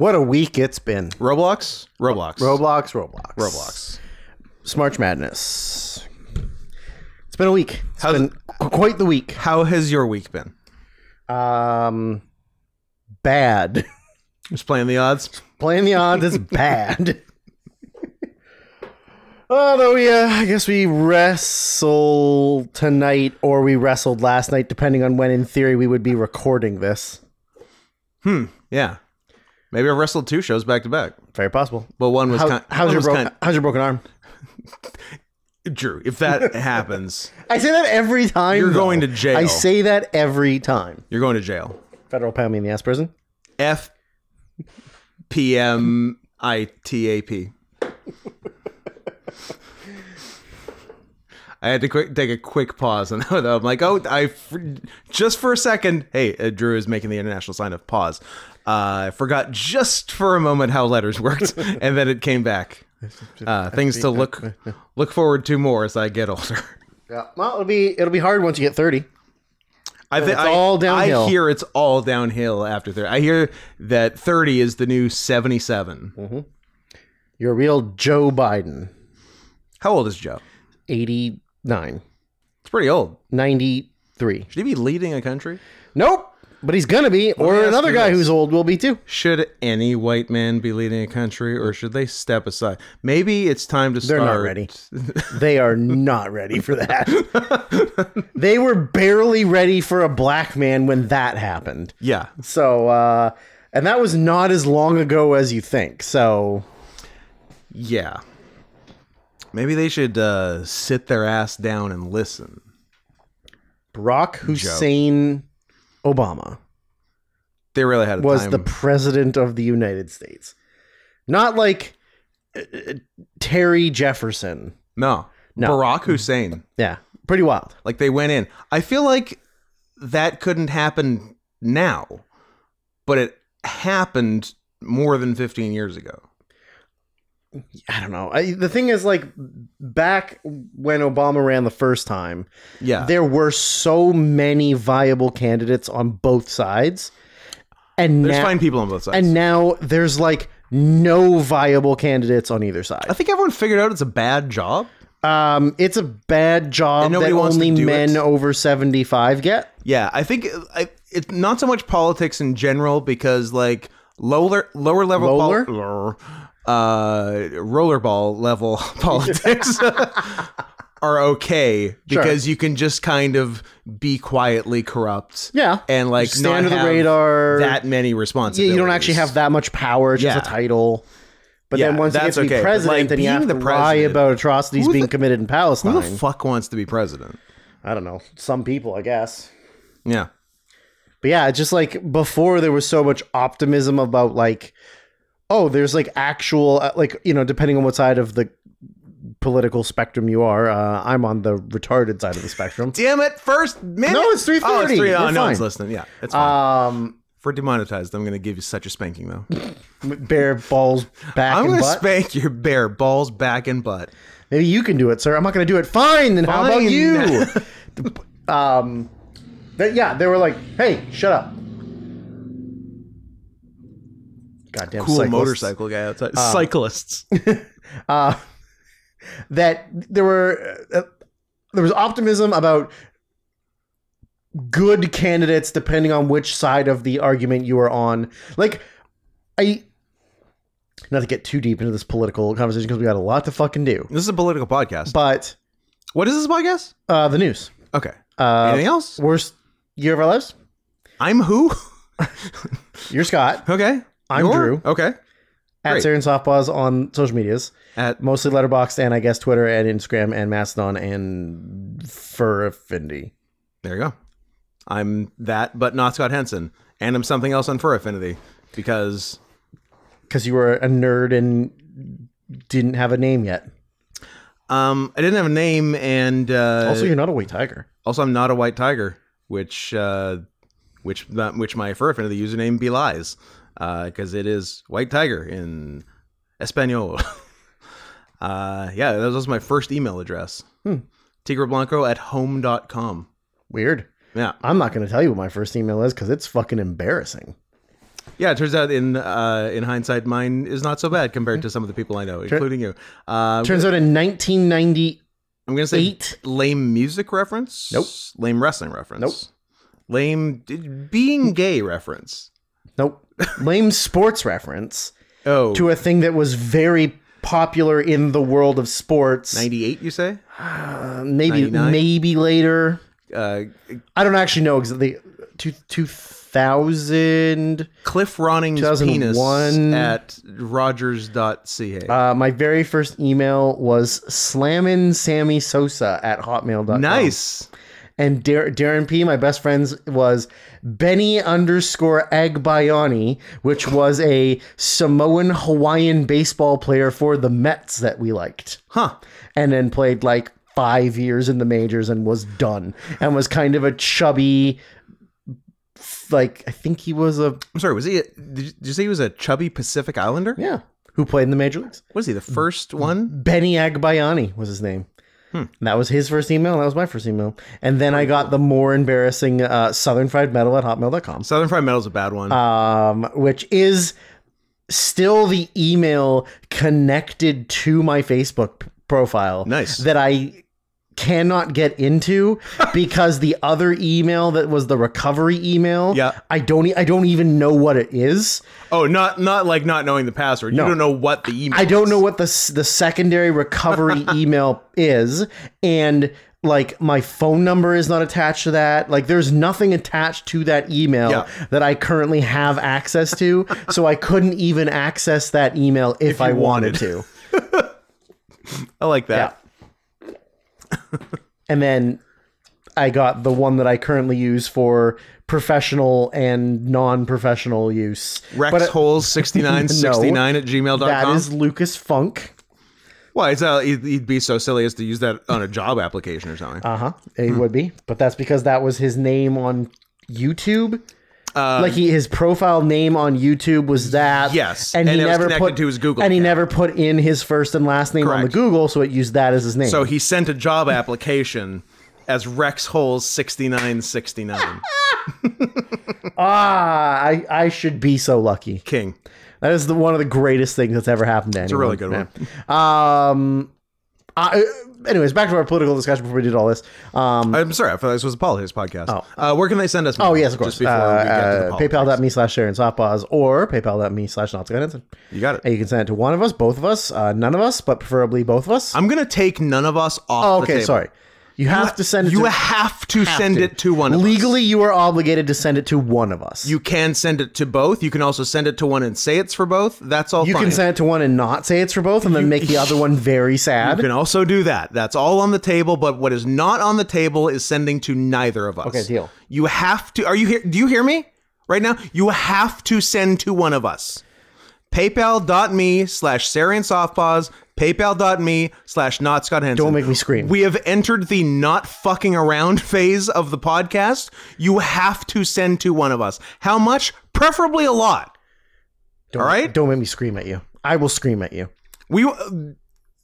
What a week it's been. Roblox? Roblox. Roblox, Roblox. Roblox. Smarch Madness. It's been a week. It's How's- been qu- quite the week. How has your week been? Um, bad. Just playing the odds? Playing the odds is bad. Although we, uh, I guess we wrestle tonight, or we wrestled last night, depending on when, in theory, we would be recording this. Hmm. Yeah. Maybe I wrestled two shows back to back. Very possible. But one was How- kind how's one your was broken? kind- How's your broken arm? Drew, if that happens, I say that every time. You're though. going to jail. I say that every time. you're going to jail. Federal pound me in the ass prison. F P M I T A P. I had to quick, take a quick pause, and I'm like, "Oh, I just for a second." Hey, uh, Drew is making the international sign of pause. Uh, I forgot just for a moment how letters worked, and then it came back. Uh, things to look look forward to more as I get older. Yeah. Well, it'll be it'll be hard once you get thirty. I think It's all downhill. I hear it's all downhill after 30. I hear that 30 is the new 77. You're a real Joe Biden. How old is Joe? 89. It's pretty old. 93. Should he be leading a country? Nope. But he's gonna be, or me ask another you guy this. who's old will be too. Should any white man be leading a country or should they step aside? Maybe it's time to start. They're start. not ready. They are not ready for that. they were barely ready for a black man when that happened. Yeah. So, uh, and that was not as long ago as you think. So, Yeah. Maybe they should uh, sit their ass down and listen. Barack Hussein Obama They really had a was time. the president of the United States. Not like uh, uh, Terry Jefferson. no. No. Barack Hussein. Yeah, pretty wild. Like they went in. I feel like that couldn't happen now, but it happened more than 15 years ago. I don't know. I, the thing is, like, back when Obama ran the first time, Yeah. there were so many viable candidates on both sides, and There's now, fine people on both sides. and now there's like no viable candidates on either side. I think everyone figured out it's a bad job. Um, it's a bad job that nobody wants to only men it. over seventy five get. Yeah, I think I, it's not so much politics in general because like lower lower level Lower? Uh rollerball level politics are okay because you can just kind of be quietly corrupt. Yeah, And like Stay not under the radar. that many responsibilities. yeah, you don't actually have that much power. It's Yeah. just a title. But then Yeah, once you get to be okay. But, president, like, then you have to the lie about atrocities Who being committed in Palestine. Who the fuck wants to be president? I don't know. Some people, I guess. Yeah. But yeah, just like before there was so much optimism about like, oh, there's like actual uh, like you know depending on what side of the political spectrum you are. Uh, I'm on the retarded side of the spectrum. Damn it! First minute. No, it's 3:30. Oh, it's three. Oh, no one's fine. listening. Yeah, it's fine. Um, we're demonetized, I'm going to give you such a spanking, though. bare balls back I'm and going to spank your bare balls, back, and butt. Maybe you can do it, sir. I'm not going to do it. Fine. Then how about you? um, that yeah, they were like, hey, shut up. Goddamn Cool cyclists. motorcycle guy outside. Cyclists. uh, that there were uh, there was optimism about good candidates depending on which side of the argument you were on. Like I not to get too deep into this political conversation because we got a lot to fucking do. This is a political podcast. But what is this podcast? uh the news. Okay. Uh Anything else? worst year of our lives? I'm who? You're Scott. Okay. I'm You're- Drew. Okay. At Great. Softpaws on social medias. At Mostly Letterboxd and I guess Twitter and Instagram and Mastodon and Fur Affinity. there you go. I'm that, but not Scott Henson, and I'm something else on Fur Affinity because because you were a nerd and didn't have a name yet. um I didn't have a name, and uh, Also, you're not a white tiger. Also, I'm not a white tiger, which uh, which which my fur affinity username belies, because it is white tiger in Espanol. uh, yeah, that was my first email address. Hmm. Tigre Blanco at home.com. Weird. Yeah. I'm not going to tell you what my first email is because it's fucking embarrassing. Yeah, it turns out in uh, in hindsight, mine is not so bad compared to some of the people I know, including you. Uh, Turns out in 1998, I'm gonna say lame music reference. Nope. Lame wrestling reference. Nope. Lame being gay reference. nope, lame sports reference Oh, to a thing that was very popular in the world of sports. 98, you say? Uh, maybe 99? maybe later. Uh, I don't actually know exactly. Two two thousand. Cliff Ronning's 2001. penis at rogers.ca. Uh, my very first email was slammin Sammy Sosa at hotmail.com. nice. And Dar- Darren P, my best friend's was Benny underscore Agbayani, which was a Samoan Hawaiian baseball player for the Mets that we liked. Huh. And then played like five years in the majors and was done. And was kind of a chubby, like, I think he was a, I'm sorry, was he, a, did, you, did you say he was a chubby Pacific Islander? yeah, who played in the major leagues. Was he the first one? Benny Agbayani was his name. That was his first email. That was my first email. And then I got the more embarrassing uh, Southern Fried Metal at hotmail.com, Southern Fried Metal's a bad one. um, which is still the email connected to my Facebook profile. Nice. That I cannot get into because the other email that was the recovery email Yeah. I don't I don't even know what it is. oh, not not like not knowing the password. You don't know what the email I don't is. know what the the secondary recovery email is, and like my phone number is not attached to that. Like there's nothing attached to that email Yeah. that I currently have access to, so I couldn't even access that email if, I wanted, wanted. to. I like that. and then I got the one that I currently use for professional and non-professional use. Rex But it- Holes 6969 at gmail.com. that is Lucas Funk. Why? It's, uh, he'd, he'd be so silly as to use that on a job application or something. Uh huh. It would be, but that's because that was his name on YouTube. Like he, his profile name on YouTube was that. Yes, and, and he never connected put to his Google and he never put in his first and last name on the Google, so it used that as his name. so he sent a job application as Rex Holes 6969. ah, I I should be so lucky. King. That is the one of the greatest things that's ever happened to anyone. It's a really good one. one. Um. I, anyways, back to our political discussion before we did all this. Um, I'm sorry, I thought this was a politics podcast. Oh, uh, where can they send us? oh yes, of course. Just before we get to the uh, politics. PayPal.me slash Sarian Softpaws or PayPal.me slash Henson. You got it. And you can send it to one of us, both of us, uh, none of us, but preferably both of us. I'm gonna take none of us off. Oh, okay, sorry. You have to send it You to have to send to. it to one of us. legally. You are obligated to send it to one of us. You can send it to both. You can also send it to one and say it's for both. That's all you fine. can send it to one and not say it's for both, and then make the other one very sad. You can also do that. That's all on the table. But what is not on the table is sending to neither of us. Okay, deal. You have to. Are you here? Do you hear me right now? You have to send to one of us. PayPal.me slash Sarian Softpaws. PayPal.me slash Not Scott Henson. Don't make me scream. We have entered the not fucking around phase of the podcast. You have to send to one of us. How much? Preferably a lot. Don't, all right? Don't make me scream at you. I will scream at you. We uh,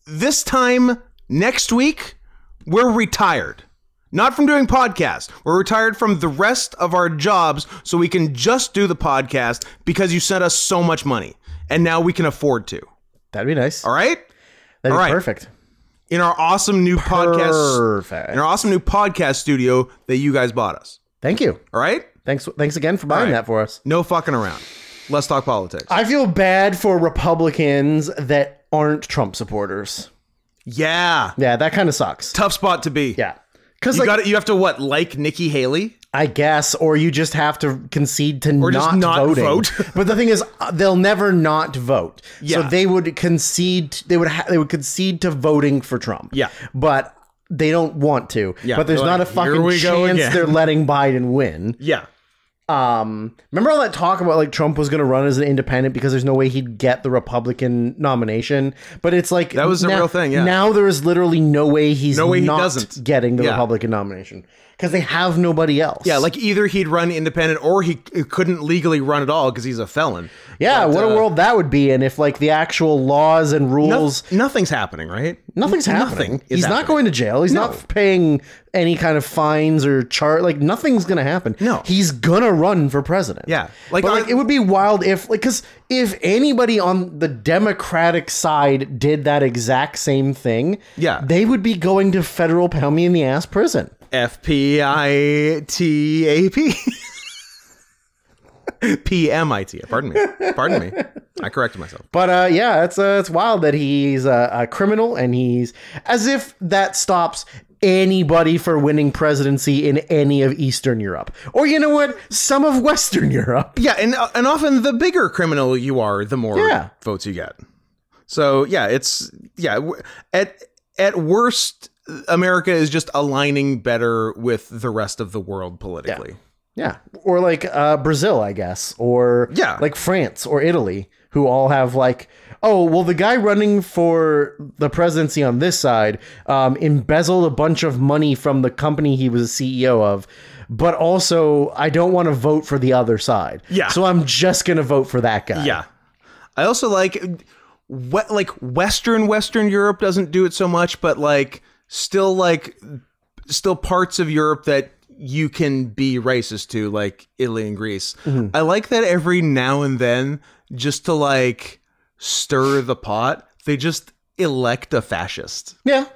this time next week we're retired. Not from doing podcasts. We're retired from the rest of our jobs so we can just do the podcast because you sent us so much money and now we can afford to. That'd be nice. All right? That'd all right. perfect. In our awesome new podcast Perfect. in our awesome new podcast studio that you guys bought us. Thank you. All right? Thanks. Thanks again for buying right. that for us. No fucking around. Let's talk politics. I feel bad for Republicans that aren't Trump supporters. yeah. Yeah, that kind of sucks. Tough spot to be. Yeah. Because You like You have to what? Like Nikki Haley? I guess, or you just have to concede to Or just not, not voting. vote. but the thing is, uh, they'll never not vote. Yeah. So they would concede. They would. Ha- they would concede to voting for Trump. Yeah. but they don't want to. Yeah, but there's not a like, "Here fucking chance they're letting Biden win. Yeah. Um, remember all that talk about like Trump was going to run as an independent because there's no way he'd get the Republican nomination. But it's like That was a real thing, yeah. Now there is literally no way he's No way he not doesn't. getting the Yeah. Republican nomination because they have nobody else. Yeah, like either he'd run independent or he couldn't legally run at all because he's a felon. yeah, But, what uh, a world that would be, and if like the actual laws and No- rules, nothing's happening, right? nothing's happening. Nothing is He's not going to jail. He's No. not paying any kind of fines or chart. Like nothing's gonna happen. No. he's gonna run for president. Yeah, like, but like it would be wild if like because if anybody on the Democratic side did that exact same thing, Yeah. they would be going to federal pound me in the ass prison. F P I T A P. P M I T. Pardon me. Pardon me. I corrected myself. But uh, yeah, it's uh, it's wild that he's a, a criminal and he's as if that stops anybody for winning presidency in any of Eastern Europe or you know what, some of Western Europe. Yeah, and uh, and often the bigger criminal you are, the more Yeah. votes you get. So yeah, it's yeah. At at worst, America is just aligning better with the rest of the world politically. Yeah, or like uh, Brazil, I guess, or Yeah. like France or Italy, who all have like. Oh well, the guy running for the presidency on this side um, embezzled a bunch of money from the company he was a CEO of, but also I don't want to vote for the other side. Yeah. so I'm just gonna vote for that guy. Yeah. I also like what like Western Western Europe doesn't do it so much, but like still like still parts of Europe that you can be racist to, like Italy and Greece. Mm-hmm. I like that every now and then, just to like stir the pot, they just elect a fascist. yeah.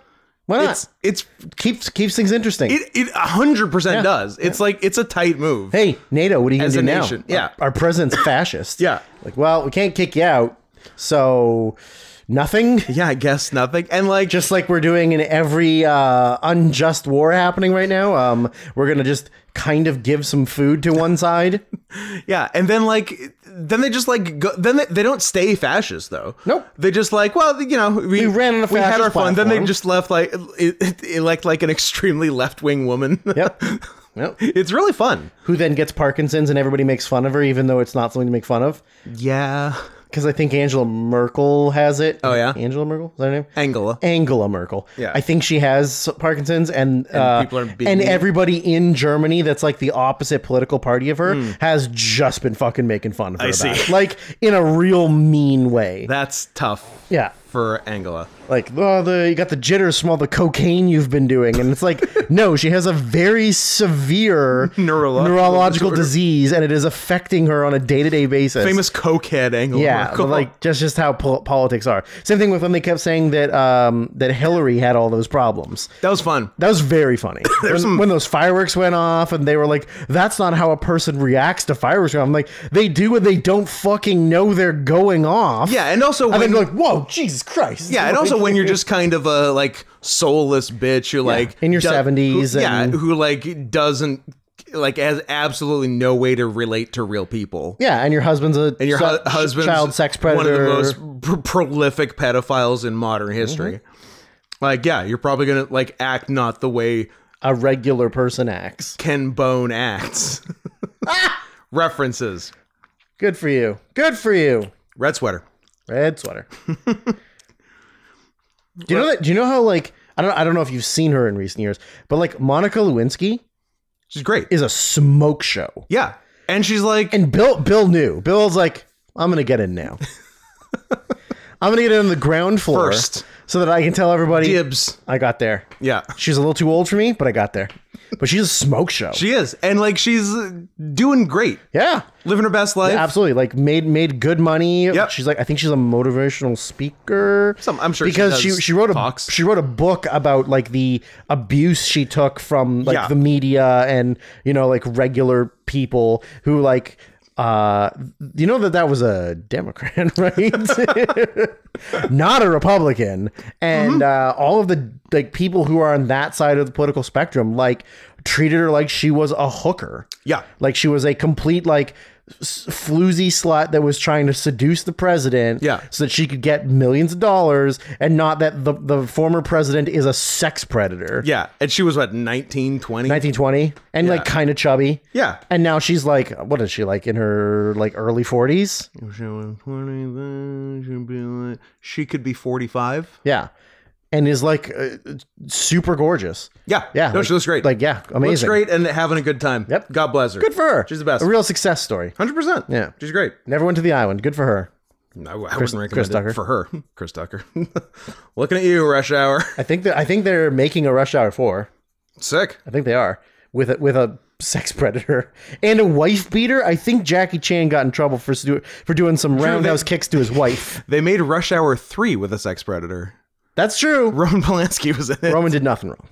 Why not? It's it's keeps keeps things interesting. it hundred percent does. It's like it's a tight move. hey, NATO, what are you As gonna do now? nation, yeah. our, our president's fascist. Yeah. like well, we can't kick you out, so nothing. Yeah, I guess nothing. And like just like we're doing in every uh, unjust war happening right now. Um, we're gonna just kind of give some food to one side. Yeah, and then like then they just like go, then they, they don't stay fascist though. Nope. They just like well you know we, We ran we had our fun. Then they just left like elect like an extremely left wing woman. Yep. Yep. it's really fun. Who then gets Parkinson's and everybody makes fun of her, even though it's not something to make fun of. Yeah, Because I think Angela Merkel has it. Oh, yeah? Angela Merkel is that her name? Angela. Angela Merkel. Yeah. I think she has Parkinson's, and uh, people are and everybody in Germany that's like the opposite political party of her Hmm. has just been fucking making fun of her. I about see. it. like in a real mean way. That's tough yeah. for Angela. Like, oh, the you got the jitters from all the cocaine you've been doing, and it's like, no, she has a very severe Neurological neurological disease, and it is affecting her on a day to day basis. Famous cokehead Angela. Yeah, like just just how pol- politics are. Same thing with when they kept saying that um, that Hillary had all those problems. that was fun. That was very funny. when, some- when those fireworks went off, and they were like, "That's not how a person reacts to fireworks." I'm like, they do when they don't fucking know they're going off. Yeah, and also and when then you're like, "Whoa, Jesus Christ!" Yeah, and also when you're just kind of a like soulless bitch, you're like in your 70s who- yeah, and- who like doesn't like has absolutely no way to relate to real people. yeah, and your husband's a And your hu- husband's child sex predator, one of the most pr- prolific pedophiles in modern history. Mm-hmm. Like, yeah, you're probably gonna like act not the way a regular person acts. Ken Bone acts. References. Good for you. Good for you. Red sweater. Red sweater. do you know that? Do you know how like I don't I don't know if you've seen her in recent years, but like Monica Lewinsky She's great. is a smoke show, Yeah. And she's like, and Bill Bill knew. Bill's like, I'm gonna get in now. I'm gonna get in on the ground floor First. so that I can tell everybody dibs. I got there. Yeah. She's a little too old for me, but I got there. But she's a smoke show. She is. And like she's doing great. yeah. Living her best life. Absolutely, like made made good money. Yep. She's like, I think she's a motivational speaker. Some- I'm sure because she does she, wrote a talks. she wrote a book about like the abuse she took from like Yeah. the media and you know like regular people who like uh you know that that was a democrat right? Not a republican. And uh all of the like people who are on that side of the political spectrum like treated her like she was a hooker. Yeah. like she was a complete like floozy slut that was trying to seduce the president Yeah. so that she could get millions of dollars and not that the, the former president is a sex predator Yeah. And she was what, 19, 20? 1920 and like kind of chubby Yeah. and now she's like what is she like in her like early 40s She was 20, then she'd be like- She could be 45. yeah and is like uh, super gorgeous. Yeah, Yeah, No, like- she looks great. Like, yeah, amazing. looks great and having a good time. Yep. God bless her. Good for her. She's the best. A real success story. Hundred percent. Yeah. she's great. Never went to the island. Good for her. I, I wouldn't Chris it for her. Chris Tucker. Looking at you, Rush Hour. I think that I think they're making a Rush Hour four. Sick. I think they are with a, with a sex predator and a wife beater. I think Jackie Chan got in trouble for for doing some roundhouse kicks to his wife. They made Rush Hour three with a sex predator. That's true. Roman Polanski was in it. Roman did nothing wrong.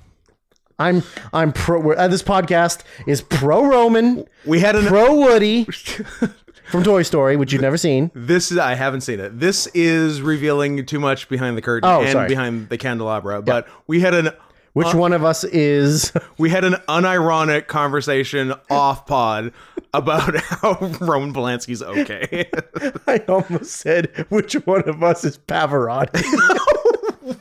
I'm I'm pro. we're- Uh, this podcast is pro Roman, We had an pro Woody from Toy Story, which you've never seen. This is I haven't seen it. This is revealing too much behind the curtain Oh, and sorry. behind the candelabra. But we had an Which one of us is? we had an unironic conversation off pod about how Roman Polanski's okay. I almost said which one of us is Pavarotti.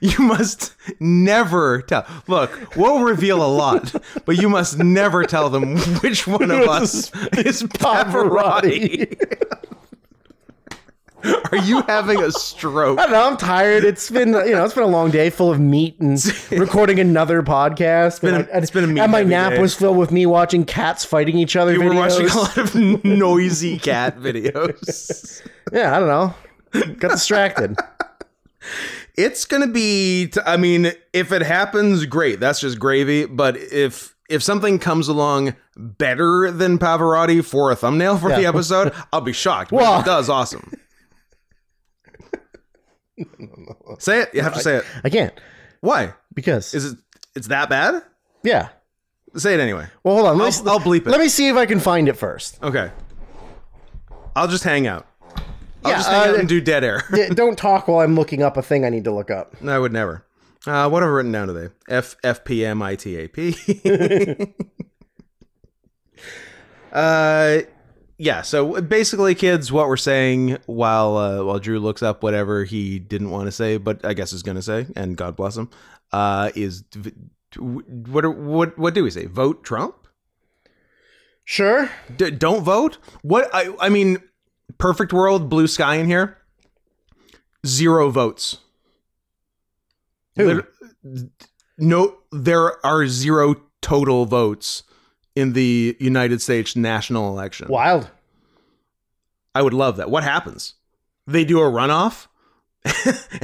you must never tell. Look, we'll reveal a lot, but you must never tell them which one of us is Pavarotti. Are you having a stroke? I don't know. I'm tired. It's been you know it's been a long day full of meat and recording another podcast. been a- And I- it's been a meat and my nap day. was filled with me watching cats fighting each other. You were watching a lot of noisy cat videos. Yeah, I don't know. Got distracted. It's gonna be. T- I mean, if it happens, great. That's just gravy. But if if something comes along better than Pavarotti for a thumbnail for the episode, I'll be shocked. Well- if it does awesome. say it. You have to say it. I can't Why? because Is it? It's that bad? yeah. Say it anyway. Well, hold on. Let I'll, me, I'll bleep it. let me see if I can find it first. okay. I'll just hang out. I'll Yeah, just hang uh, out and do dead air. Don't talk while I'm looking up a thing I need to look up. No, I would never. Uh, what have I written down today? F F P M I T A P. Uh, yeah. So basically, kids, what we're saying while uh, while Drew looks up whatever he didn't want to say, but I guess is going to say, and God bless him, uh, is what are- what what do we say? Vote Trump? Sure. D- don't vote. What I I mean, perfect world, blue sky in here. Zero votes. Who? No, there are zero total votes in the United States national election. Wild. I would love that. What happens? They do a runoff,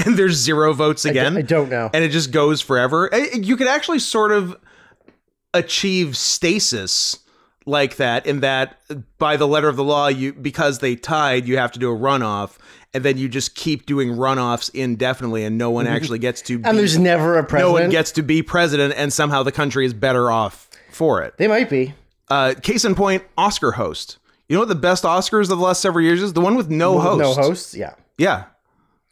and there's zero votes again, I don't know. and it just goes forever. You could actually sort of achieve stasis like that in that by the letter of the law you because they tied you have to do a runoff and then you just keep doing runoffs indefinitely and no one actually gets to And be, there's never a president no one gets to be president and somehow the country is better off for it. They might be. uh, case in point oscar host. You know what the best oscars of the last several years is? The one with no host No hosts. Yeah. yeah.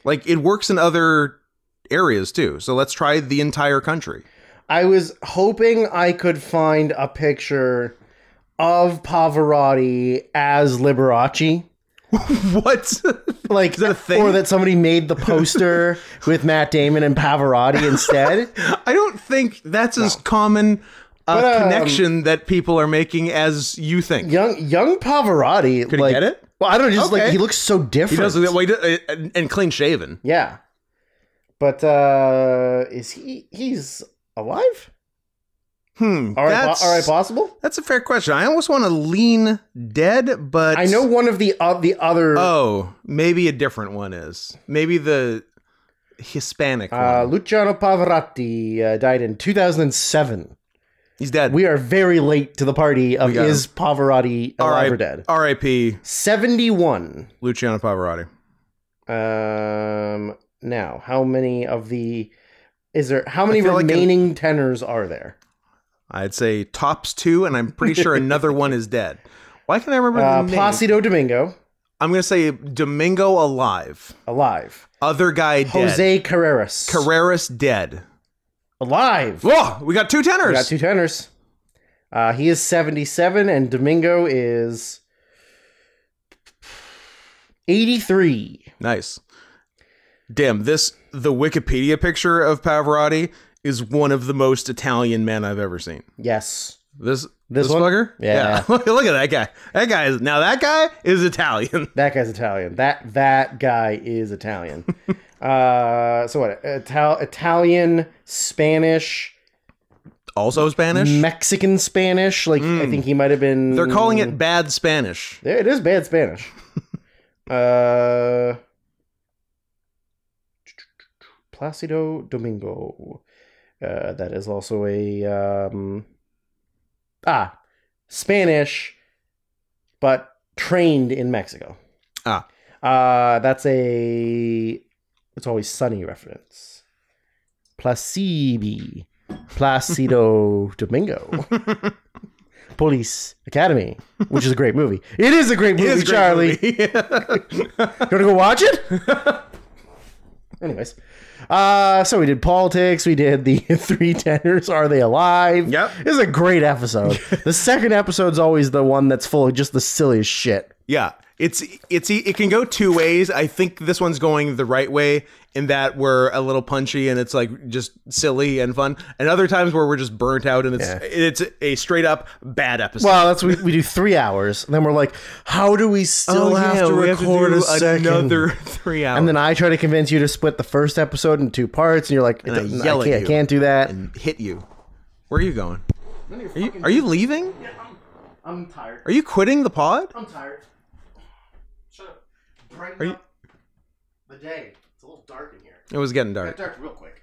Like it works in other areas too. So let's try the entire country. I was hoping I could find a picture of Pavarotti as Liberace. what Like, that a thing? or that somebody made the poster with Matt Damon and Pavarotti instead. I don't think that's as common a But, um, connection that people are making as you think. young young Pavarotti. Could like, get it? Well, I don't know. Just Okay. like he looks so different. He does he does- uh, and clean shaven. Yeah. But uh is he he's alive? Hmm. All right, that's, all right, possible? that's a fair question. I almost want to lean dead, but I know one of the uh, the other Oh, maybe a different one is. Maybe the Hispanic uh, one. Luciano Pavarotti uh, died in 2007. He's dead. We are very late to the party of is Pavarotti alive or dead? R.I.P. 71. Luciano Pavarotti. Um now, how many of the is there how many feel like an- remaining tenors are there? I'd say tops two, and I'm pretty sure another one is dead. Why can't I remember Uh, the name? Placido Domingo I'm gonna say Domingo alive. alive. Other guy dead. Jose Carreras Carreras dead. alive. Whoa, we got two tenors. We got two tenors. Uh, he is 77 and Domingo is 83. Nice. Damn, this the Wikipedia picture of Pavarotti is one of the most Italian men I've ever seen. Yes. This This this, one? bugger? Yeah. Look at that guy. That guy is now that guy is Italian. That guy's Italian. That that guy is Italian. uh, so what? Ital- Italian, Spanish, Also Spanish. Mexican Spanish. Like I think he might have been. Hmm. They're calling it bad Spanish. Yeah, It is bad Spanish. uh, Placido Domingo. Uh, that is also a um, ah Spanish, but trained in Mexico. Ah. Uh, that's a it's always sunny reference. Placibi, Placido Domingo. Police Academy, which is a great movie. It is a great movie, a great Charlie. movie. You want to go watch it? Anyways, uh, so we did politics. We did the three tenors. Are they alive? Yep. This is a great episode. the second episode's always the one that's full of just the silliest shit. Yeah, it's it's it can go two ways. I think this one's going the right way in that we're a little punchy and it's like just silly and fun, and other times where we're just burnt out and it's Yeah. it's a straight up bad episode. Well, that's we, we do three hours. And then we're like, how do we still oh, have to Oh, we record do a second? another three hours and then I try to convince you to split the first episode in two parts, and you're like, I "I, yell at can't, you. I can't do that. and hit you. Where are you going? Are you, are you leaving? I'm tired. Are you quitting the pod? I'm tired. Shut up. Brighten Are you- up the day. It's a little dark in here. It was getting dark. Got dark real quick.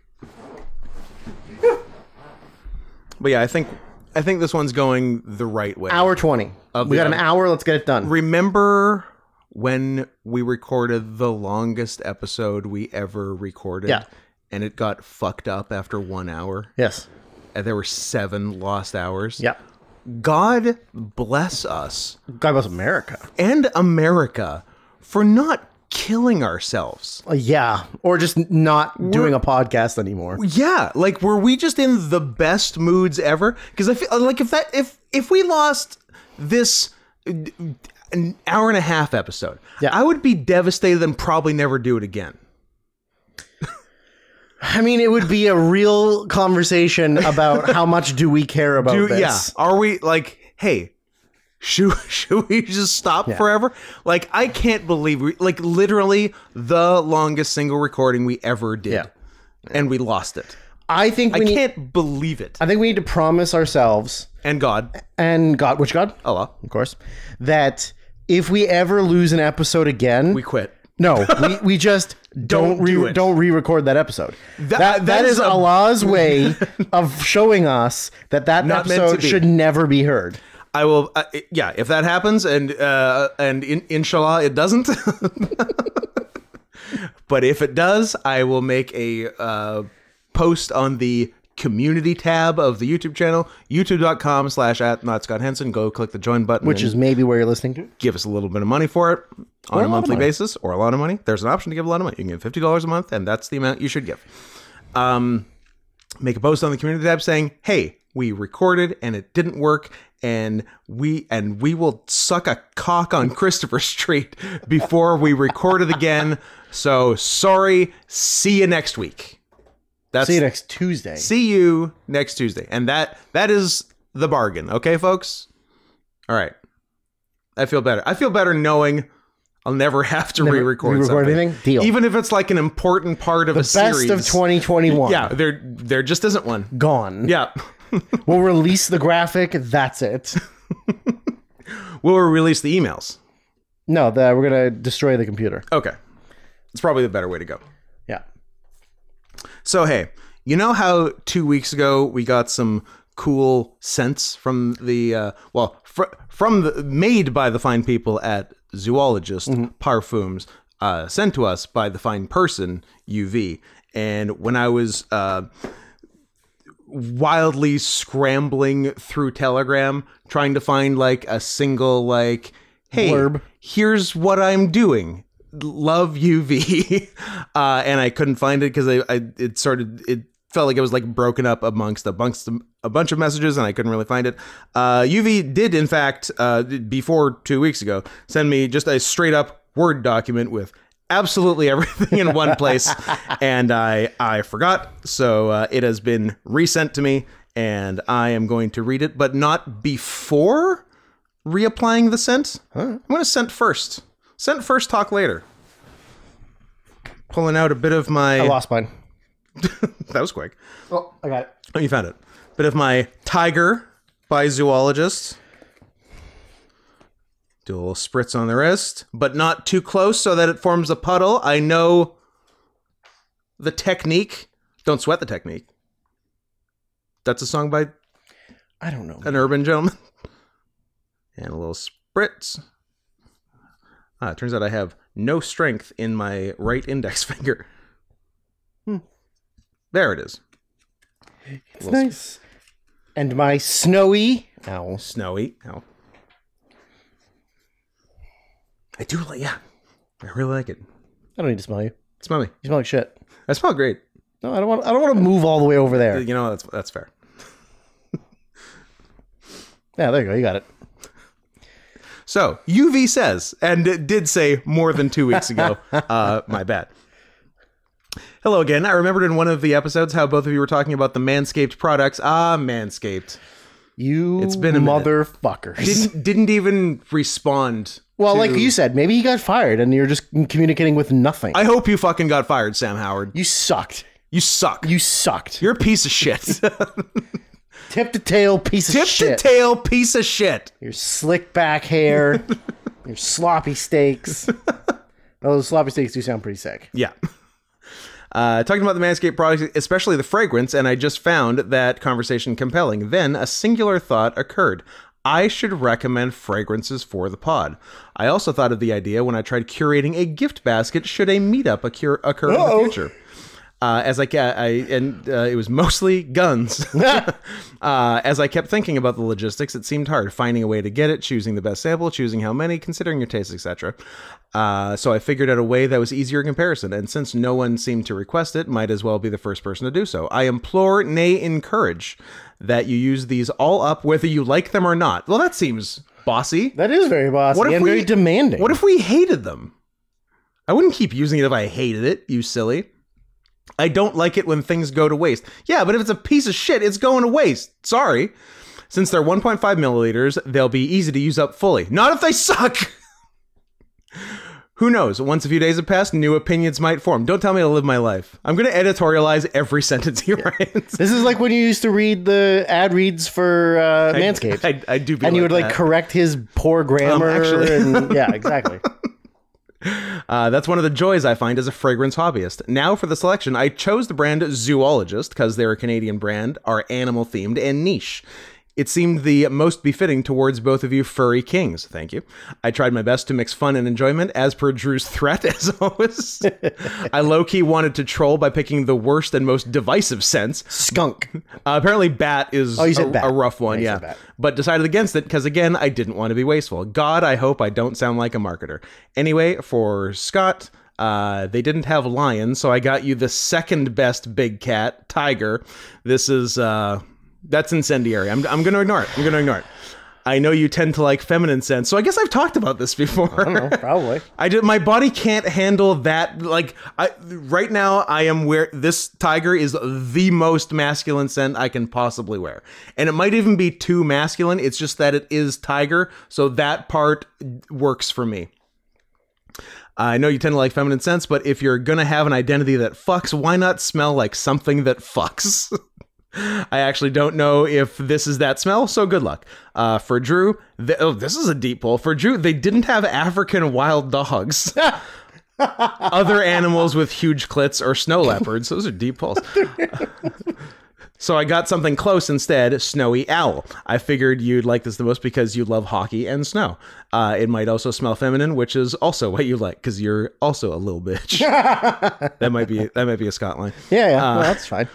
But yeah, I think I think this one's going the right way. Hour 20. Of we got an hour. hour. Let's get it done. Remember when we recorded the longest episode we ever recorded? Yeah. And it got fucked up after one hour. yes. And there were seven lost hours. Yeah. God bless us God bless America. and America for not killing ourselves. Uh, yeah. Or just not doing a podcast anymore. Yeah, like were we just in the best moods ever? Because I feel like if that if if we lost this uh, an hour and a half episode, Yeah. I would be devastated and probably never do it again. I mean, it would be a real conversation about how much do we care about Do, this. yeah, are we like, hey, should should we just stop forever? Like, I can't believe we like literally the longest single recording we ever did, Yeah. and we lost it. I think we I need, can't believe it. I think we need to promise ourselves And God, and God, which God, oh, Allah, of course, that if we ever lose an episode again, we quit. no, we, we just don't Don't re- do not re-record that episode. That that that is is a- Allah's way of showing us that that Not episode should never be heard. I will. Uh, yeah, if that happens, and uh, and in, inshallah it doesn't. but if it does, I will make a uh, post on the community tab of the YouTube channel, youtube.com slash at not Scott Henson. Go click the join button, Which is maybe where you're listening to. give us a little bit of money for it on a a monthly basis, or a lot of money. There's an option to give a lot of money. You can give fifty dollars a month, and that's the amount you should give. Um, make a post on the community tab saying, "Hey, we recorded and it didn't work, and we and we will suck a cock on Christopher Street before we record it again." So sorry. See you next week. That's See you next Tuesday. see you next Tuesday, and that that is the bargain. Okay, folks. All right. I feel better. I feel better knowing I'll never have to re-record, re-record something. anything? Deal. Even if it's like an important part of a Best series. of 2021. Yeah, there there just isn't one. Gone. Yeah. We'll release the graphic. That's it. we'll release the emails. No, the, we're gonna destroy the computer. Okay. It's probably the better way to go. Yeah. So hey, you know how two weeks ago we got some cool scents from the uh, well fr- from the made by the fine people at Zoologist Parfums uh, sent to us by the fine person UV. And when I was uh, wildly scrambling through Telegram trying to find like a single like hey Blurb. here's what I'm doing. Love UV uh, and I couldn't find it because I, I it started it felt like it was like broken up amongst a bunch a bunch of messages and I couldn't really find it. Uh, UV did in fact uh, before two weeks ago send me just a straight up word document with absolutely everything in one place and I I forgot so uh, it has been resent to me and I am going to read it, but not before reapplying the scent. I'm going to scent first. Scent first, talk later. Pulling out a bit of my. I lost mine. that was quick. Oh, I got it. Oh, you found it. Bit of my Tiger by Zoologist. Do a little spritz on the wrist, but not too close so that it forms a puddle. I know the technique. Don't sweat the technique. That's a song by I don't know. an urban gentleman. And a little spritz. Ah, it turns out I have no strength in my right index finger. There it is. It's nice. And my snowy. Ow. Snowy. Ow. I do like, yeah. I really like it. I don't need to smell you. Smell me. You smell like shit. I smell great. No, I don't want. I don't want to move all the way over there. You know that's that's fair. Yeah, there you go. You got it. So UV says, and it did say more than two weeks ago. uh, my bad. Hello again. I remembered in one of the episodes how both of you were talking about the Manscaped products. Ah, Manscaped. You. It's been a minute. motherfuckers. Didn't didn't even respond. Well, to- like you said, maybe he got fired, and you're just communicating with nothing. I hope you fucking got fired, Sam Howard. you sucked. You suck. You sucked. You're a piece of shit. Tip to tail piece of Tip shit. to tail piece of shit. your slick back hair, your sloppy steaks. Those sloppy steaks do sound pretty sick. Yeah. Uh, talking about the Manscaped products, especially the fragrance, and I just found that conversation compelling. Then a singular thought occurred. I should recommend fragrances for the pod. I also thought of the idea when I tried curating a gift basket should a meetup occur, occur in the future. Uh, as I, I and uh, it was mostly guns. uh, as I kept thinking about the logistics, it seemed hard finding a way to get it, choosing the best sample, choosing how many, considering your taste, etc. Uh, so I figured out a way that was easier in comparison. And since no one seemed to request it, might as well be the first person to do so. I implore, nay, encourage that you use these all up, whether you like them or not. Well, that seems bossy. That is very bossy What if and we- very demanding. What if we hated them? I wouldn't keep using it if I hated it, you silly. I don't like it when things go to waste. Yeah, but if it's a piece of shit, it's going to waste. Sorry. Since they're 1.5 milliliters, they'll be easy to use up fully. Not if they suck! Who knows? Once a few days have passed, new opinions might form. Don't tell me to live my life. I'm going to editorialize every sentence he writes. This is like when you used to read the ad reads for uh, Manscaped. I, I do be and you would like correct his poor grammar. actually- and, yeah, exactly. Uh, that's one of the joys I find as a fragrance hobbyist. Now, for the selection, I chose the brand Zoologist because they're a Canadian brand, are animal themed, and niche. It seemed the most befitting towards both of you furry kings. Thank you. I tried my best to mix fun and enjoyment as per Drew's threat, as always. I low key wanted to troll by picking the worst and most divisive sense Skunk. Uh, apparently, bat is Oh, a, bat. a rough one, Yeah, yeah. But decided against it because, again, I didn't want to be wasteful. God, I hope I don't sound like a marketer. Anyway, for Scott, uh, they didn't have lion, so I got you the second best big cat, tiger. This is uh, that's incendiary. I'm I'm gonna ignore it. I'm gonna ignore it. I know you tend to like feminine scents, so I guess I've talked about this before. I don't know, probably. I did. My body can't handle that. Like I right now, I am where this tiger is the most masculine scent I can possibly wear, and it might even be too masculine. It's just that it is tiger, so that part works for me. I know you tend to like feminine scents, but if you're gonna have an identity that fucks, why not smell like something that fucks? I actually don't know if this is that smell, so good luck. Uh, for Drew, th- oh, this is a deep pull. For Drew, they didn't have African wild dogs, other animals with huge clits, or snow leopards. Those are deep pulls. So I got something close instead, Snowy Owl. I figured you'd like this the most because you love hockey and snow. Uh, it might also smell feminine, which is also what you like because you're also a little bitch. that might be that might be a Scott line. Yeah, yeah. well, that's fine.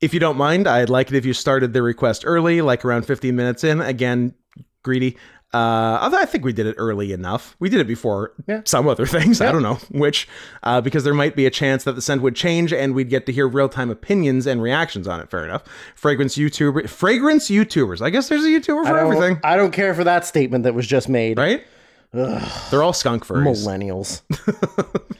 If you don't mind, I'd like it if you started the request early, like around 15 minutes in. Again, greedy. Uh, although I think we did it early enough. We did it before Yeah. some other things. I don't know which, uh, because there might be a chance that the scent would change and we'd get to hear real time opinions and reactions on it. Fair enough. Fragrance YouTuber, fragrance YouTubers. I guess there's a YouTuber for don't, everything, I don't care for that statement that was just made. right? They're all skunk furries. Millennials.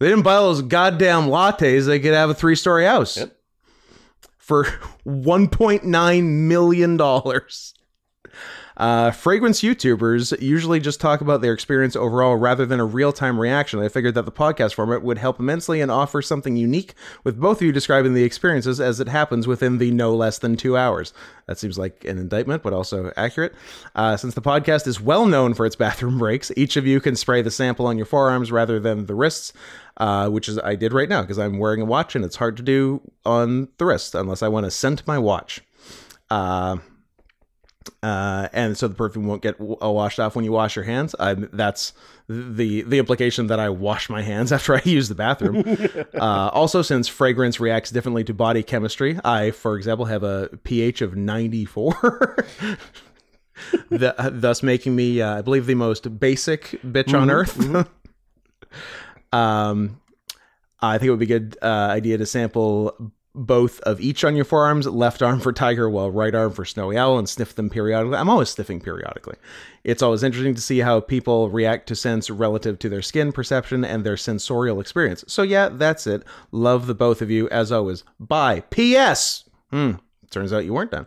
They didn't buy those goddamn lattes. They could have a three story house. for 1.9 million dollars. Uh, fragrance YouTubers usually just talk about their experience overall rather than a real time reaction. I figured that the podcast format would help immensely and offer something unique with both of you describing the experiences as it happens within the no less than two hours. That seems like an indictment, but also accurate. Uh, since the podcast is well known for its bathroom breaks, each of you can spray the sample on your forearms rather than the wrists. Uh, which is I did right now because I'm wearing a watch and it's hard to do on the wrist unless I want to scent my watch. Uh, uh, and so the perfume won't get w- uh, washed off when you wash your hands. I, that's the the implication that I wash my hands after I use the bathroom. uh, also, since fragrance reacts differently to body chemistry, I, for example, have a pH of 94. the, thus making me, uh, I believe, the most basic bitch on earth. um, I think it would be a good uh, idea to sample both of each on your forearms, left arm for tiger, while right arm for snowy owl, and sniff them periodically. I'm always sniffing periodically. It's always interesting to see how people react to scents relative to their skin perception and their sensorial experience. So yeah, that's it. Love the both of you as always. Bye. P.S. Hmm. Turns out you weren't done.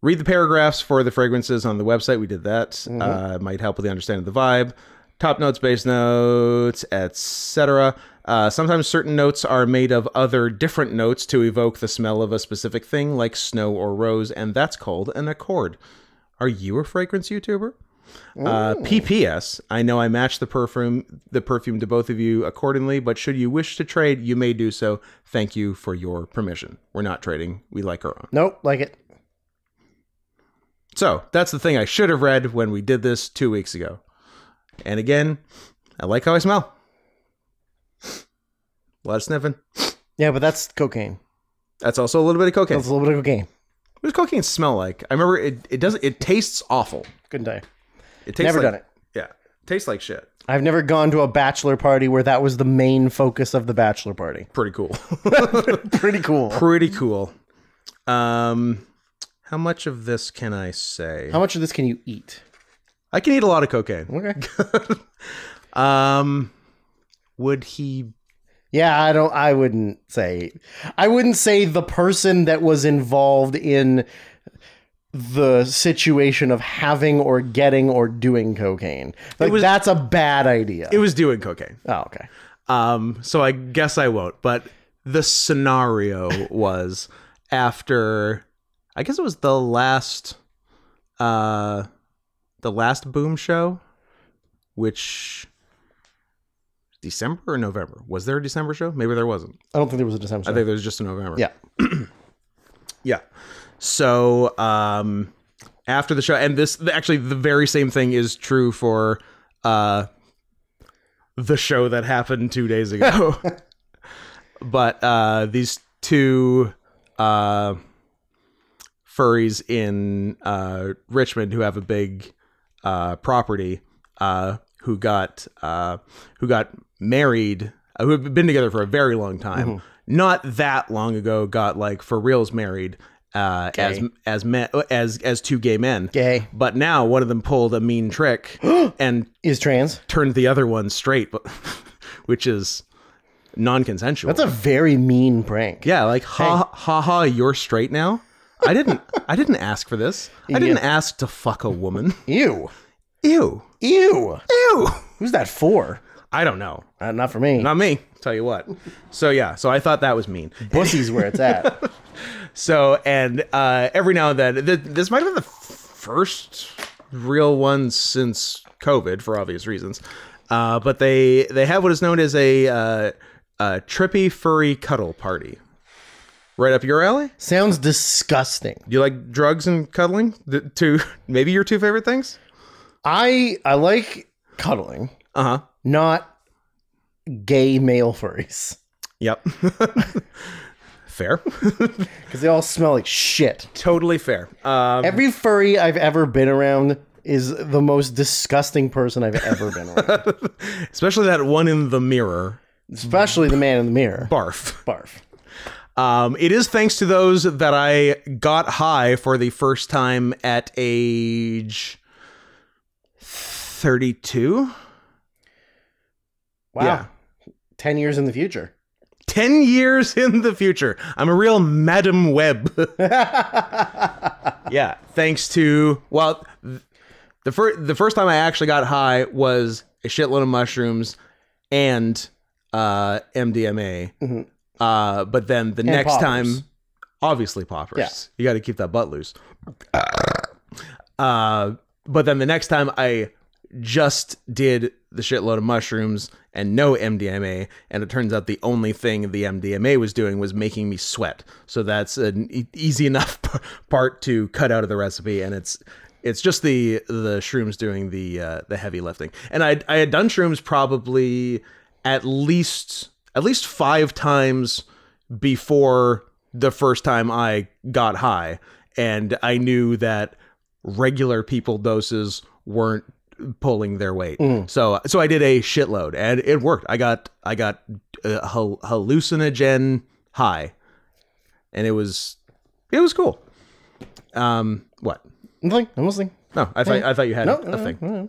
Read the paragraphs for the fragrances on the website. We did that. Uh, might help with the understanding of the vibe. Top notes, base notes, etc. Uh, sometimes certain notes are made of other different notes to evoke the smell of a specific thing, like snow or rose, and that's called an accord. Are you a fragrance YouTuber? Uh, PPS. I know I matched the perfume the perfume to both of you accordingly, but should you wish to trade, you may do so. Thank you for your permission. We're not trading. We like our own. Nope, like it. So that's the thing I should have read when we did this two weeks ago. And again, I like how I smell. A lot of sniffing. Yeah, but that's cocaine. That's also a little bit of cocaine. That's a little bit of cocaine. What does cocaine smell like? I remember it. It doesn't. It tastes awful. Couldn't tell you. It tastes Never like, done it. Yeah, tastes like shit. I've never gone to a bachelor party where that was the main focus of the bachelor party. Pretty cool. Pretty cool. Pretty cool. Um, how much of this can I say? How much of this can you eat? I can eat a lot of cocaine. Okay. Um, would he? Yeah, I don't. I wouldn't say. I wouldn't say the person that was involved in the situation of having or getting or doing cocaine. Like was- that's a bad idea. It was doing cocaine. oh, okay. Um, so I guess I won't. But the scenario was after, I guess it was the last, uh, the last Boom show, which December or November? Was there a December show? Maybe there wasn't. I don't think there was a December. Show. I think there was just a November. yeah. Yeah. So um, after the show, and this actually the very same thing is true for uh, the show that happened two days ago. but uh, these two uh, furries in uh, Richmond who have a big uh, property uh, who got uh, who got married uh, who have been together for a very long time. Not that long ago, got like for reals married uh, as as men as as two gay men. Gay But now one of them pulled a mean trick and is trans. turned the other one straight, but which is non-consensual. That's a very mean prank. yeah, like ha ha ha, you're straight now. I didn't I didn't ask for this. I didn't ask to fuck a woman. Ew. Ew. Ew. Ew. Who's that for? I don't know. Uh, not for me. Not me. Tell you what. So yeah, so I thought that was mean. Pussy's where it's at. So and uh, every now and then, th- this might have been the f- first real one since COVID, for obvious reasons. Uh, but they they have what is known as a, uh, a trippy furry cuddle party. Right up your alley. Sounds disgusting. Do you like drugs and cuddling? The two maybe your two favorite things. I I like cuddling, Uh huh. Not gay male furries. Yep. fair. Because they all smell like shit. totally fair. Um, Every furry I've ever been around is the most disgusting person I've ever been around. especially that one in the mirror. Especially the man in the mirror. Barf. Barf. Um, it is thanks to those that I got high for the first time at age 32. Wow. Yeah. 10 years in the future. 10 years in the future. I'm a real Madame Web. yeah, thanks to well the first the first time I actually got high was a shitload of mushrooms and uh MDMA. Uh but then the next poppers. time obviously poppers. Yeah. You got to keep that butt loose. Uh but then the next time I just did the shitload of mushrooms and no MDMA, and it turns out the only thing the MDMA was doing was making me sweat. So that's an e- easy enough part to cut out of the recipe, and it's it's just the the shrooms doing the uh, the heavy lifting. And I I had done shrooms probably at least at least five times before the first time I got high, and I knew that regular people doses weren't pulling their weight. So so I did a shitload and it worked. I got I got a hallucinogen high. And it was it was cool. Um what? Nothing. I'm listening. No, I thought I thought you had No, a thing. no, no.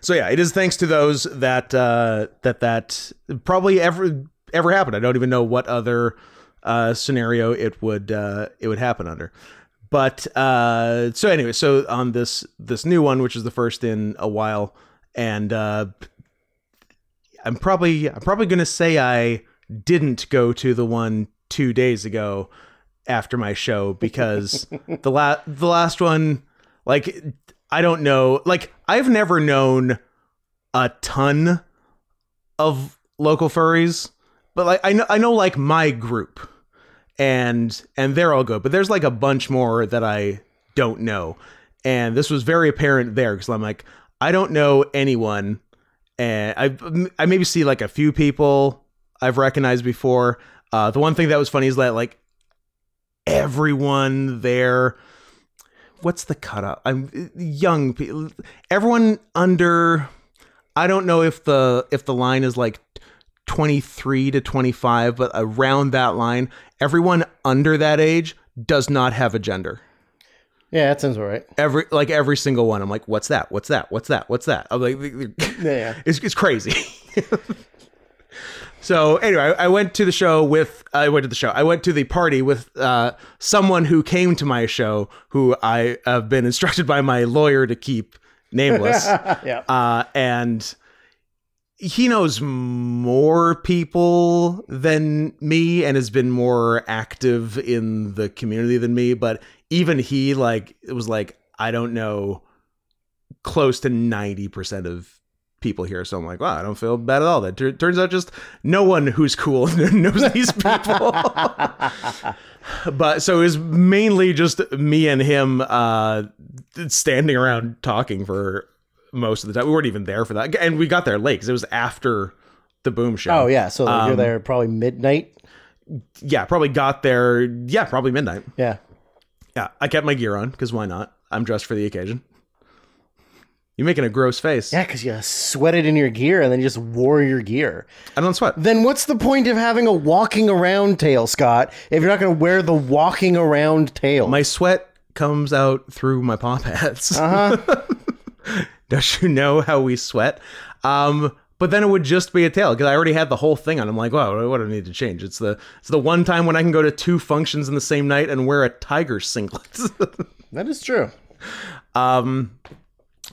So yeah, it is thanks to those that uh, that that probably ever ever happened. I don't even know what other uh, scenario it would uh, it would happen under. But uh, so anyway, so on this this new one, which is the first in a while, and uh, I'm probably I'm probably gonna say I didn't go to the one two days ago after my show because the last the last one like I don't know like I've never known a ton of local furries but like I know I know like my group and and they're all good but there's like a bunch more that I don't know and this was very apparent there because I'm like I don't know anyone and I I maybe see like a few people I've recognized before. Uh, the one thing that was funny is that like everyone there, what's the cutoff? I'm young people, everyone under. I don't know if the if the line is like 23 to 25, but around that line, everyone under that age does not have a gender Yeah, that sounds all right. every like every single one. I'm like, what's that? What's that? What's that? What's that? I'm like, Yeah. it's it's crazy. so anyway, I, I went to the show with I went to the show. I went to the party with uh, someone who came to my show, who I have been instructed by my lawyer to keep nameless, yeah. uh, and he knows more people than me and has been more active in the community than me but even he like it was like i don't know close to 90% of people here. So i'm like wow i don't feel bad at all. That tur- turns out just no one who's cool knows these people. But so it was mainly just me and him uh standing around talking for most of the time we weren't even there for that and we got there late because it was after the boom show Oh yeah. So like, you're Um, there probably midnight. yeah probably got there yeah probably midnight Yeah. yeah i kept my gear on because why not i'm dressed for the occasion You're making a gross face Yeah, because you sweated in your gear and then you just wore your gear. i don't sweat Then what's the point of having a walking around tail, Scott, if you're not going to wear the walking around tail? my sweat comes out through my paw pads uh-huh. Don't you know how we sweat? Um, but then it would just be a tail because I already had the whole thing on. I'm like, wow, what do I need to change? It's the it's the one time when I can go to two functions in the same night and wear a tiger singlet. that is true. um,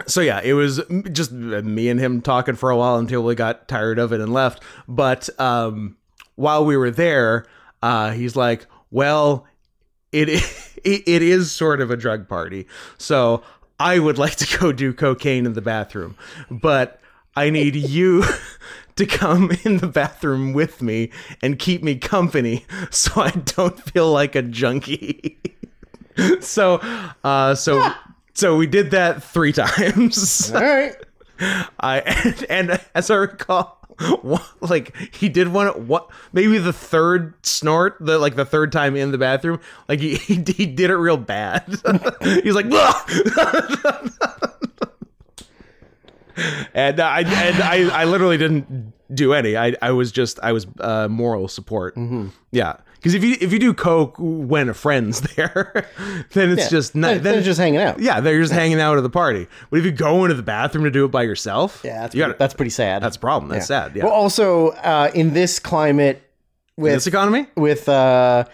so yeah, it was just me and him talking for a while until we got tired of it and left. But um, while we were there, uh, he's like, well, it it, it is sort of a drug party. So I would like to go do cocaine in the bathroom, but I need you to come in the bathroom with me and keep me company so I don't feel like a junkie. so uh so so we did that 3 times. All right. I and, and as I recall, like he did one what maybe the third snort, the like the third time in the bathroom, like he he, he did it real bad. He's like, and I and I I literally didn't do any. I I was just I was uh, moral support. Yeah. Because if you if you do coke when a friend's there, then it's Yeah. just not. They're, Then they're just hanging out. yeah, they're just hanging out at the party. But if you go into the bathroom to do it by yourself, Yeah, that's, you pretty, gotta, that's pretty sad. that's a problem. That's sad. Yeah. Well, also uh, in this climate, with this economy? with uh,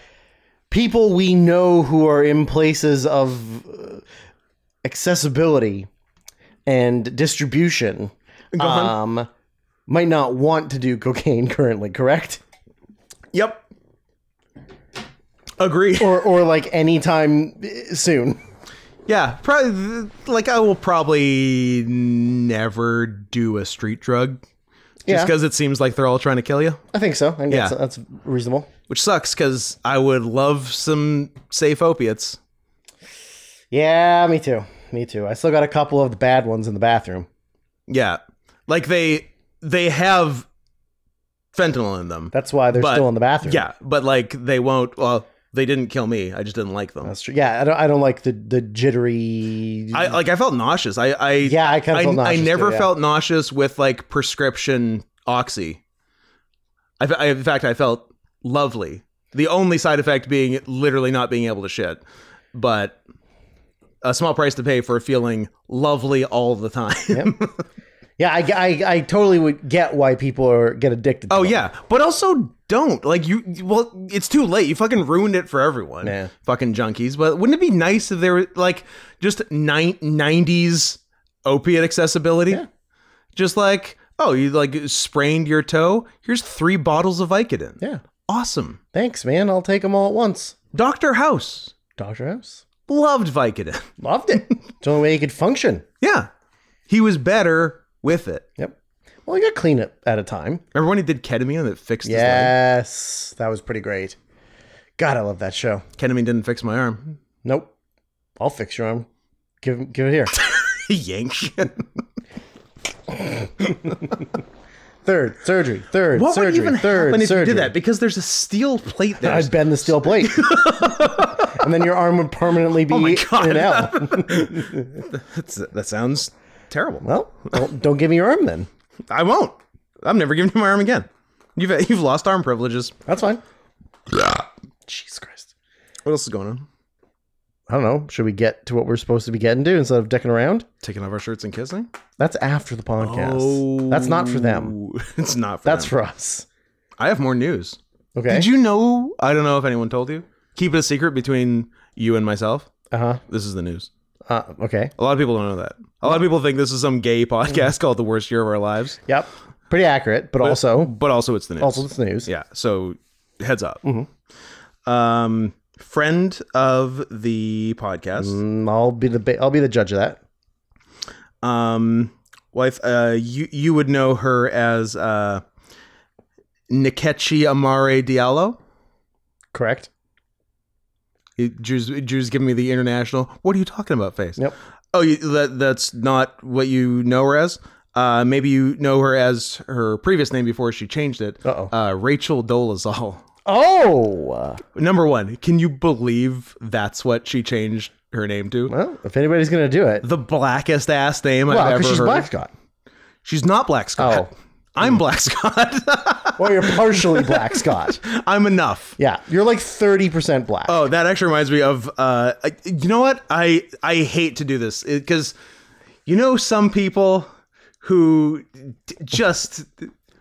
people we know who are in places of uh, accessibility and distribution um, might not want to do cocaine currently, correct? Yep. Agree. Or or like anytime soon. Yeah, probably. Like I will probably never do a street drug, just Yeah. because it seems like they're all trying to kill you, I think so. I think Yeah. that's, that's reasonable. which sucks because I would love some safe opiates. Yeah, me too. Me too. I still got a couple of the bad ones in the bathroom. Yeah, like they they have fentanyl in them. That's why they're But- still in the bathroom. Yeah, but like they won't. Well, they didn't kill me. I just didn't like them. That's true. Yeah, I don't. I don't like the the jittery. I like. I felt nauseous. I. I yeah, I kind I, of felt nauseous I never too, yeah. felt nauseous with like prescription oxy. I, I, in fact, I felt lovely. The only side effect being literally not being able to shit, but a small price to pay for feeling lovely all the time. Yeah, I, I, I totally would get why people are get addicted. to oh them. yeah, but also don't like you. Well, it's too late. You fucking ruined it for everyone. Yeah. Fucking junkies. But wouldn't it be nice if there were like just nineties opiate accessibility? Yeah. Just like oh, you like sprained your toe. Here's three bottles of Vicodin. yeah. Awesome. Thanks, man. I'll take them all at once. Doctor House Doctor House loved Vicodin. loved it. it's the only way he could function. yeah, he was better with it. Yep. Well, you got clean it at a time. Remember when he did ketamine and it fixed? Yes, that was pretty great. God, I love that show. Ketamine didn't fix my arm. Nope. I'll fix your arm. Give give it here. Yank. Third surgery. Third What surgery. would even third happen if surgery. you did that? Because there's a steel plate there. I'd bend the steel plate, and then your arm would permanently be Oh my God. in L. That's, that sounds terrible. Well, don't, don't give me your arm then. I won't. I'm never giving you my arm again. You've you've lost arm privileges. That's fine. Jesus Christ. What else is going on? I don't know. Should we get to what we're supposed to be getting to instead of dicking around? Taking off our shirts and kissing? That's after the podcast. That's not for them. It's not for That's them. for us. I have more news. Okay. Did you know? I don't know if anyone told you. Keep it a secret between you and myself. Uh huh. This is the news. Uh, okay. A lot of people don't know that. A lot of people think this is some gay podcast called "The Worst Year of Our Lives," Yep. Pretty accurate, but also but also it's the news. also it's news. Yeah. So heads up. Mm-hmm. Um, friend of the podcast. Mm, I'll be the ba- I'll be the judge of that. Um, wife. Uh, you you would know her as uh, Nkechi Amare Diallo. Correct. He- Drew's, Drew's giving me the international. What are you talking about? Face. Yep. Oh, you, that that's not what you know her as. Uh, maybe you know her as her previous name before she changed it. Uh-oh. Uh, Rachel Dolezal. Oh. Number one, can you believe that's what she changed her name to? well, if anybody's gonna do it, The blackest ass name well, I've ever she's heard. Black Scott. She's not Black Scott. Oh. I'm Black Scott. Well, you're partially Black Scott. I'm enough. Yeah, you're like thirty percent black. Oh, that actually reminds me of. Uh, I, you know what? I I hate to do this because, you know, some people who d- just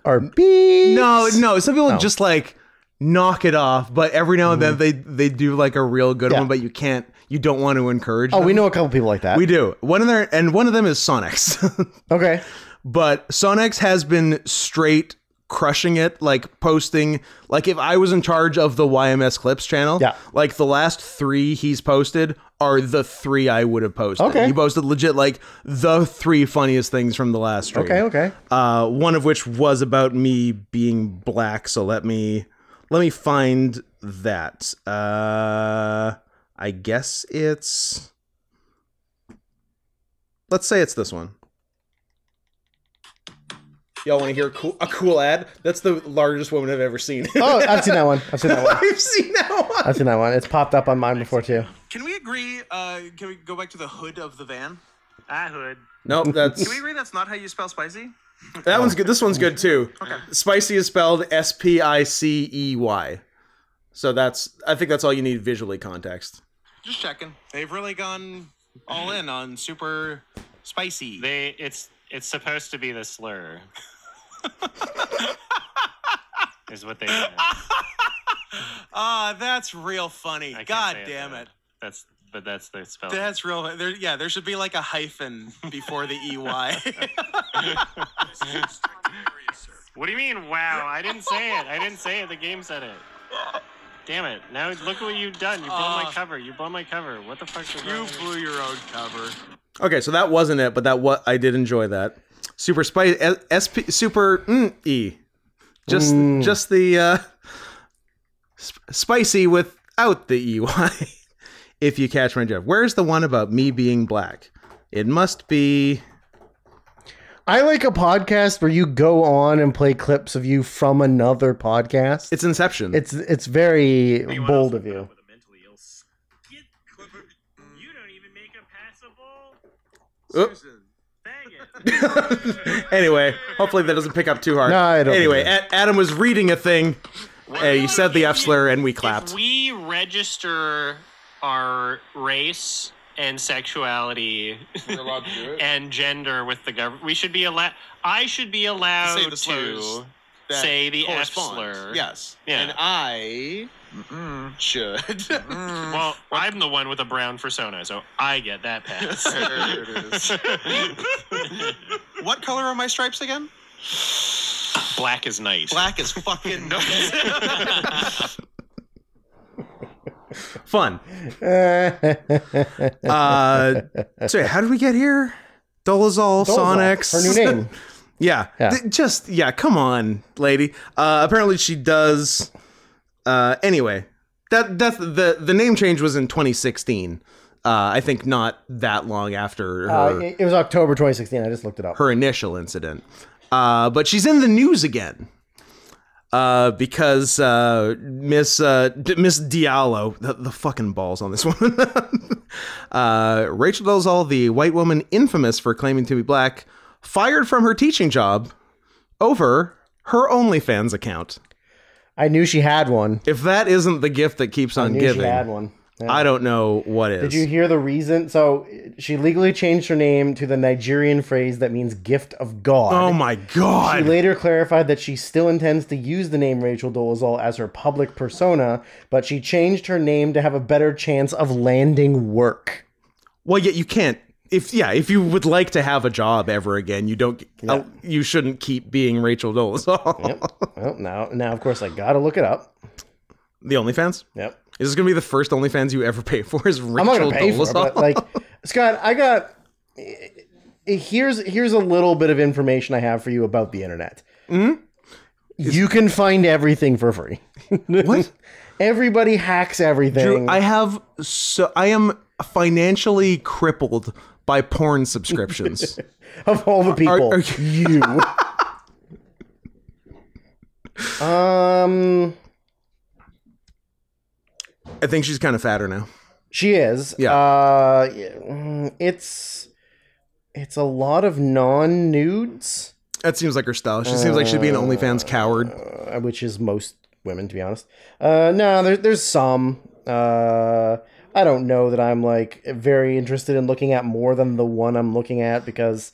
Are bees. no no. Some people just like knock it off, but every now and then they they do like a real good Mm-hmm. Yeah. one. But you can't. You don't want to encourage. Oh, them. we know a couple people like that. we do. One of their and one of them is Sonics. okay. But Sonex has been straight crushing it, like posting. Like if I was in charge of the YMS Clips channel, Yeah. like the last three he's posted are the three I would have posted. Okay. he posted legit like the three funniest things from the last stream. Okay. Okay. Uh, one of which was about me being black. So let me let me find that. Uh, I guess it's. Let's say it's this one. Y'all want to hear a cool, a cool ad? That's the largest woman I've ever seen. Oh, I've seen that one. I've seen that one. I've seen that one. I've seen that one. It's popped up on mine before too. Can we agree? Uh, can we go back to the hood of the van? I hood. Nope, that's Can we agree that's not how you spell spicy? that one's good. This one's good too. Okay. Spicy is spelled S P I C E Y. So that's I think that's all you need visually context. Just checking. They've really gone all in on super spicy. They it's it's supposed to be the slur. is what they said. Ah, that's real funny. I can't God say damn though. it. That's but that's the spell. That's real. There, yeah, there should be like a hyphen before the EY. What do you mean? Wow! I didn't say it. I didn't say it. The game said it. Damn it! Now look what you've done. You blew my Uh, cover. You blew my cover. What the fuck? is you wrong with blew your own cover. Okay, so that wasn't it, but that what I did enjoy that. Super spicy SP super mm, E. Just Mm. just the uh sp- spicy without the EY. if you catch my drift. Where's the one about me being black? It must be I like a podcast where you go on and play clips of you from another podcast. it's Inception. It's it's very bold of you. With a mentally ill skid. You don't even make a passable oh. Oop. anyway, hopefully that doesn't pick up too hard. No, I don't Anyway, A- Adam was reading a thing. and he said the F slur, and we clapped. If we register our race and sexuality We're allowed to do it. and gender with the government, we should be allowed. I should be allowed Say to, the slurs that say the F correspond. slur. Yes. Yeah. And I should. Well, I'm the one with a brown persona, so I get that pass. There it is. what color are my stripes again? Black as night. Black as fucking night. Fun. Uh, so how did we get here? Dolazol, Dolezal, Sonics. Her new name. Yeah. Yeah. Th- just yeah, come on, lady. Uh apparently she does uh anyway. That that's the the name change was in 2016. Uh I think not that long after her Uh, it, it was October 2016. I just looked it up. her initial incident. Uh but she's in the news again. Uh, because uh, Miss uh, D- Miss Diallo, the, the fucking balls on this woman. uh, Rachel Dolezal, the white woman infamous for claiming to be black, fired from her teaching job over her OnlyFans account. I knew she had one. If that isn't the gift that keeps I on knew giving, she had one. Yeah. I don't know what is. Did you hear the reason? So she legally changed her name to the Nigerian phrase that means gift of God. oh my God. She later clarified that she still intends to use the name Rachel Dolezal as her public persona, but she changed her name to have a better chance of landing work. well, yeah, you can't. If yeah, if you would like to have a job ever again, you don't. uh, you shouldn't keep being Rachel Dolezal. Yep. well, now, now of course I gotta look it up. The OnlyFans. Yep. Is this gonna be the first OnlyFans you ever pay for? Is Rachel I'm not pay for it, Dolezal? like Scott, I got here's here's a little bit of information I have for you about the internet. Mm-hmm. You can find everything for free. what? Everybody hacks everything. Drew, I have so I am financially crippled by porn subscriptions. of all the people, are you. um, I think she's kind of fatter now. she is. Yeah. Uh, it's it's a lot of non nudes. That seems like her style. She seems like she'd be an OnlyFans coward. uh, which is most women, to be honest. Uh, no, there, there's some. Uh, I don't know that I'm like very interested in looking at more than the one I'm looking at because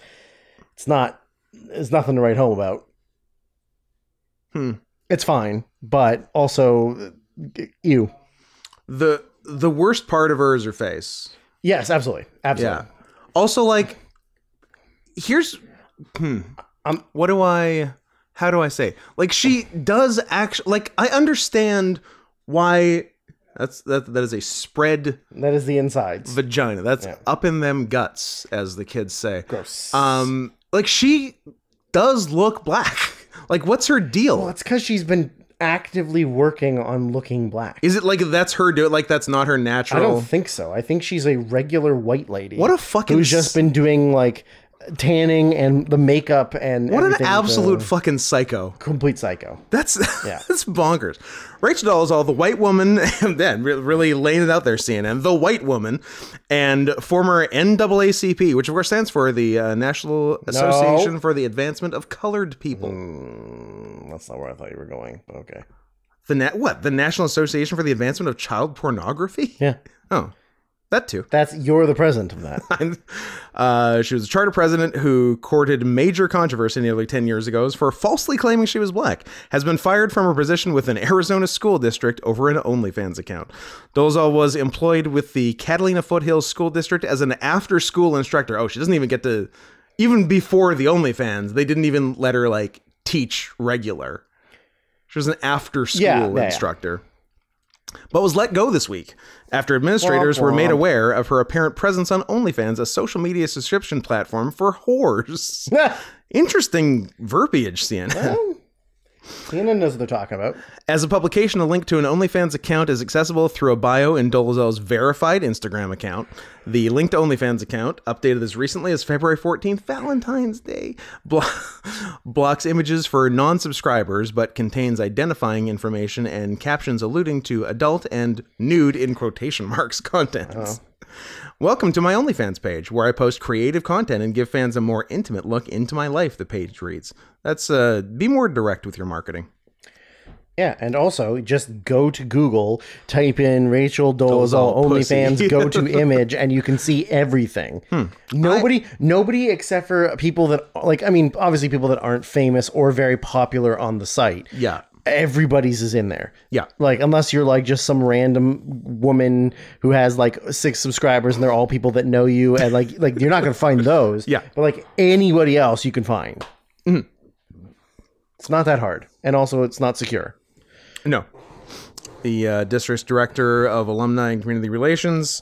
it's not. There's nothing to write home about. Hmm. It's fine, but also, uh, you. The the worst part of her is her face. Yes, absolutely, absolutely. Yeah. Also, like, here's, hmm, Um, what do I, how do I say? Like, she does actually, like, I understand why. That's that. That is a spread That is the insides. vagina. That's Yeah. up in them guts, as the kids say. Gross. Um, like she does look black. Like, what's her deal? well, it's because she's been actively working on looking black. Is it like that's her do it? Like that's not her natural? I don't think so. I think she's a regular white lady. What a fucking who's just been doing like tanning and the makeup and what an absolute fucking psycho. complete psycho. That's Yeah. that's bonkers. Rachel Dolezal, the white woman, and then really laying it out there, CNN, the white woman, and former NAACP, which of course stands for the uh, National Association for the Advancement of Colored People. Mm, that's not where I thought you were going. But okay. The na- what? The National Association for the Advancement of Child Pornography? Yeah. Oh, That too. That's you're the president of that. Uh, she was a charter president who courted major controversy nearly 10 years ago for falsely claiming she was black. Has been fired from her position with an Arizona school district over an OnlyFans account. Dolezal was employed with the Catalina Foothills School District as an after school instructor. Oh, she doesn't even get to, even before the OnlyFans, they didn't even let her like teach regular. She was an after school Yeah, yeah, yeah. But was let go this week after administrators were made aware of her apparent presence on OnlyFans, a social media subscription platform for whores. Interesting verbiage, CNN. CNN knows what they're talking about. As a publication, a link to an OnlyFans account is accessible through a bio in Dolezal's verified Instagram account. The link to OnlyFans account, updated as recently as February 14th, Valentine's Day, blo- blocks images for non subscribers but contains identifying information and captions alluding to adult and nude in quotation marks contents. Oh. Welcome to my OnlyFans page, where I post creative content and give fans a more intimate look into my life, the page reads. That's uh be more direct with your marketing. Yeah, and also just go to Google, type in Rachel Dolezal. OnlyFans, go to image, and you can see everything. Nobody, nobody except for people that like, I mean, obviously people that aren't famous or very popular on the site. Yeah. Everybody's is in there. Yeah. Like, unless you're like just some random woman who has like six subscribers and they're all people that know you, and like, like you're not gonna find those. Yeah. But like anybody else, you can find. It's not that hard, and also it's not secure. No. The uh, district's director of alumni and community relations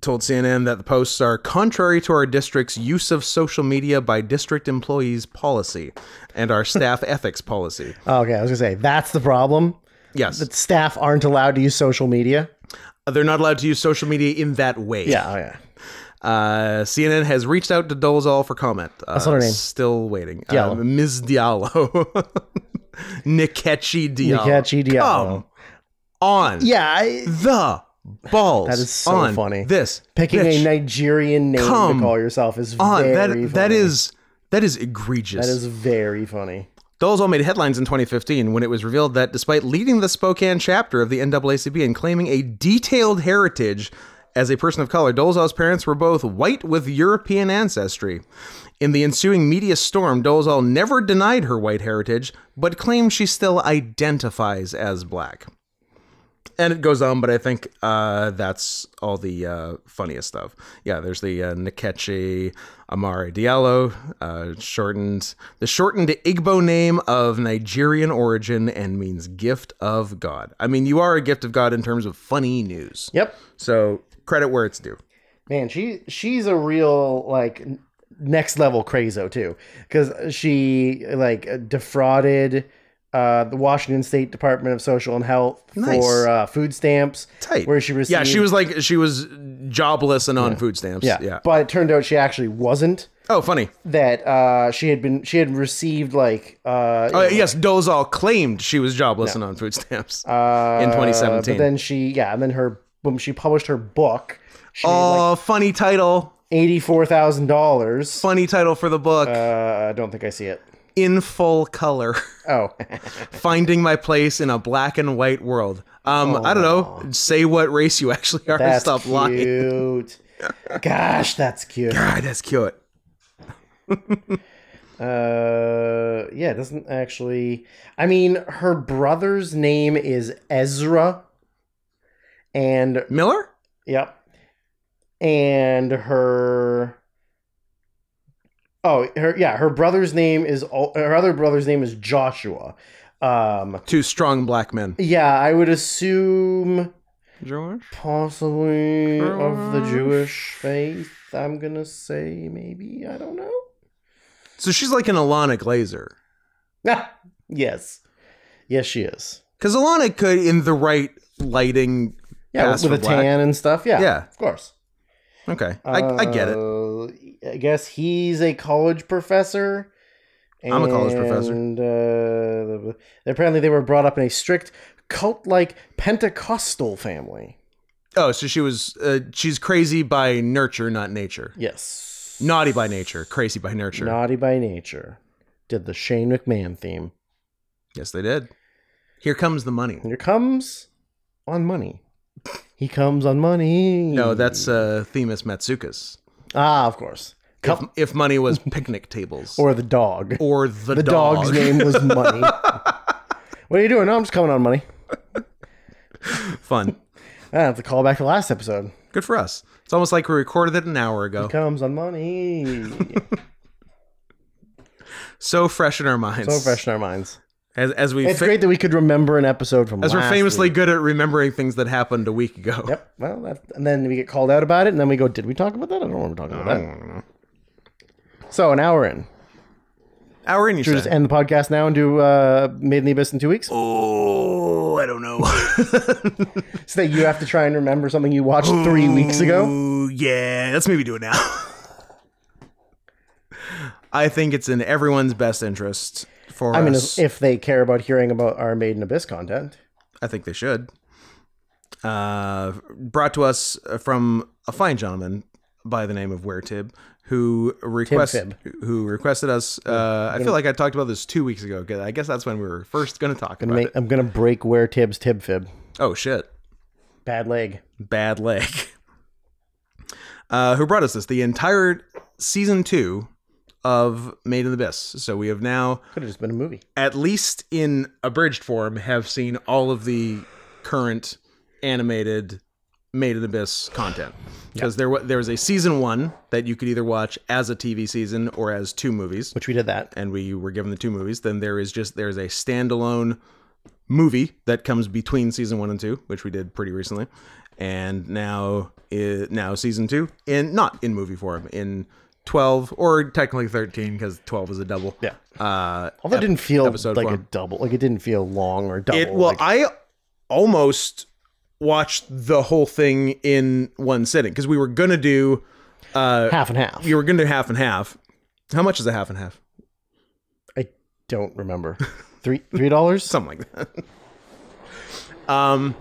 told CNN that the posts are contrary to our district's use of social media by district employees policy and our staff ethics policy. Oh, Okay, I was gonna say that's the problem. Yes. That staff aren't allowed to use social media. They're not allowed to use social media in that way. Yeah, oh yeah. Uh, CNN has reached out to Dolezal for comment. Uh, What's her name? Still waiting. Diallo. Uh, Ms. Diallo. Nikechi Diallo. Nkechi Diallo. Come on. Yeah, I, The balls. That is so funny. This. picking bitch. a Nigerian name Come to call yourself is on very that funny. that is that is egregious. that is very funny. Dolezal made headlines in 2015 when it was revealed that despite leading the Spokane chapter of the NAACP and claiming a detailed heritage as a person of color, Dolezal's parents were both white with European ancestry. In the ensuing media storm, Dolezal never denied her white heritage, but claimed she still identifies as black. And it goes on, but I think uh, that's all the uh, funniest stuff. Yeah, there's the uh, Nkechi Amare Diallo, uh, shortened the shortened Igbo name of Nigerian origin and means gift of God. I mean, you are a gift of God in terms of funny news. Yep, So credit where it's due. man, she she's a real like next level crazo too, because she like defrauded uh, the Washington State Department of Social and Health Nice. for uh, food stamps. Tight. Where she received Yeah, she was like she was jobless and on food stamps. yeah, yeah. but it turned out she actually wasn't. Oh, funny. That uh, she had been she had received like uh, Oh, yes, Dozal claimed she was jobless and on food stamps uh, in 2017. But then she yeah, and then her when she published her book, she made oh, funny title. eighty four thousand dollars. Funny title for the book. Uh, I don't think I see it. In full color. Oh, Finding my place in a black and white world. Um, I don't know. Say what race you actually are. that's Stop lying. cute. Gosh, that's cute. God, that's cute. Uh, yeah, it doesn't actually. I mean, her brother's name is Ezra, and Miller? Yep. And her Oh, her yeah, her brother's name is her other brother's name is Joshua. Um Two strong black men. yeah, I would assume George? possibly of the Jewish faith. I'm going to say maybe, I don't know. So she's like an Ilana Glazer. Ah, yes. Yes, she is. Because Ilana could, in the right lighting, Yeah, with a black. tan and stuff. Yeah. Yeah. Of course. Okay, I, I get it. Uh, I guess he's a college professor. I'm a college professor. And uh, apparently, they were brought up in a strict cult-like Pentecostal family. Oh, so she was, uh, she's crazy by nurture, not nature. Yes, Naughty by nature, crazy by nurture. naughty by nature. Did the Shane McMahon theme? Yes, they did. Here comes the money. Here comes on money. He comes on money. No, that's uh, Themis Matsukas. ah, of course. If, if money was picnic tables, or the dog. or the, the dog. dog's name was Money. what are you doing? No, I'm just coming on money. Fun. I have to call back to last episode. Good for us. It's almost like we recorded it an hour ago. He Comes on money. So fresh in our minds. so fresh in our minds. As, as we It's great that we could remember an episode from as we're famously week. good at remembering things that happened a week ago. Yep. Well, that, and then we get called out about it, and then we go, "Did we talk about that? I don't remember talking about that." So an hour in. Hour in, you Should just end the podcast now and do uh, Made in the Abyss in two weeks? oh, I don't know. So that you have to try and remember something you watched three weeks ago. Yeah, let's maybe do it now. I think it's in everyone's best interest for I mean, if they care about hearing about our Made in Abyss content. I think they should. Uh, brought to us from a fine gentleman by the name of Weretib, who request Fib. who requested us. Uh, I feel like I talked about this two weeks ago. I guess that's when we were first going to talk about Make, it. I'm gonna break where Tibbs Tib Fib. Oh shit, Bad leg. bad leg. Uh, who brought us this? The entire season two of Made in the Abyss. So we have now Could have just been a movie. at least in abridged form, have seen all of the current animated Made in the Abyss content. Because there wa there was a season one that you could either watch as a TV season or as two movies, Which we did that. and we were given the two movies. Then there is just there's a standalone movie that comes between season one and two, which we did pretty recently, and now i now season two in not in movie form in. 12 or technically 13 because 12 is a double Yeah. uh Although it didn't feel like a double. Like it didn't feel long or double. It well, like, I almost watched the whole thing in one sitting because we were gonna do uh half and half. you were gonna do half and half. How much is a half and half? I don't remember. Three three dollars. Something like that. um,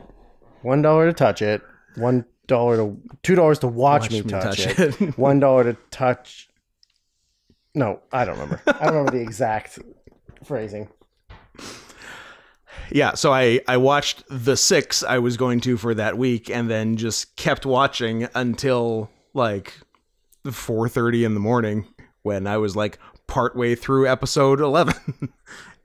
One dollar to touch it. One dollar to two dollars to watch, Watch me, me touch, touch it. it. One dollar to touch. No, I don't remember. I don't remember the exact phrasing. yeah. So I I watched the six I was going to for that week, and then just kept watching until like four thirty in the morning when I was like partway through episode eleven.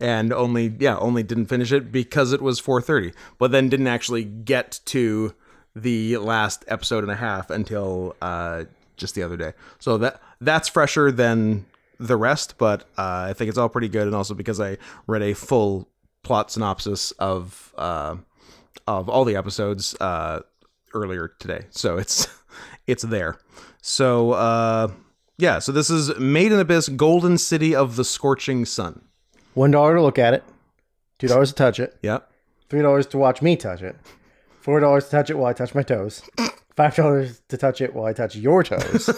and only yeah only didn't finish it because it was 4.30 but then didn't actually get to the last episode and a half until uh, just the other day so that that's fresher than the rest but uh, i think it's all pretty good and also because i read a full plot synopsis of uh, of all the episodes uh, earlier today so it's it's there so uh, yeah so this is made in abyss golden city of the scorching sun One dollar to look at it. Two dollars to touch it. yeah Three dollars to watch me touch it. Four dollars to touch it while I touch my toes. Five dollars to touch it while I touch your toes.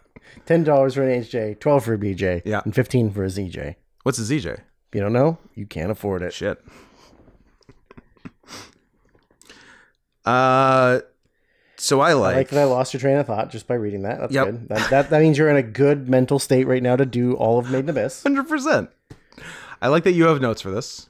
Ten dollars for an HJ. Twelve for a BJ. Yeah. And fifteen for a ZJ. What's a ZJ? If you don't know, you can't afford it. Shit. Uh, so I I like. like that I lost your train of thought just by reading that. That's Yep. good. That, that that means you're in a good mental state right now to do all of Made in Abyss. Hundred percent. I like that you have notes for this.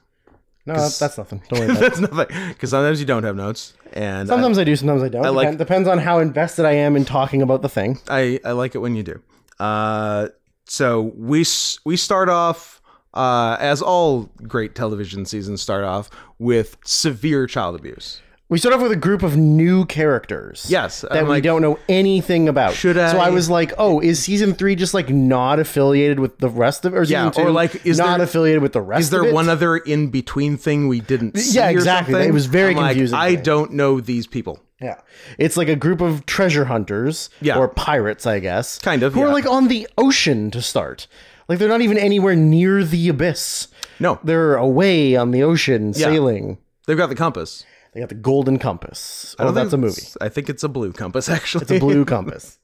No, that's, nothing. Don't worry about it. That's nothing because sometimes you don't have notes, and Sometimes I do, sometimes I don't. I like- Depend- depends on how invested I am in talking about the thing. I, I I like it when you do. Uh, so we we start off uh, as all great television seasons start off with severe child abuse. We start off with a group of new characters. Yes, That I'm we like, don't know anything about. Should So I- I was like, oh, is season three just like not affiliated with the rest of or Yeah, two or, like, is not there- affiliated with the rest Is there one other in between thing we didn't see? Yeah, exactly. It was very I'm confusing to I don't know these people. Yeah. It's like a group of treasure hunters Yeah. or pirates, I guess. Kind of, Who are like on the ocean to start. Like they're not even anywhere near the abyss. No, They're away on the ocean sailing. they've got the compass. They got the golden compass. I Oh, that's a movie. I think it's a blue compass, actually. It's a blue compass.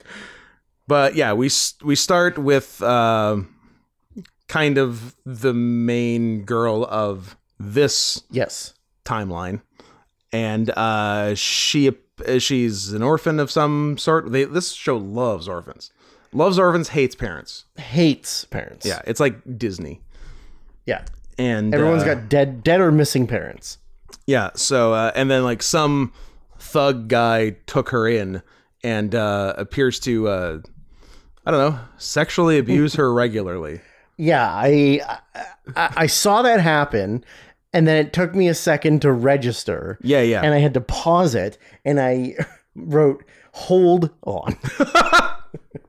but yeah, we we start with uh, kind of the main girl of this Yes. timeline, and uh, she she's an orphan of some sort. They, this show loves orphans, loves orphans, hates parents. Hates parents. Yeah, it's like Disney, Yeah. and Everyone's uh, got dead dead or missing parents. Yeah. So, uh, and then like some thug guy took her in and uh, appears to uh, I don't know sexually abuse her regularly. Yeah, I, I I saw that happen, and then it took me a second to register. Yeah, yeah. and I had to pause it, and I wrote "hold on."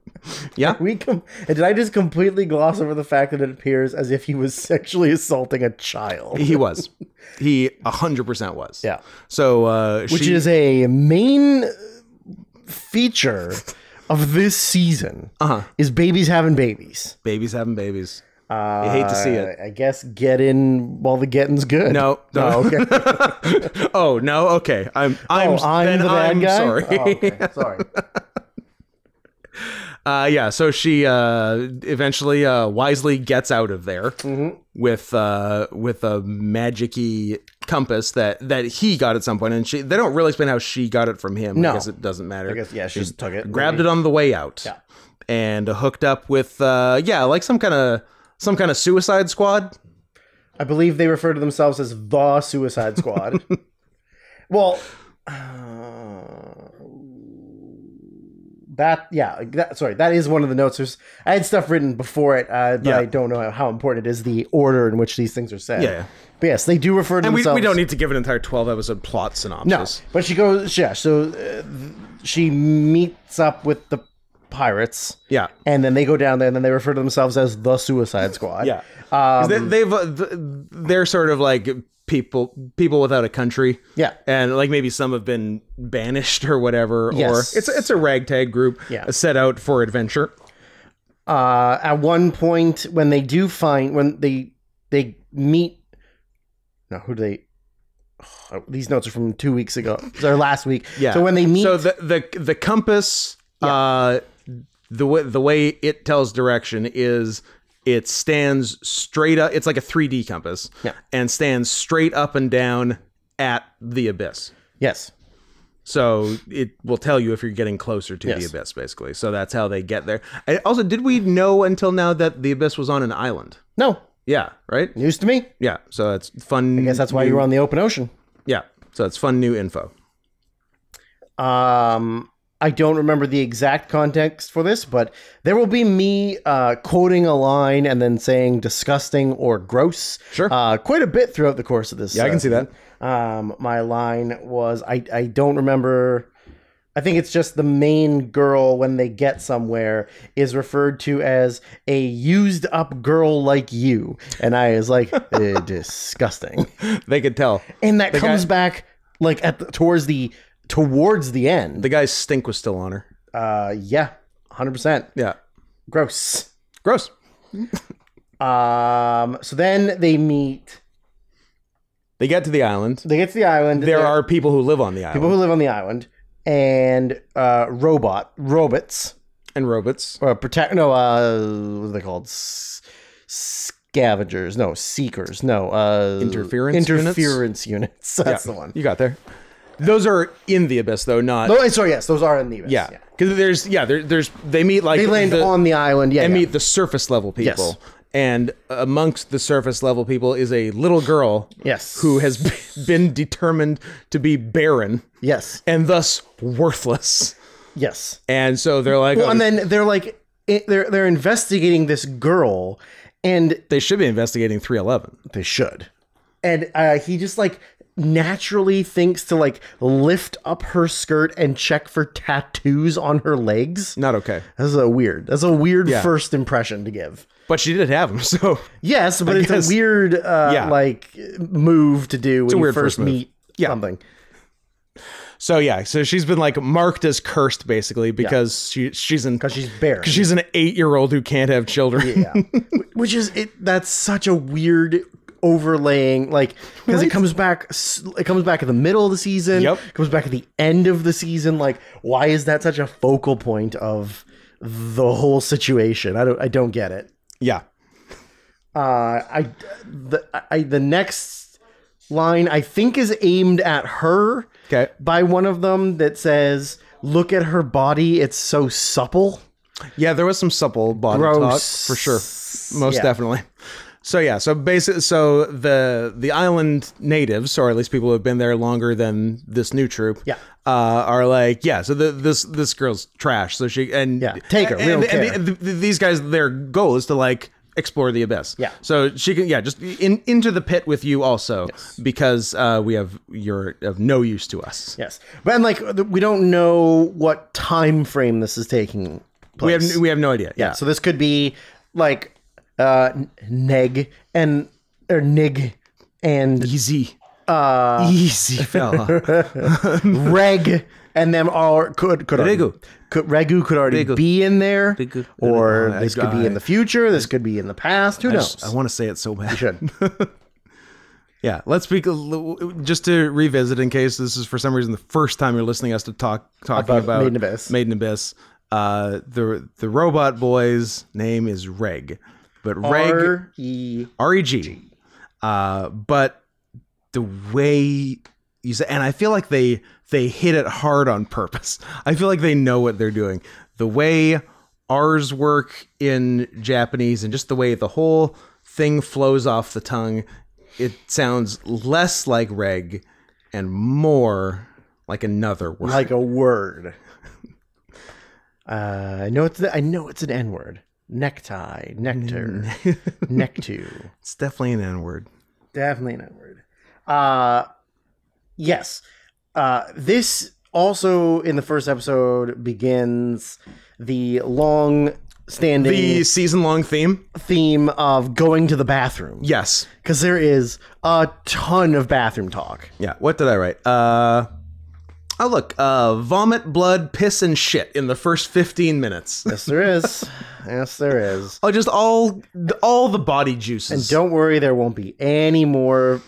Yeah. we com- and did I just completely gloss over the fact that it appears as if he was sexually assaulting a child? He was. He hundred percent was. Yeah. So uh, Which she, is a main feature of this season. Uh-huh. Is babies having babies? babies having babies. Uh, You hate to see it. I guess get in while the getting's good. No, No, no. okay. oh no. Okay. I'm. I'm. oh, I'm then the bad I'm guy. Sorry. Oh, okay. Sorry. Uh, yeah, so she uh, eventually uh, wisely gets out of there Mm-hmm. with uh, with a magicy compass that that he got at some point, and she they don't really explain how she got it from him. No. I guess it doesn't matter. I guess yeah, she just took it. grabbed it on the way out, Yeah. and hooked up with uh, yeah, like some kind of some kind of Suicide Squad. I believe they refer to themselves as the Suicide Squad. well, uh, that yeah, that, sorry, that is one of the notes. There's, I had stuff written before it, uh, but Yeah. I don't know how important it is the order in which these things are said. Yeah. but yes, they do refer to And we, themselves. we don't need to give an entire twelve episode plot synopsis. no, but she goes yeah. So uh, she meets up with the pirates. Yeah. And then they go down there, and then they refer to themselves as the Suicide Squad. Yeah. Um, they, they've uh, th- they're sort of like people people without a country. Yeah. and like maybe some have been banished or whatever. Yes. Or it's it's a ragtag group. Yeah. set out for adventure. uh, at one point when they do find when they they meet no who do they oh, these notes are from two weeks ago or last week Yeah. so when they meet so the the the compass, uh, the way the way it tells direction is. It stands straight up. It's like a 3D compass, Yeah. and stands straight up and down at the abyss. yes So it will tell you if you're getting closer to the abyss, basically. So that's how they get there. And also, did we know until now that the abyss was on an island? no Yeah, right. news to me Yeah. So it's fun. i guess that's why you were on the open ocean Yeah. So it's fun new info. um I don't remember the exact context for this, but there will be me uh, quoting a line and then saying disgusting or gross. Sure. Uh, quite a bit throughout the course of this. Yeah, I uh, can see that. Um, my line was I I don't remember. I think it's just the main girl when they get somewhere is referred to as a used up girl like you, and I is like eh, disgusting, They could tell and that comes guy- back like at the, towards the towards the end. the guy's stink was still on her. Uh, yeah, hundred percent Yeah. gross. Gross. Um, so then they meet. They get to the island. They get to the island. There They're- people who live on the island people who live on the island and uh robot robots and robots. uh protect no uh what are they called S- scavengers no seekers no uh Interference units? interference units, that's Yeah, the one You got there. Those are in the abyss, though, not. oh sorry yes those are in the abyss. yeah, because there's yeah, there, there's they meet like they land the- on the island yeah, and yeah. meet the surface level people. Yes. And amongst the surface level people is a little girl yes who has been determined to be barren yes and thus worthless. yes And so they're like, well, oh, and then they're like they're they're investigating this girl and they should be investigating 311. They should. And uh, he just like naturally thinks to like lift up her skirt and check for tattoos on her legs. Not okay. That's a weird. That's a weird Yeah. first impression to give. But she didn't have them, so Yes, but it's guess- a weird uh, Yeah. like move to do when a you weird first first meet Yeah. something. so yeah, so she's been like marked as cursed basically because she she's an Because she's bare. because she's an eight year old who can't have children. yeah. Which is it that's such a weird overlaying like because it comes back it comes back at the middle of the season Yep. comes back at the end of the season like why is that such a focal point of the whole situation i don't i don't get it yeah. uh i the i the next line i think is aimed at her Okay. by one of them that says look at her body it's so supple Yeah, there was some supple body Gross. talk for sure. Most Yeah. definitely. So yeah, so basically, so the the island natives, or at least people who have been there longer than this new troop, Yeah. uh, are like, yeah. So the, this this girl's trash. So she and Yeah, take her, And, and care. the- the- these guys, their goal is to like explore the abyss. Yeah. So she can, yeah, just in into the pit with you also, because uh, we have you're of no use to us. Yes, but and like we don't know what time frame this is taking We have we have no idea. yeah, so this could be like uh Neg and or Nig and Easy. Uh, Easy fella. Reg and them all could could already, Regu. could Regu could already Regu. be in there, Regu. or I- this could be in the future. This could be in the past. Who I, knows? just- I want to say it so bad. should. Yeah, let's speak just to revisit in case this is for some reason the first time you're listening to us to talk talking About about, Made in Abyss. Made in Abyss. Uh, the the robot boy's name is Reg, but Reg R E R E G. Uh, but the way you say, and I feel like they they hit it hard on purpose. I feel like they know what they're doing. The way R's work in Japanese, and just the way the whole thing flows off the tongue, it sounds less like reg and more like another word. like a word. Uh, I know it's I know it's an N word. Necktie, nectar, nectu. it's definitely an N word. Definitely an N word. Uh, yes. Uh, this also in the first episode begins the long standing The season long theme. theme of going to the bathroom Yes. because there is a ton of bathroom talk. Yeah. What did I write? Uh oh look, uh vomit, blood, piss, and shit in the first 15 minutes. Yes, there is. yes, there is. Oh, just all all the body juices. And don't worry, there won't be any more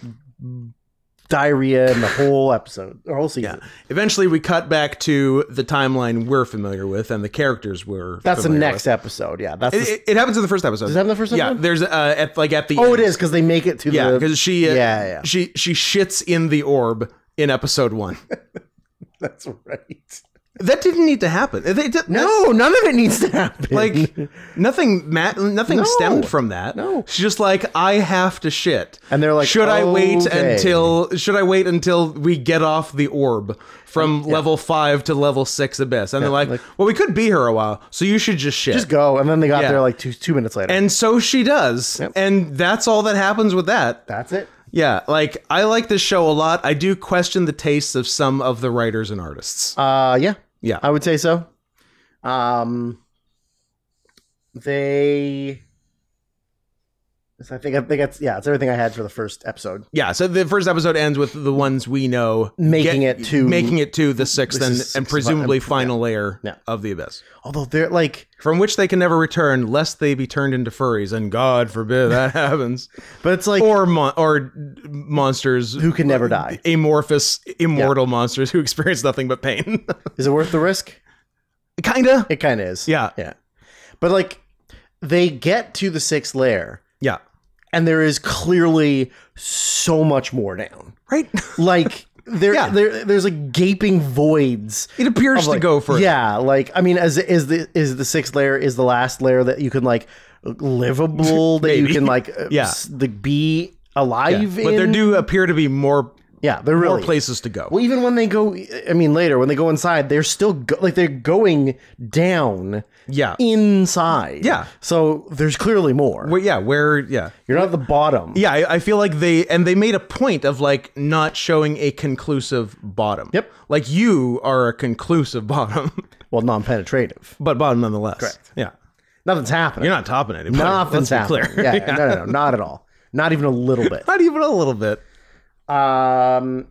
diarrhea in the whole episode or whole season. yeah. Eventually we cut back to the timeline we're familiar with and the characters we're That's the next episode. Yeah, that's with. the, It, it, it happens in the first episode. Does it happen in the first Yeah, episode? there's uh at like at the oh, end. it is because they make it to Yeah, the because she uh, Yeah, yeah. she she shits in the orb in episode 1. That's right. That didn't need to happen. Did, No, none of it needs to happen. like nothing nothing No. stemmed from that No. she's just like i have to shit And they're like, should i wait until should i wait until we get off the orb from level five to level six abyss and they're like, like- well we could be here a while so you should just shit just go, and then they got Yeah. there like two two minutes later. and so she does Yep. and that's all that happens with that that's it. yeah like i like this show a lot i do question the tastes of some of the writers and artists Uh, yeah, yeah I would say so. Um, they. I think I think that's yeah, it's everything I had for the first episode. Yeah, so the first episode ends with the ones we know Making it to- making it to the sixth and, and presumably um, yeah. final layer Yeah. of the abyss, Although they're like, from which they can never return, lest they be turned into furries, and God forbid that happens, but it's like or mon- or monsters who can never die. amorphous, immortal monsters who experience nothing but pain. Is it worth the risk? Kinda, It kind of is. yeah, yeah. But like, they get to the sixth layer, yeah, and there is clearly so much more down. right. Like there, Yeah. there, there's like gaping voids. It appears of, to go for yeah. Like I mean, as is the is the sixth layer is the last layer that you can like livable that you can like Yeah. s- the be alive in. but there do appear to be more yeah, they're more places to go. Well, even when they go, I mean, later when they go inside, they're still go, like they're going down yeah, inside. Yeah. So there's clearly more. Where- yeah, where yeah. You're not at the bottom. Yeah, I, I feel like they and they made a point of like not showing a conclusive bottom. Yep. Like you are a conclusive bottom, Well, non-penetrative. but bottom nonetheless. Correct. Yeah. Nothing's happening. You're not topping it. Nothing's happening. clear. Yeah, no, no, no, not at all. Not even a little bit. Not even a little bit. Um,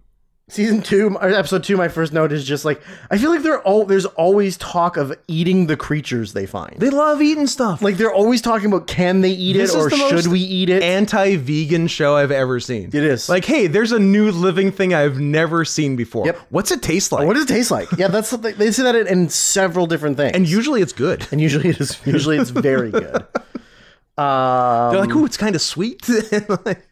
season two, or episode two, my first note is just like I feel like there all there's always talk of eating the creatures they find. They love eating stuff. like they're always talking about can they eat This it or should we eat it? anti-vegan show I've ever seen. It is. Like, hey, there's a new living thing I've never seen before. Yep. What's it taste like? what does it taste like? Yeah, that's something they say that in, in several different things, and usually it's good. and usually it is usually it's very good. Um, They're like, oh, it's kind of sweet. Like,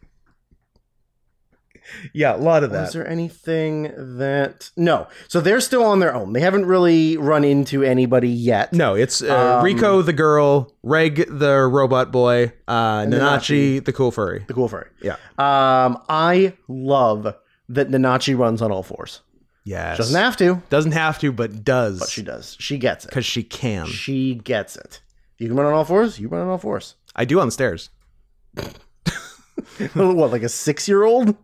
Yeah, a lot of that. Is there anything that no? So they're still on their own. They haven't really run into anybody yet. No, it's uh, Um, Rico the girl, Reg the robot boy, uh, Nanachi the cool furry. The cool furry. Yeah. Um, I love that Nanachi runs on all fours. Yes. Doesn't have to, Doesn't have to, but does. but she does. She gets it. because she can. She gets it. You can run on all fours. You run on all fours. I do on the stairs. what, like a six-year-old?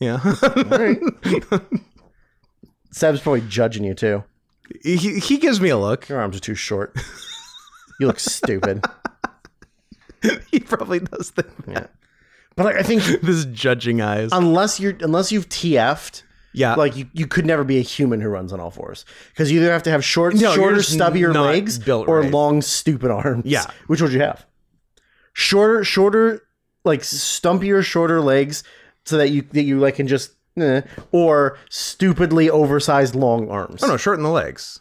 Yeah. All right. Seb's probably judging you too. he, he gives me a look. Your arms are too short. You look stupid. he probably does think Yeah. But like, I think this judging eyes. unless you're unless you've TF'd, yeah. like you, you could never be a human who runs on all fours because you either have to have short, No, you're shorter, just stubbier not legs built or right. long, stupid arms. Yeah. which would you have? Shorter, shorter, like stumpier, shorter legs, so that you that you like can just, eh, or stupidly oversized long arms. oh no, shorten the legs.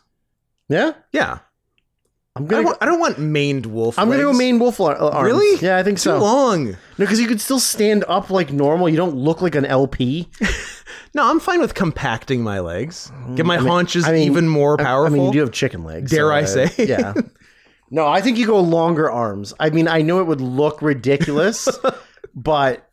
Yeah, Yeah. I'm I gonna. don't, Go, want, I don't want maned wolf. I'm gonna go legs. main wolf ar- uh, arms. Really? Yeah, I think Too so. long. No, because you could still stand up like normal. You don't look like an LP. No, I'm fine with compacting my legs. Get my haunches I mean- even more I- powerful. I mean, you do have chicken legs. Dare I say? yeah. No, I think you go longer arms. I mean, I know it would look ridiculous, but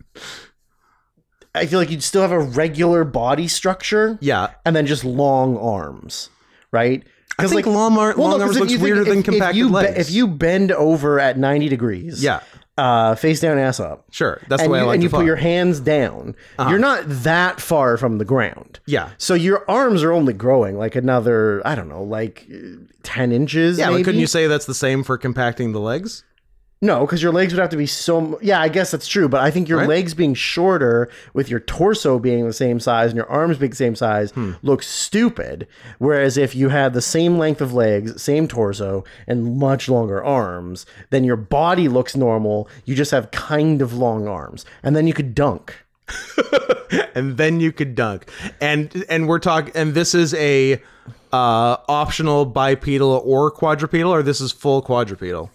I feel like you'd still have a regular body structure yeah. and then just long arms, right? I think long, ar- well, long no, arms looks weirder than if- compacted if legs. if you bend over at 90 degrees, yeah, uh, face down, ass up, sure. That's and the way you, I like and you put your hands down, you're not that far from the ground. Yeah. So your arms are only growing like another, I don't know, like 10 inches. Yeah, couldn't you say that's the same for compacting the legs? No, because your legs would have to be so. Yeah, I guess that's true. But I think your Right. legs being shorter, with your torso being the same size and your arms being the same size, Hmm. looks stupid. Whereas if you had the same length of legs, same torso, and much longer arms, then your body looks normal. You just have kind of long arms, and then you could dunk. and then you could dunk. And and we're talking and this is a uh optional bipedal or quadrupedal or this is full quadrupedal.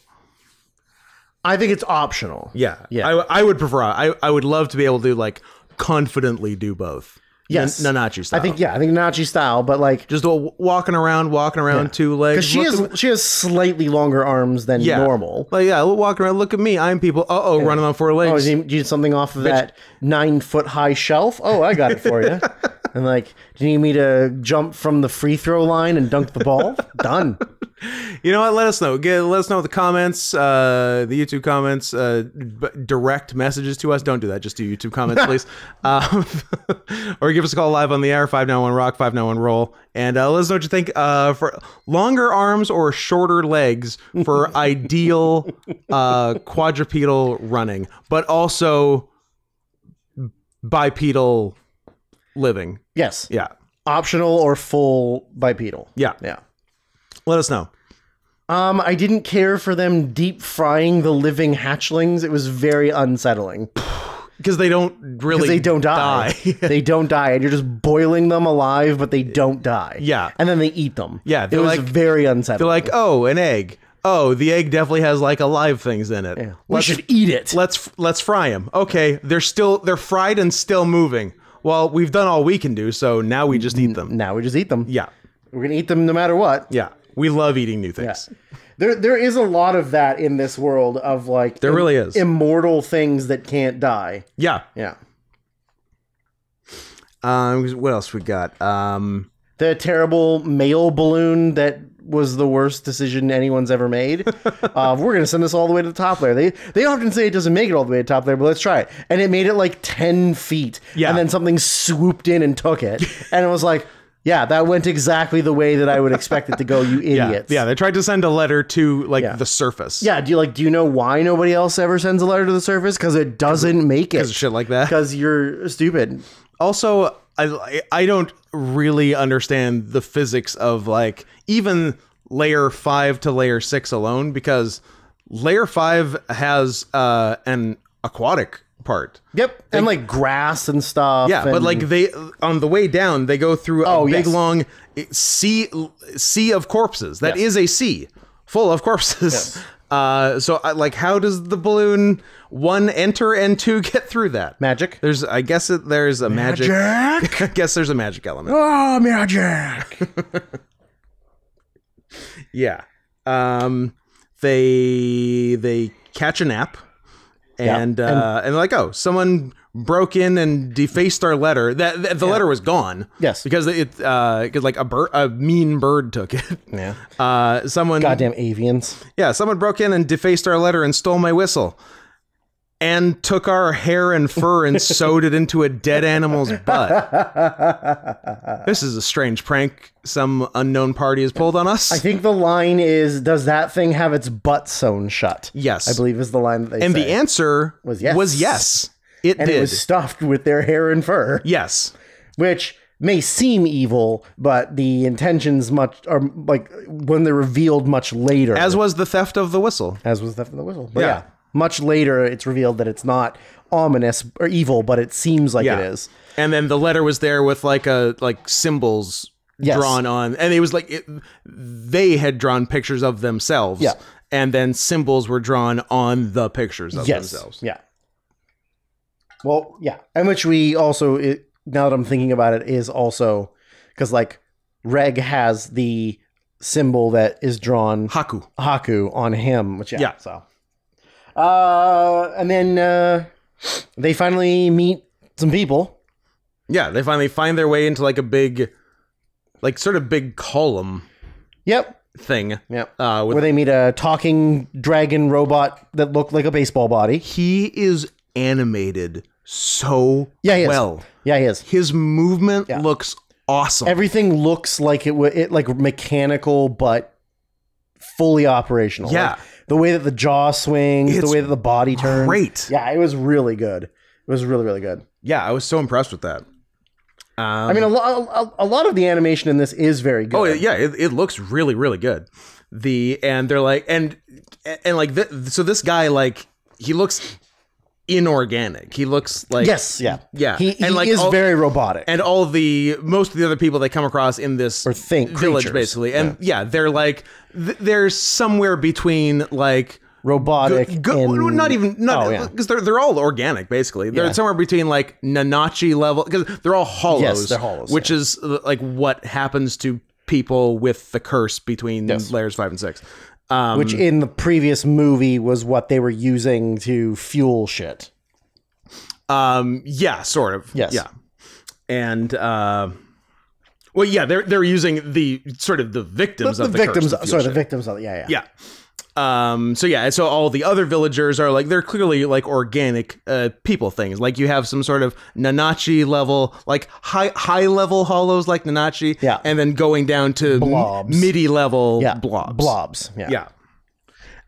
I think it's optional. Yeah. Yeah. I I would prefer I I would love to be able to like confidently do both. Yes. N- Nanachi style. I think yeah, I think Nachi style, but like just walking around, walking around two legs. because she Look has she has slightly longer arms than yeah. normal. Like yeah, walking around. Look at me. I'm people. Uh oh, running on four legs. do you need something off of that nine foot high shelf? Oh, I got it for you. and like, do you need me to jump from the free throw line and dunk the ball? Done. You know what? Let us know. Get, let us know in the comments, uh, the YouTube comments, uh, b- direct messages to us. Don't do that. Just do YouTube comments, please. um, or give us a call live on the air, 591 Rock, 591 Roll. And uh, let us know what you think uh, for longer arms or shorter legs for ideal uh, quadrupedal running, but also bipedal living. Yes. Yeah. Optional or full bipedal. Yeah. Yeah. Let us know. Um, I didn't care for them deep frying the living hatchlings. It was very unsettling Because they don't really they don't die. they don't die, and you're just boiling them alive, but they don't die. Yeah. and then they eat them. Yeah, it was like- very unsettling. They're like, oh, an egg. Oh, the egg definitely has like alive things in it. we Let's, should eat it. let's let's fry them. Okay, they're still they're fried and still moving. Well, we've done all we can do, so now we just eat them. now we just eat them. Yeah, We're gonna eat them no matter what. yeah. We love eating new things. There, there is a lot of that in this world of like There really is. immortal things that can't die. Yeah. Yeah, Um, what else we got? Um, the terrible mail balloon that was the worst decision anyone's ever made. uh, we're gonna send this all the way to the top layer. They they often say it doesn't make it all the way to the top layer, but let's try it. And it made it like ten feet. Yeah. and then something swooped in and took it, and it was like. Yeah, that went exactly the way that I would expect it to go, you idiots. yeah. They tried to send a letter to like Yeah. the surface. Yeah, do you like do you know why nobody else ever sends a letter to the surface? Because it doesn't make it. of shit like that. Because you're stupid. also I I don't really understand the physics of like even layer 5 to layer 6 alone because layer 5 has uh an aquatic part. Yep, and like grass and stuff. Yeah, but like they on the way down they go through a Oh, big yes. long sea sea of corpses. That Yes. is a sea full of corpses. Uh, so uh, like, how does the balloon one enter and two get through that? Magic. There's, I guess it, there's a magic. I guess there's a magic element. Oh, magic. Yeah. Um, they they catch a nap, and Yeah, uh, and like, oh, someone broke in and defaced our letter. That, that the letter was gone. Yes. because it uh, cause like a bird, a mean bird took it. Yeah. Uh, someone, Goddamn avians. yeah, someone broke in and defaced our letter and stole my whistle. And took our hair and fur and sewed it into a dead animal's butt. This is a strange prank some unknown party has pulled on us. I think the line is, "Does that thing have its butt sewn shut?" yes. I believe is the line that they And say. the answer Was yes. Was yes. It and did. it was stuffed with their hair and fur, yes. which may seem evil, but the intentions much are like when they're revealed much later. As was the theft of the whistle. as was theft of the whistle. But Yeah. yeah. Much later it's revealed that it's not ominous or evil, but it seems like Yeah. it is. And then the letter was there with like a like symbols Yes. drawn on and it was like it, they had drawn pictures of themselves. Yeah. And then symbols were drawn on the pictures of yes. themselves. Yeah. Well, yeah, and which we also it, now that I'm thinking about it is also because like Reg has the symbol that is drawn Haku. Haku on him, which yeah. Yeah. So, uh, and then uh, they finally meet some people. Yeah, they finally find their way into like a big like sort of big column Yep. thing. Yep. Uh with Where they meet a talking dragon robot that looked like a baseball body. he is animated so Yeah, he is. well. Yeah, he is. His movement Yeah. looks awesome. Everything looks like it was it like mechanical, but fully operational. Yeah. Like, the way that the jaw swings, It's the way that the body turns. great. Yeah, it was really good. It was really really good. yeah, I was so impressed with that. Um, I mean, a, lo- a, a lot of the animation in this is very good. Oh yeah, it, it looks really really good. The and they're like and and like th- so this guy like he looks inorganic. He looks like Yes, yeah, Yeah, He, and like is all- very robotic. and all the most of the other people they come across in this Or think village creatures. basically and yeah, they're like th- they're somewhere between like robotic. Go, and- not even not Oh, yeah. because they're they're all organic basically. They're Yeah. somewhere between like Nanachi level because they're all hollows. Yes, they're hollows, which is uh, like what happens to people with the curse between Yes. layers five and six. Um, which in the previous movie was what they were using to fuel shit. um, yeah, sort of. Yes. Yeah, and uh, well, yeah, they're they're using the sort of the victims The, of the, victims, to fuel sorry, the victims of yeah, yeah, Yeah. Um, so yeah, so all the other villagers are like they're clearly like organic uh, people things. Like you have some sort of Nanachi level, like high high level hollows like Nanachi, Yeah. and then going down to Blobs. midi level yeah, blobs. blobs, yeah, Yeah.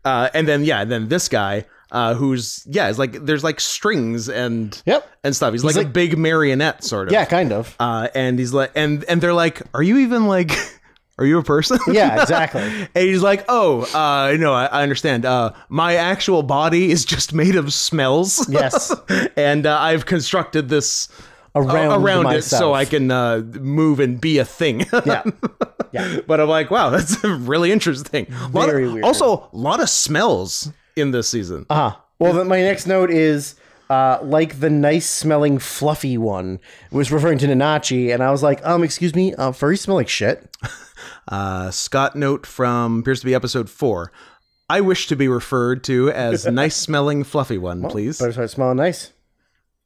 Uh, and then yeah, and then this guy uh, who's yeah, is like there's like strings and Yep. and stuff. He's, like, a big marionette sort of. yeah, kind of. Uh, and he's like, and and they're like, are you even like, are you a person? Yeah, exactly. And he's like, "Oh, uh, no, I, I understand. Uh, my actual body is just made of smells. Yes. and uh, I've constructed this a- Around, around it so I can uh, move and be a thing." yeah, yeah. but I'm like, wow, that's really interesting. Lot of- weird. Also, a lot of smells in this season. Uh huh. Well, my next note is uh, like the nice smelling fluffy one was referring to Nanachi, and I was like, um, excuse me, uh, furries smell like shit. Uh, Scott note from appears to be episode four. I wish to be referred to as nice smelling fluffy one, please. Better start smelling nice.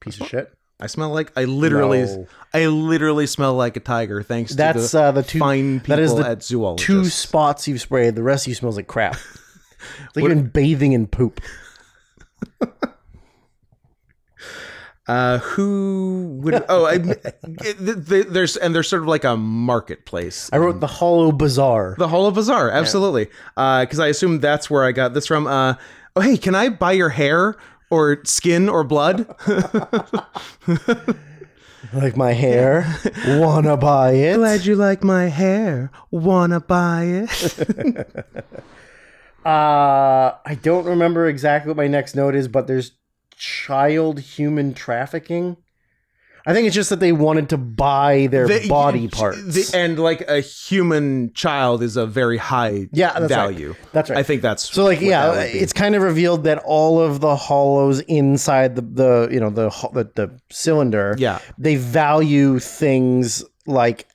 Piece of shit. I smell like I literally, No. I literally smell like a tiger. Thanks That's to the uh, the two. fine people that is the at zoologists. two spots you've sprayed. The rest of you smells like crap. It's like you've been bathing in poop. Uh, who would? Oh, I, th- th- there's and there's sort of like a marketplace. I wrote the Hollow Bazaar. The Hall of Bazaar, absolutely. Because I assume that's where I got this from. Uh, oh, hey, can I buy your hair or skin or blood? like my hair. Wanna buy it? Glad you like my hair. Wanna buy it? Uh, I don't remember exactly what my next note is, but there's child human trafficking. I think it's just that they wanted to buy their The- body parts. the- and like a human child is a very high Yeah, that's right. value. That's right. I think that's So like yeah, that would be. it's kind of revealed that all of the hollows inside the the you know the the, the cylinder, Yeah. they value things like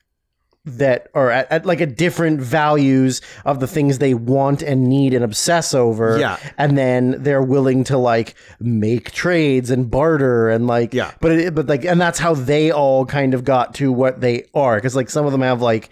that are at, at like at different values of the things they want and need and obsess over. Yeah. and then they're willing to like make trades and barter and like Yeah. but it, but like and that's how they all kind of got to what they are because like some of them have like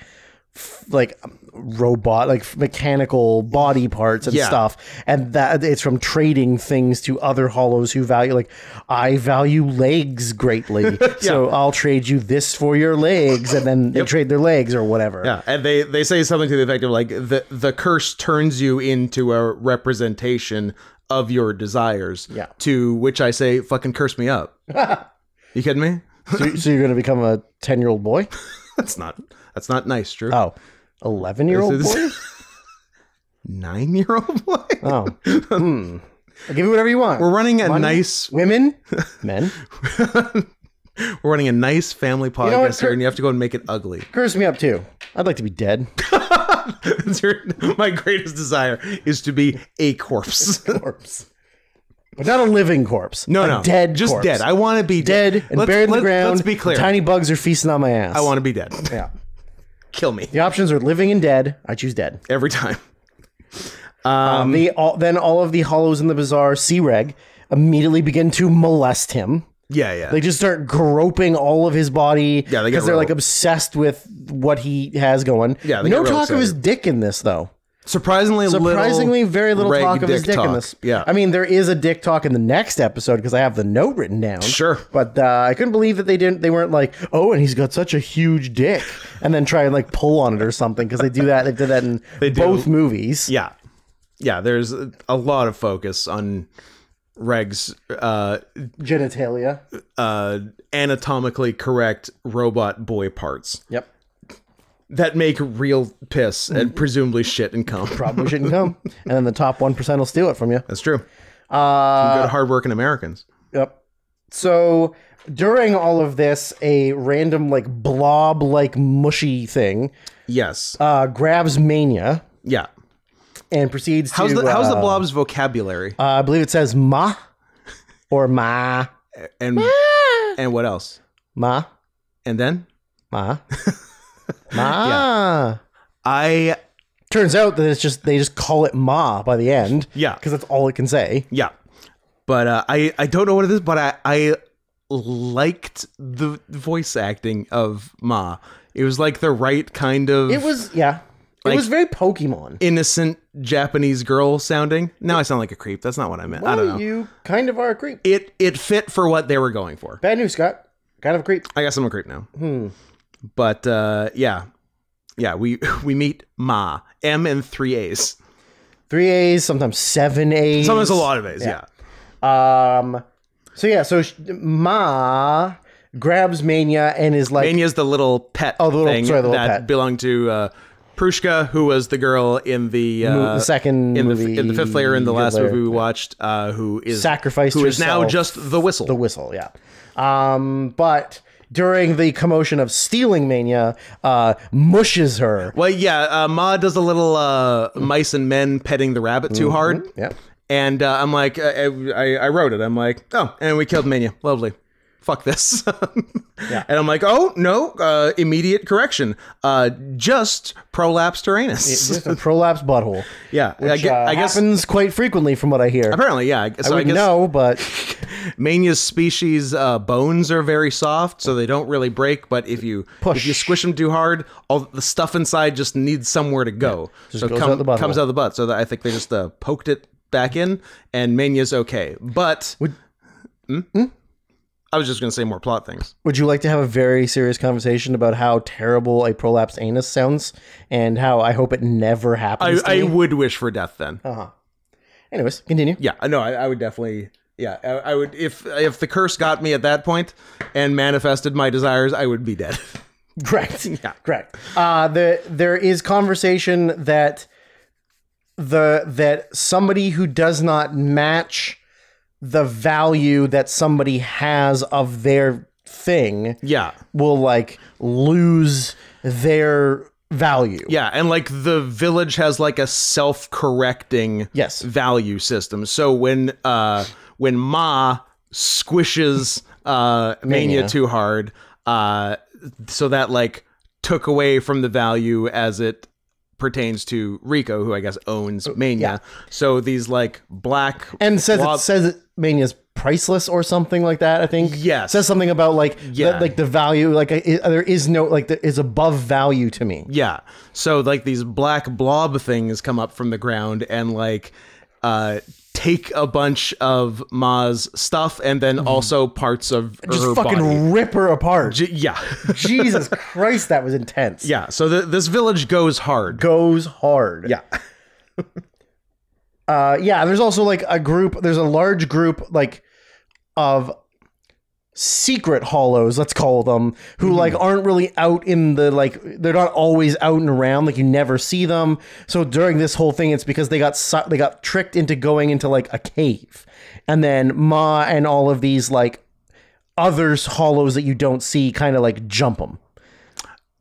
f- like robot like mechanical body parts and Yeah. stuff and that it's from trading things to other hollows who value like i value legs greatly so i'll trade you this for your legs and then they trade their legs or whatever Yeah, and they they say something to the effect of like the the curse turns you into a representation of your desires. Yeah. To which I say, fucking curse me up. you kidding me? so, so you're gonna become a 10 year old boy That's not that's not nice, Drew. oh 11 year old boy Nine year old boy. oh hmm. i'll give you whatever you want We're running a Money? nice women men we're running a nice family podcast know what, here, Kurt- and you have to go and make it ugly. curse me up too i'd like to be dead your- my greatest desire is to be a corpse. corpse but not a living corpse No, a no, dead just corpse. dead. I want to be dead and Let's- buried in the ground. Let's be clear. Tiny bugs are feasting on my ass. I want to be dead. Yeah. Kill me The options are living and dead. I choose dead. every time. Um, the all, then all of the hollows in the bazaar, see Reg, immediately begin to molest him. Yeah, yeah. They just start groping all of his body. Yeah, because they're like obsessed with what he has going. Yeah, they no talk of his dick in this though. Surprisingly, Surprisingly, little very little talk of his dick dick in talk. this. Yeah. I mean, there is a dick talk in the next episode because I have the note written down. Sure. but uh, I couldn't believe that they didn't. They weren't like, oh, and he's got such a huge dick, and then try and like pull on it or something because they do that. They did that in both movies. Yeah, yeah. There's a a lot of focus on Reg's uh, Genitalia. uh, anatomically correct robot boy parts Yep. That make real piss and presumably shit and cum. Probably shouldn't come. and then the top one percent will steal it from you. That's true. Uh, Good hardworking Americans. Yep. So during all of this, a random like blob like mushy thing Yes. uh, grabs Mania yeah. and proceeds How's to. the how's the uh, blob's vocabulary? Uh, I believe it says ma or ma And and what else? ma And then ma ma. I Turns out that it's just they just call it ma by the end. Yeah. because that's all it can say. yeah. But uh, I I don't know what it is, but I I liked the voice acting of Ma. It was like the right kind of It was yeah. It Like- was very Pokemon. innocent Japanese girl sounding. Now I sound like a creep. That's not what I meant. I don't know. You kind of are a creep. It it fit for what they were going for. Bad news, Scott. Kind of a creep. I guess I'm a creep now. But uh, yeah, yeah. We we meet Ma M and three A's. Three A's, sometimes seven A's. Sometimes a lot of A's. Yeah. Um. So yeah. So sh- Ma grabs Mania and is like, Mania's the little pet Oh, the little- thing sorry, the little that pet. belonged to uh, Prushka, who was the girl in the uh, the second in the movie, in the fifth layer in the last layer. movie we watched, uh, who is Sacrificed who is now just the whistle. the whistle. Yeah. Um. But during the commotion of stealing Mania, uh, mushes her. well, yeah, uh, Ma does a little uh, mice and men petting the rabbit too hard. Yeah. And uh, I'm like, uh, I, I wrote it. I'm like, oh, and we killed Mania. Lovely. Fuck this. Yeah. And I'm like, oh, no, uh, immediate correction. Uh, just prolapsed her anus. Just a prolapsed butthole. yeah. I, Which, gue- uh, I guess. happens quite frequently, from what I hear. Apparently, yeah. I So I, wouldn't guess know, but Mania's species uh, bones are very soft, so they don't really break. But if you Push. if you squish them too hard, all the stuff inside just needs somewhere to go. so it come- out comes out the butt. So that I think they just uh, poked it back in, and Mania's okay. But Hmm? I was just gonna say more plot things. would you like to have a very serious conversation about how terrible a prolapsed anus sounds and how I hope it never I, happens? to I me? would wish for death then. Uh huh. Anyways, continue. Yeah, I know. I, I would definitely. Yeah, I, I would if if the curse got me at that point and manifested my desires, I would be dead. Correct. Yeah. Correct. Uh, the there is conversation that the that somebody who does not match the value that somebody has of their thing Yeah. will like lose their value. Yeah, and like the village has like a self-correcting Yes. value system. So when uh when Ma squishes uh Mania, Mania. too hard, uh so that like took away from the value as it pertains to Rico, who I guess owns oh, Mania. yeah. So these like black and says blob- it says it Mania's priceless or something like that. I think. Yes. Says something about like Yeah. the, like the value like I- I- there is no like there is above value to me. Yeah. So like these black blob things come up from the ground and like uh take a bunch of Ma's stuff and then also parts of. Just her fucking body. rip her apart. Yeah. Jesus Christ, that was intense. yeah. So the, this village goes hard. Goes hard. yeah. Uh, yeah, there's also like a group, there's a large group like of secret hollows, let's call them, who like aren't really out in the like they're not always out and around, like you never see them. So during this whole thing it's because they got su- they got tricked into going into like a cave. And then Ma and all of these like others hollows that you don't see kind of like jump them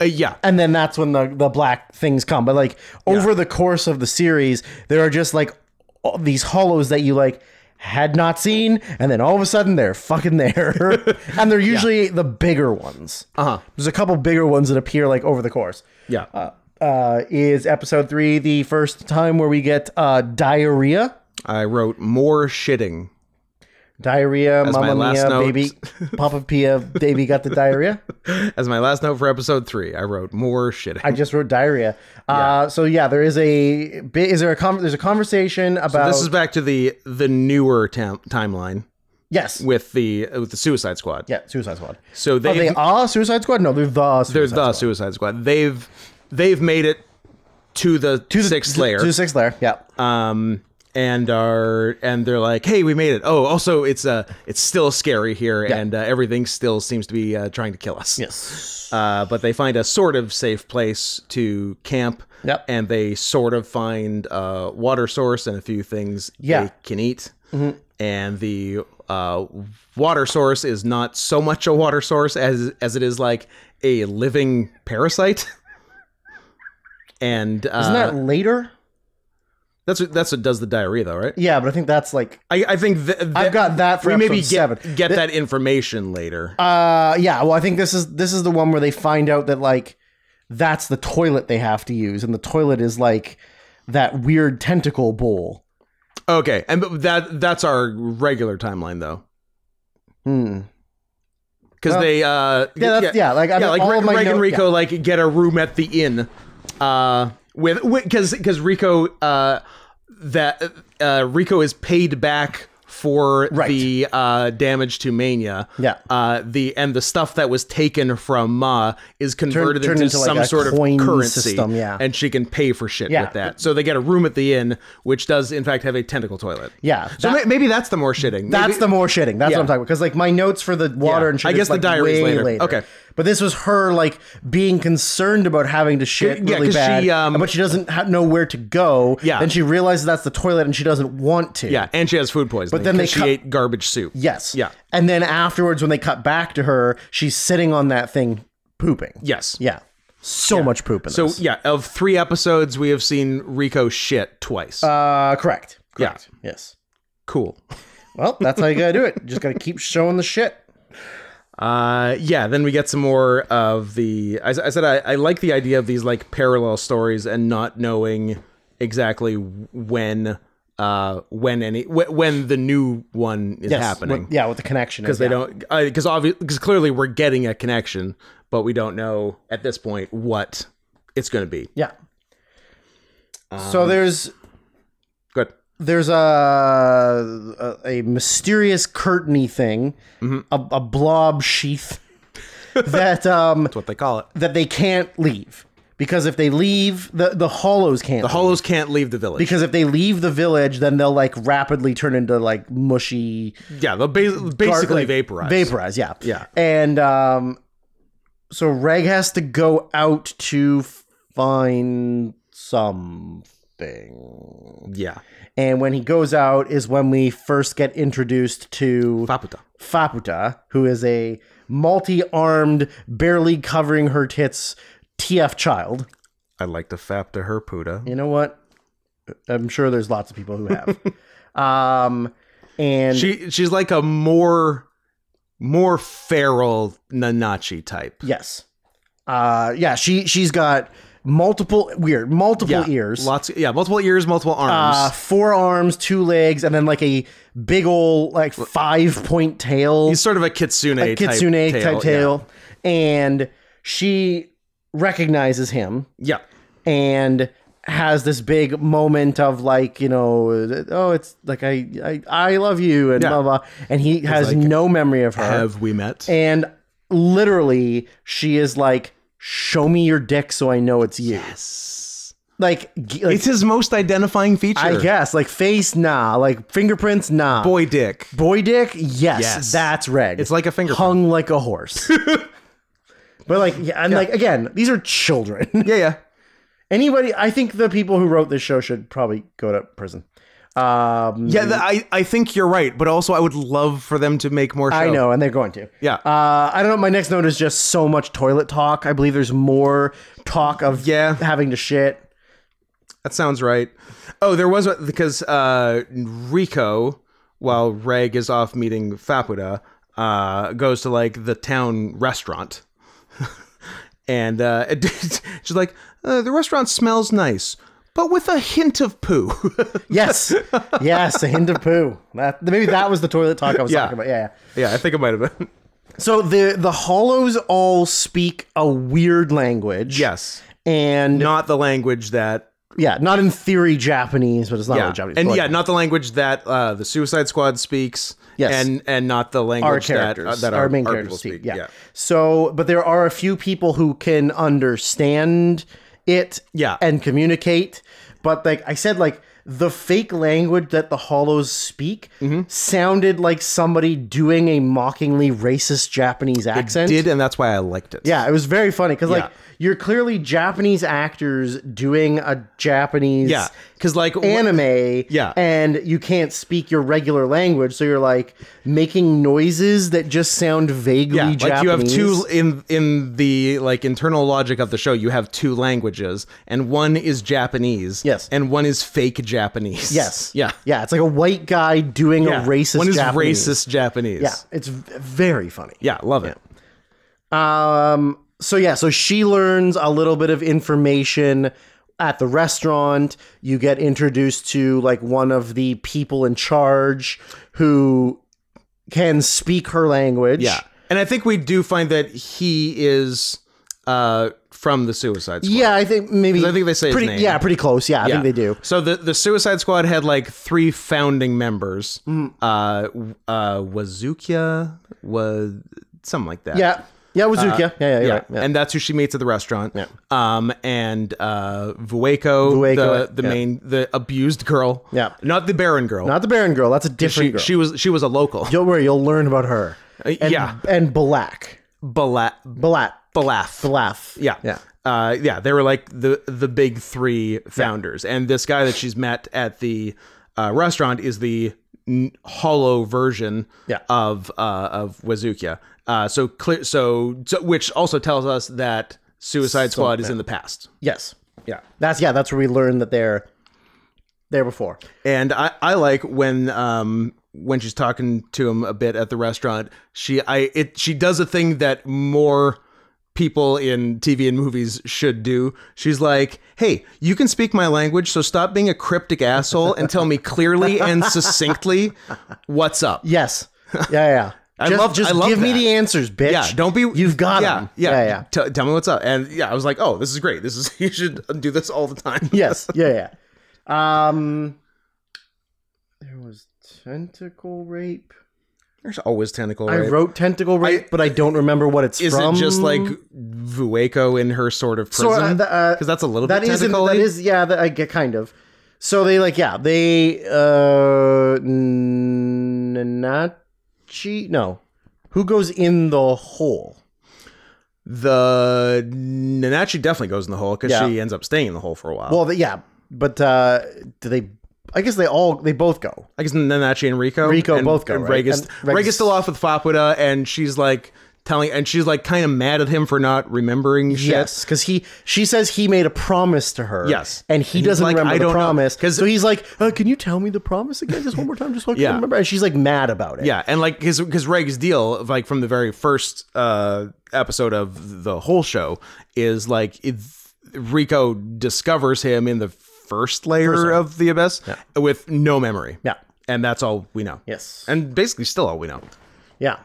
Uh, yeah. and then that's when the the black things come but like over the course of the series there are just like all these hollows that you like had not seen and then all of a sudden they're fucking there and they're usually the bigger ones Uh-huh. there's a couple bigger ones that appear like over the course Yeah. uh is episode three the first time where we get uh diarrhea I wrote more shitting. Diarrhea mama mia note. baby papa pia baby got the diarrhea As my last note for episode three, I wrote more shitting. I just wrote diarrhea. Uh, so yeah, there is a bit. Is there a con- there's a conversation about this is back to the the newer tam- timeline yes, with the with the Suicide Squad. yeah, Suicide Squad. So Are they they are Suicide Squad? No, they're the Suicide they're the Squad. Suicide Squad. They've they've made it to the To the- sixth layer. To the sixth layer. Yeah. um and are and they're like hey we made it oh also it's uh it's still scary here and uh, everything still seems to be uh, trying to kill us yes. uh but they find a sort of safe place to camp Yep. and they sort of find a water source and a few things Yeah. they can eat and the uh water source is not so much a water source as as it is like a living parasite and uh, Isn't that later? That's what that's what does the diarrhea though right Yeah, but I think that's like. I, I think th- th- I've got that for we maybe get seven. get Th- that information later. Uh, yeah. Well, I think this is this is the one where they find out that like that's the toilet they have to use, and the toilet is like that weird tentacle bowl. okay, and but that that's our regular timeline though, Hmm. because Well, they uh Yeah, that's, yeah. Like, I yeah, mean, like all Re- of my Reg and note- Rico like get a room at the inn, uh, with because because Rico uh that uh Rico is paid back for Right. the uh damage to Mania. Yeah. Uh the and the stuff that was taken from Ma is converted turned into, into, some sort of currency system, yeah. and she can pay for shit Yeah. with that. So they get a room at the inn which does in fact have a tentacle toilet. Yeah. So that- may- maybe that's the more shitting. That's the more shitting. That's Yeah. what I'm talking about. Because like my notes for the water Yeah. and shit. I guess the like, diary's way later. Okay. But this was her like being concerned about having to shit Yeah, really bad, she, um, but she doesn't ha- know where to go. Yeah. Then she realizes that's the toilet and she doesn't want to. Yeah, and she has food poisoning. But then they she cut- ate garbage soup. Yes. Yeah. And then afterwards, when they cut back to her, she's sitting on that thing pooping. Yes. Yeah. So much poop in So this. So yeah, of three episodes, we have seen Rico shit twice. Uh, correct. Yeah. Correct. Yes. cool. Well, that's how you gotta do it. You just gotta keep showing the shit. Uh, yeah. Then we get some more of the. I, I said I, I like the idea of these like parallel stories and not knowing exactly when uh when any wh- when the new one is Yes. happening. With- yeah, with the connection. because they don't because obviously because clearly we're getting a connection but we don't know at this point what it's going to be Yeah. Um, so there's there's a a, a mysterious curtainy thing, Mm-hmm. a, a blob sheath that um that's what they call it. that they can't leave. Because if they leave the the hollows can't the hollows can't leave the village. Because if they leave the village then they'll like rapidly turn into like mushy yeah they'll ba- basically like, vaporize. vaporize yeah. Yeah. and um so reg has to go out to find something thing. Yeah. And when he goes out is when we first get introduced to Faputa. Faputa, who is a multi-armed, barely covering her tits TF child. I'd like to fap to her puta. You know what? I'm sure there's lots of people who have. um, and She she's like a more more feral Nanachi type. yes, uh, yeah, she she's got multiple weird multiple ears. Lots yeah, multiple ears, multiple arms. uh, four arms, two legs, and then like a big old like five point tail. He's sort of a kitsune a type kitsune tail, type tail, and she recognizes him Yeah. and has this big moment of like you know oh it's like I I, I love you and Yeah. blah blah and he has like, no memory of her Have we met? and literally she is like show me your dick so I know it's you yes. like, like It's his most identifying feature. I guess like face nah like fingerprints nah Boy dick. Boy dick, yes, Yes. that's red. It's like a fingerprint. hung like a horse. but like, yeah, and like again, these are children. Yeah, yeah. Anybody, I think the people who wrote this show should probably go to prison. Um, Yeah, the, I, I think you're right, but also I would love for them to make more show. I know, and they're going to. Yeah. Uh, I don't know. My next note is just so much toilet talk. I believe there's more talk of Yeah. having to shit. That sounds right. Oh, there was because uh, Rico, while Reg is off meeting Faputa, uh, goes to like the town restaurant, and uh, she's like, uh, "The restaurant smells nice, but with a hint of poo." Yes, yes, a hint of poo. That maybe that was the toilet talk I was Yeah. talking about. Yeah. yeah. yeah, I think it might have been. So the the Hollows all speak a weird language. yes, and not the language that. yeah, not in theory Japanese, but it's not Yeah, really Japanese. and yeah, not the language that uh, the Suicide Squad speaks. Yes. and and not the language that characters, uh, that our our, main our characters speak. speak. Yeah. So, but there are a few people who can understand it. Yeah. and communicate. But like I said, like the fake language that the Hollows speak Mm-hmm. sounded like somebody doing a mockingly racist Japanese accent. did, and that's why I liked it. Yeah, it was very funny because Yeah. like you're clearly Japanese actors doing a Japanese yeah, because like anime Yeah. and you can't speak your regular language so you're like making noises that just sound vaguely Yeah, Japanese. like you have two in in the like internal logic of the show. You have two languages, and one is Japanese, Yes. and one is fake Japanese. Yes. yeah, Yeah, it's like a white guy doing yeah. a racist One is Japanese. racist Japanese. Yeah, it's very funny. yeah, love it. Um so yeah, so she learns a little bit of information at the restaurant. You get introduced to like one of the people in charge who can speak her language. Yeah, and I think we do find that he is uh from the Suicide Squad. Yeah, I think maybe. I think they say his pretty name. yeah, pretty close. Yeah, I think they do. So the the Suicide Squad had like three founding members. Mm. Uh, uh, Wazukia was something like that. Yeah. Yeah, Wazuka. yeah, yeah, you're yeah. right. Yeah. and that's who she meets at the restaurant. Yeah. Um, and uh, Vueko, Vueko, the the yeah. main the abused girl. Yeah. not the Baron girl. Not the Baron girl. That's a different she, girl. she was she was a local. Don't worry, you'll learn about her. Uh, And, yeah, And Balak. Balat Balat. Balaf. Balaf. Yeah. Yeah. Uh, yeah, they were like the the big three founders, and this guy that she's met at the uh, restaurant is the n- hollow version Yeah. of uh, of Wazukia. Uh, so clear, so, so which also tells us that Suicide Squad is in the past. Yes. Yeah, That's yeah, that's where we learn that they're there before. and I, I like when um when she's talking to him a bit at the restaurant. She I it she does a thing that more people in TV and movies should do. She's like, "Hey, you can speak my language, so stop being a cryptic asshole and tell me clearly and succinctly what's up." Yes. Yeah, yeah. I just, love- just I love give me the answers, bitch. Yeah, don't be. You've got yeah, them. Yeah, yeah, yeah. Tell- tell me what's up, and yeah, I was like, "Oh, this is great. This is you should do this all the time." Yes. Yeah, yeah. Um there was tentacle rape. There's always tentacle. I wrote tentacle rape, but I don't remember what it's Is from. it just like Vueko in her sort of So, prison? uh, Because the, uh, that's a little that bit is tentacle. that is yeah that I get kind of so they like yeah they uh Nanachi no who goes in the hole the Nanachi definitely goes in the hole because Yeah. she ends up staying in the hole for a while. well the, yeah but uh, do they? I guess they all they both go. I guess Nanachi and Riko. Riko and, both go, And right? Rega's, And Rega's- Rega's still off with Faputa, and she's like telling, and she's like kind of mad at him for not remembering shit. Yes, because he she says he made a promise to her. Yes. and he And doesn't like, remember I the promise. 'Cause- so he's like, uh, "Can you tell me the promise again, just one more time, just so I can Yeah. remember?" And she's like mad about it. Yeah, and like his because Reg's deal, like from the very first uh episode of the whole show, is like it, Riko discovers him in the first layer of the abyss with no memory. Yeah. and that's all we know. Yes. and basically still all we know. Yeah.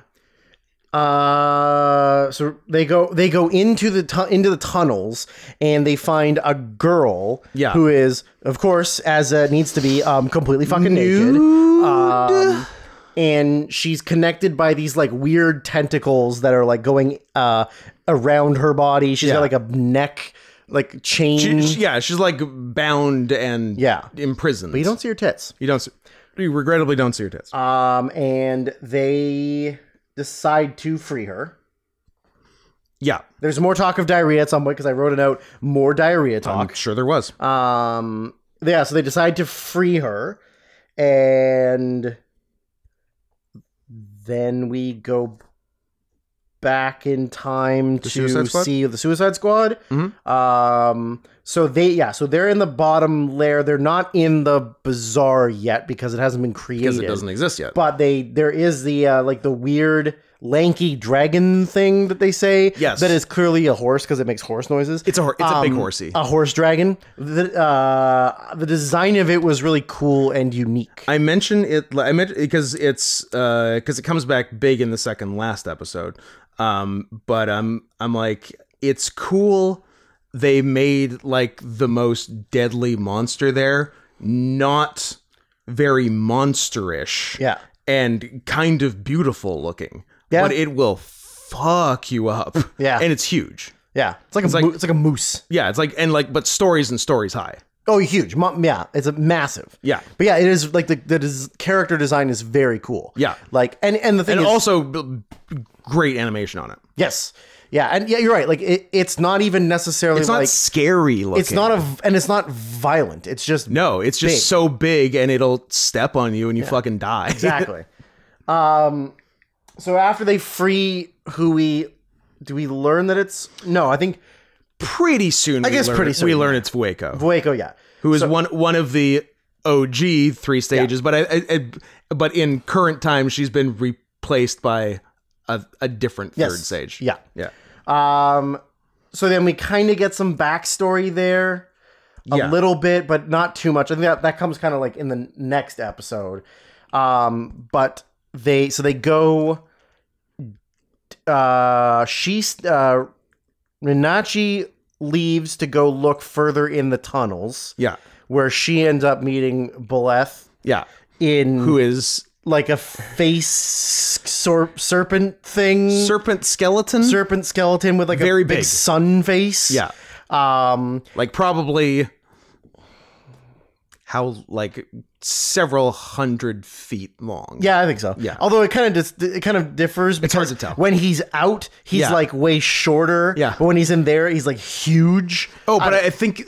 Uh, so they go they go into the tu- into the tunnels and they find a girl Yeah. who is of course as uh, needs to be um completely fucking naked um and she's connected by these like weird tentacles that are like going uh around her body she's Yeah. got like a neck like chain She- yeah, she's like bound and Yeah. imprisoned. but you don't see her tits you don't see, you regrettably don't see her tits. um and they decide to free her yeah, There's more talk of diarrhea at some point because I wrote it out. More diarrhea I'm talk. sure there was. Um, yeah, so they decide to free her, and then we go back in time to see the Suicide Squad. Mhm. Um, so they yeah, so they're in the bottom layer. They're not in the bazaar yet because it hasn't been created. because it doesn't exist yet. But they there is the uh, like the weird lanky dragon thing that they say. Yes. that is clearly a horse because it makes horse noises. It's a hor- it's a big Um, horsey. A horse dragon. The uh, the design of it was really cool and unique. I mention it. I meant because it's because it comes back big in the second last episode. Um, but I'm I'm like it's cool. They made like the most deadly monster there, not very monsterish. Yeah. and kind of beautiful looking. Yeah. but it will fuck you up. Yeah. and it's huge. yeah, it's like a like- it's like a moose. Yeah, it's like and like but stories and stories high. Oh, huge. Yeah, it's a massive. Yeah. but yeah, it is like the the character design is very cool. Yeah. like and and the thing And is also great animation on it. yes, yeah, and yeah, you're right. Like it, it's not even necessarily It's not like scary looking. it's not a and it's not violent. It's just No, it's just big. so big and it'll step on you and you fucking die. exactly. um, so after they free Hui, do we learn that it's no? I think pretty soon. I guess learn, pretty soon, we learn it's Fueco, Vueko, yeah, who is one one of the OG three stages. But I, I, I- but in current time, she's been replaced by a, a different Yes. third stage. yeah. yeah, Um, so then we kind of get some backstory there, a Yeah. little bit, but not too much. I think that that comes kind of like in the next episode. Um, but they so they go. Uh, she's uh, Renachi leaves to go look further in the tunnels, yeah, where she ends up meeting Boleth yeah. in Who is like a face sor- serpent thing, serpent skeleton? serpent skeleton with like Very a big, big. sun face. yeah, Um. like probably how like several hundred feet long. Yeah, I think so. Yeah. Although it kind of dis- it kind of differs because hard to tell. when he's out, he's Yeah. like way shorter. Yeah. But when he's in there, he's like huge. Oh, but I, I think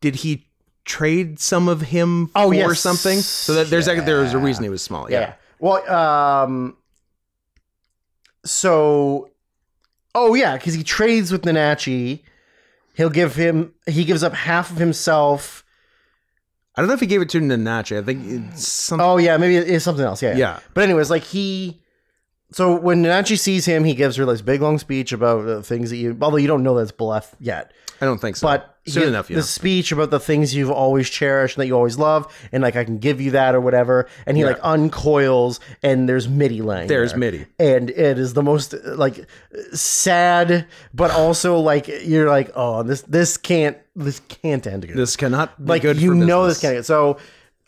did he trade some of him Oh, for yes. something? So that there's a, there's a reason he was small. Yeah. Yeah. Well, um. So, oh yeah, because he trades with Nanachi. He'll give him. He gives up half of himself. I don't know if he gave it to Nanachi. I think it's something. Oh yeah, maybe it is something else. Yeah. Yeah. But anyways, like he. So when Nanachi sees him, he gives her this big long speech about the things that you. Although you don't know that's bluff yet. I don't think so. but soon he- enough, you the know. speech about the things you've always cherished and that you always love and like i can give you that or whatever and he Yeah. like uncoils and there's Mitty laying There's there. Mitty. and it is the most like sad but also like you're like oh this this can't this can't end good This cannot be like good you know this can't End. so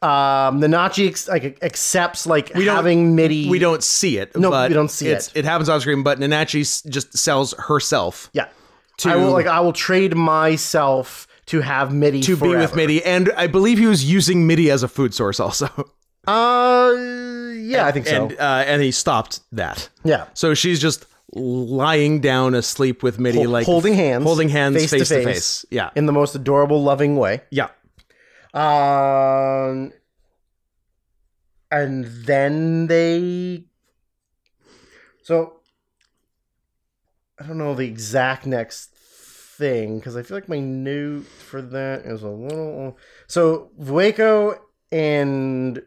um the nazi ex- like accepts like we don't- having Mitty We don't see it. No, but we don't see it's, it. It happens off screen, but Nanachi s- just sells herself yeah to i will like i will trade myself to have Mitty to be with Mitty, and I believe he was using Mitty as a food source also. uh yeah i think so and uh, and he stopped that. yeah So she's just lying down asleep with Mitty, Hol- like holding hands, holding hands face face, to to face. face. Yeah, in the most adorable, loving way. yeah. Um, and then they. So, I don't know the exact next thing because I feel like my note for that is a little. So Vueko and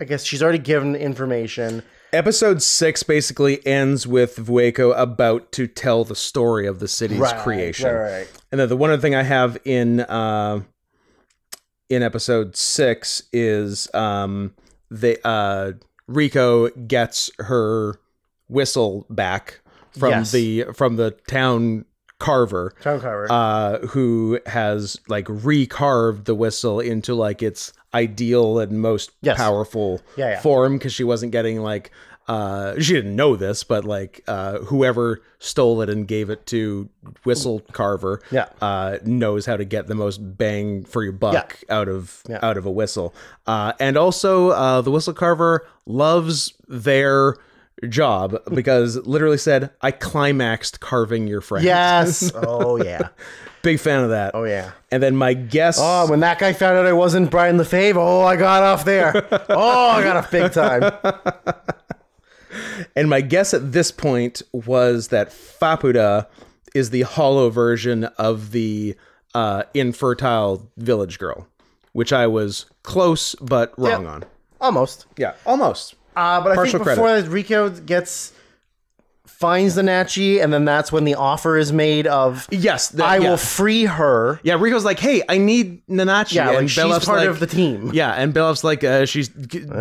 I guess she's already given information. Episode six basically ends with Vueko about to tell the story of the city's Right, creation. Right, right. And then the one other thing I have in uh, in episode six is um, the uh, Riko gets her whistle back from Yes. the from the town carver, Town cover. uh, who has like recarved the whistle into like its ideal and most Yes. powerful Yeah, yeah. form because she wasn't getting like uh she didn't know this but like uh whoever stole it and gave it to whistle carver Yeah. uh knows how to get the most bang for your buck out of Yeah. out of a whistle uh and also uh the whistle carver loves their job because literally said i climaxed carving your friend yes. Oh yeah. big fan of that Oh yeah. and then my guess Oh, when that guy found out I wasn't Brian Lefebvre, oh, I got off there. Oh, I got off big time. And my guess at this point was that Faputa is the hollow version of the uh, infertile village girl, which I was close but wrong Yeah. on. Almost. Yeah, almost. Uh, but I think before that, Riko gets finds the Nachi, and then that's when the offer is made of Yes, the- I yeah. will free her. Yeah, Riko's like, "Hey, I need Nanachi." Yeah, and like she's part like- of the team. Yeah, and Belev's like, uh, "She's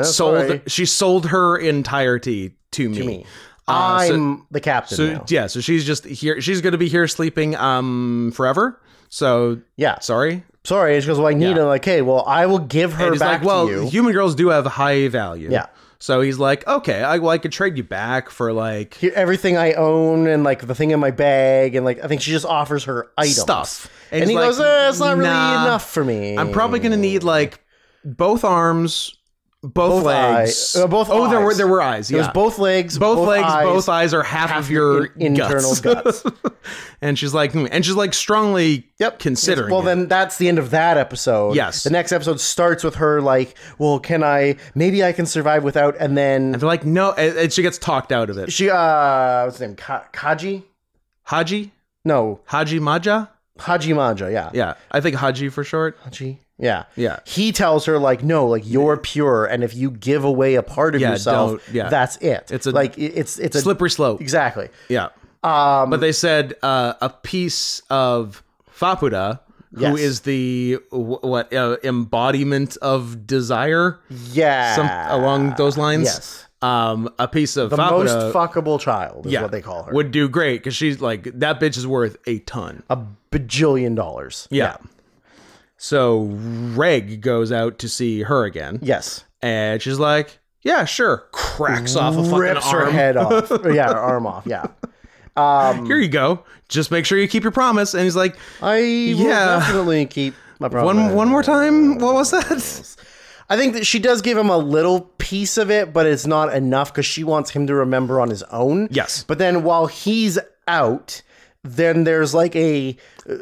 sold. She sold her entirety to me." To me. Uh, I'm the captain So now. yeah, so she's just here. She's going to be here sleeping um forever. So Yeah. sorry. Sorry, she goes, well, I need Yeah. her. Like, hey, well, I will give her back like, well, to you. human girls do have high value. Yeah. So he's like, okay, I, well, I could trade you back for like everything I own and like the thing in my bag and like I think she just offers her items. stuff. And, he's he like, goes, eh, it's not really "Nah, enough for me. I'm probably gonna need like both arms, both, Both legs, eyes- uh, both Oh, there were there were eyes. It Yeah. was both legs, both, legs, eyes, both eyes are half, half of your in- internal guts. guts. and she's like, hmm, and she's like strongly Yep. considering. Well, it. then that's the end of that episode. Yes. The next episode starts with her like, well, can I? Maybe I can survive without. And then and they're like, no, and, and she gets talked out of it. she, uh, what's his name? Ka- Kaji? Haji, No, Haji Maja. Haji Maja. Yeah. Yeah, I think Haji for short. Haji. Yeah. Yeah. He tells her like, no, like you're pure, and if you give away a part of Yeah, yourself, don't- yeah. that's it. It's a like it- it's it's a Slippery slope. exactly. Yeah. Um, But they said uh, a piece of Faputa, who Yes. is the wh- what uh, embodiment of desire, yeah, some along those lines. Yes. Um, a piece of the Faputa most fuckable child is yeah, what they call her. would do great because she's like that bitch is worth a ton. a bajillion dollars. Yeah. So Reg goes out to see her again, Yes. and she's like, "Yeah, sure." Cracks off a fucking rips her head off. yeah, her arm off. Yeah. Um, Here you go. Just make sure you keep your promise. And he's like, I will Yeah. definitely keep my promise. "One, one more time. What was that?" I think that she does give him a little piece of it, but it's not enough because she wants him to remember on his own. Yes. But then while he's out, then there's like a.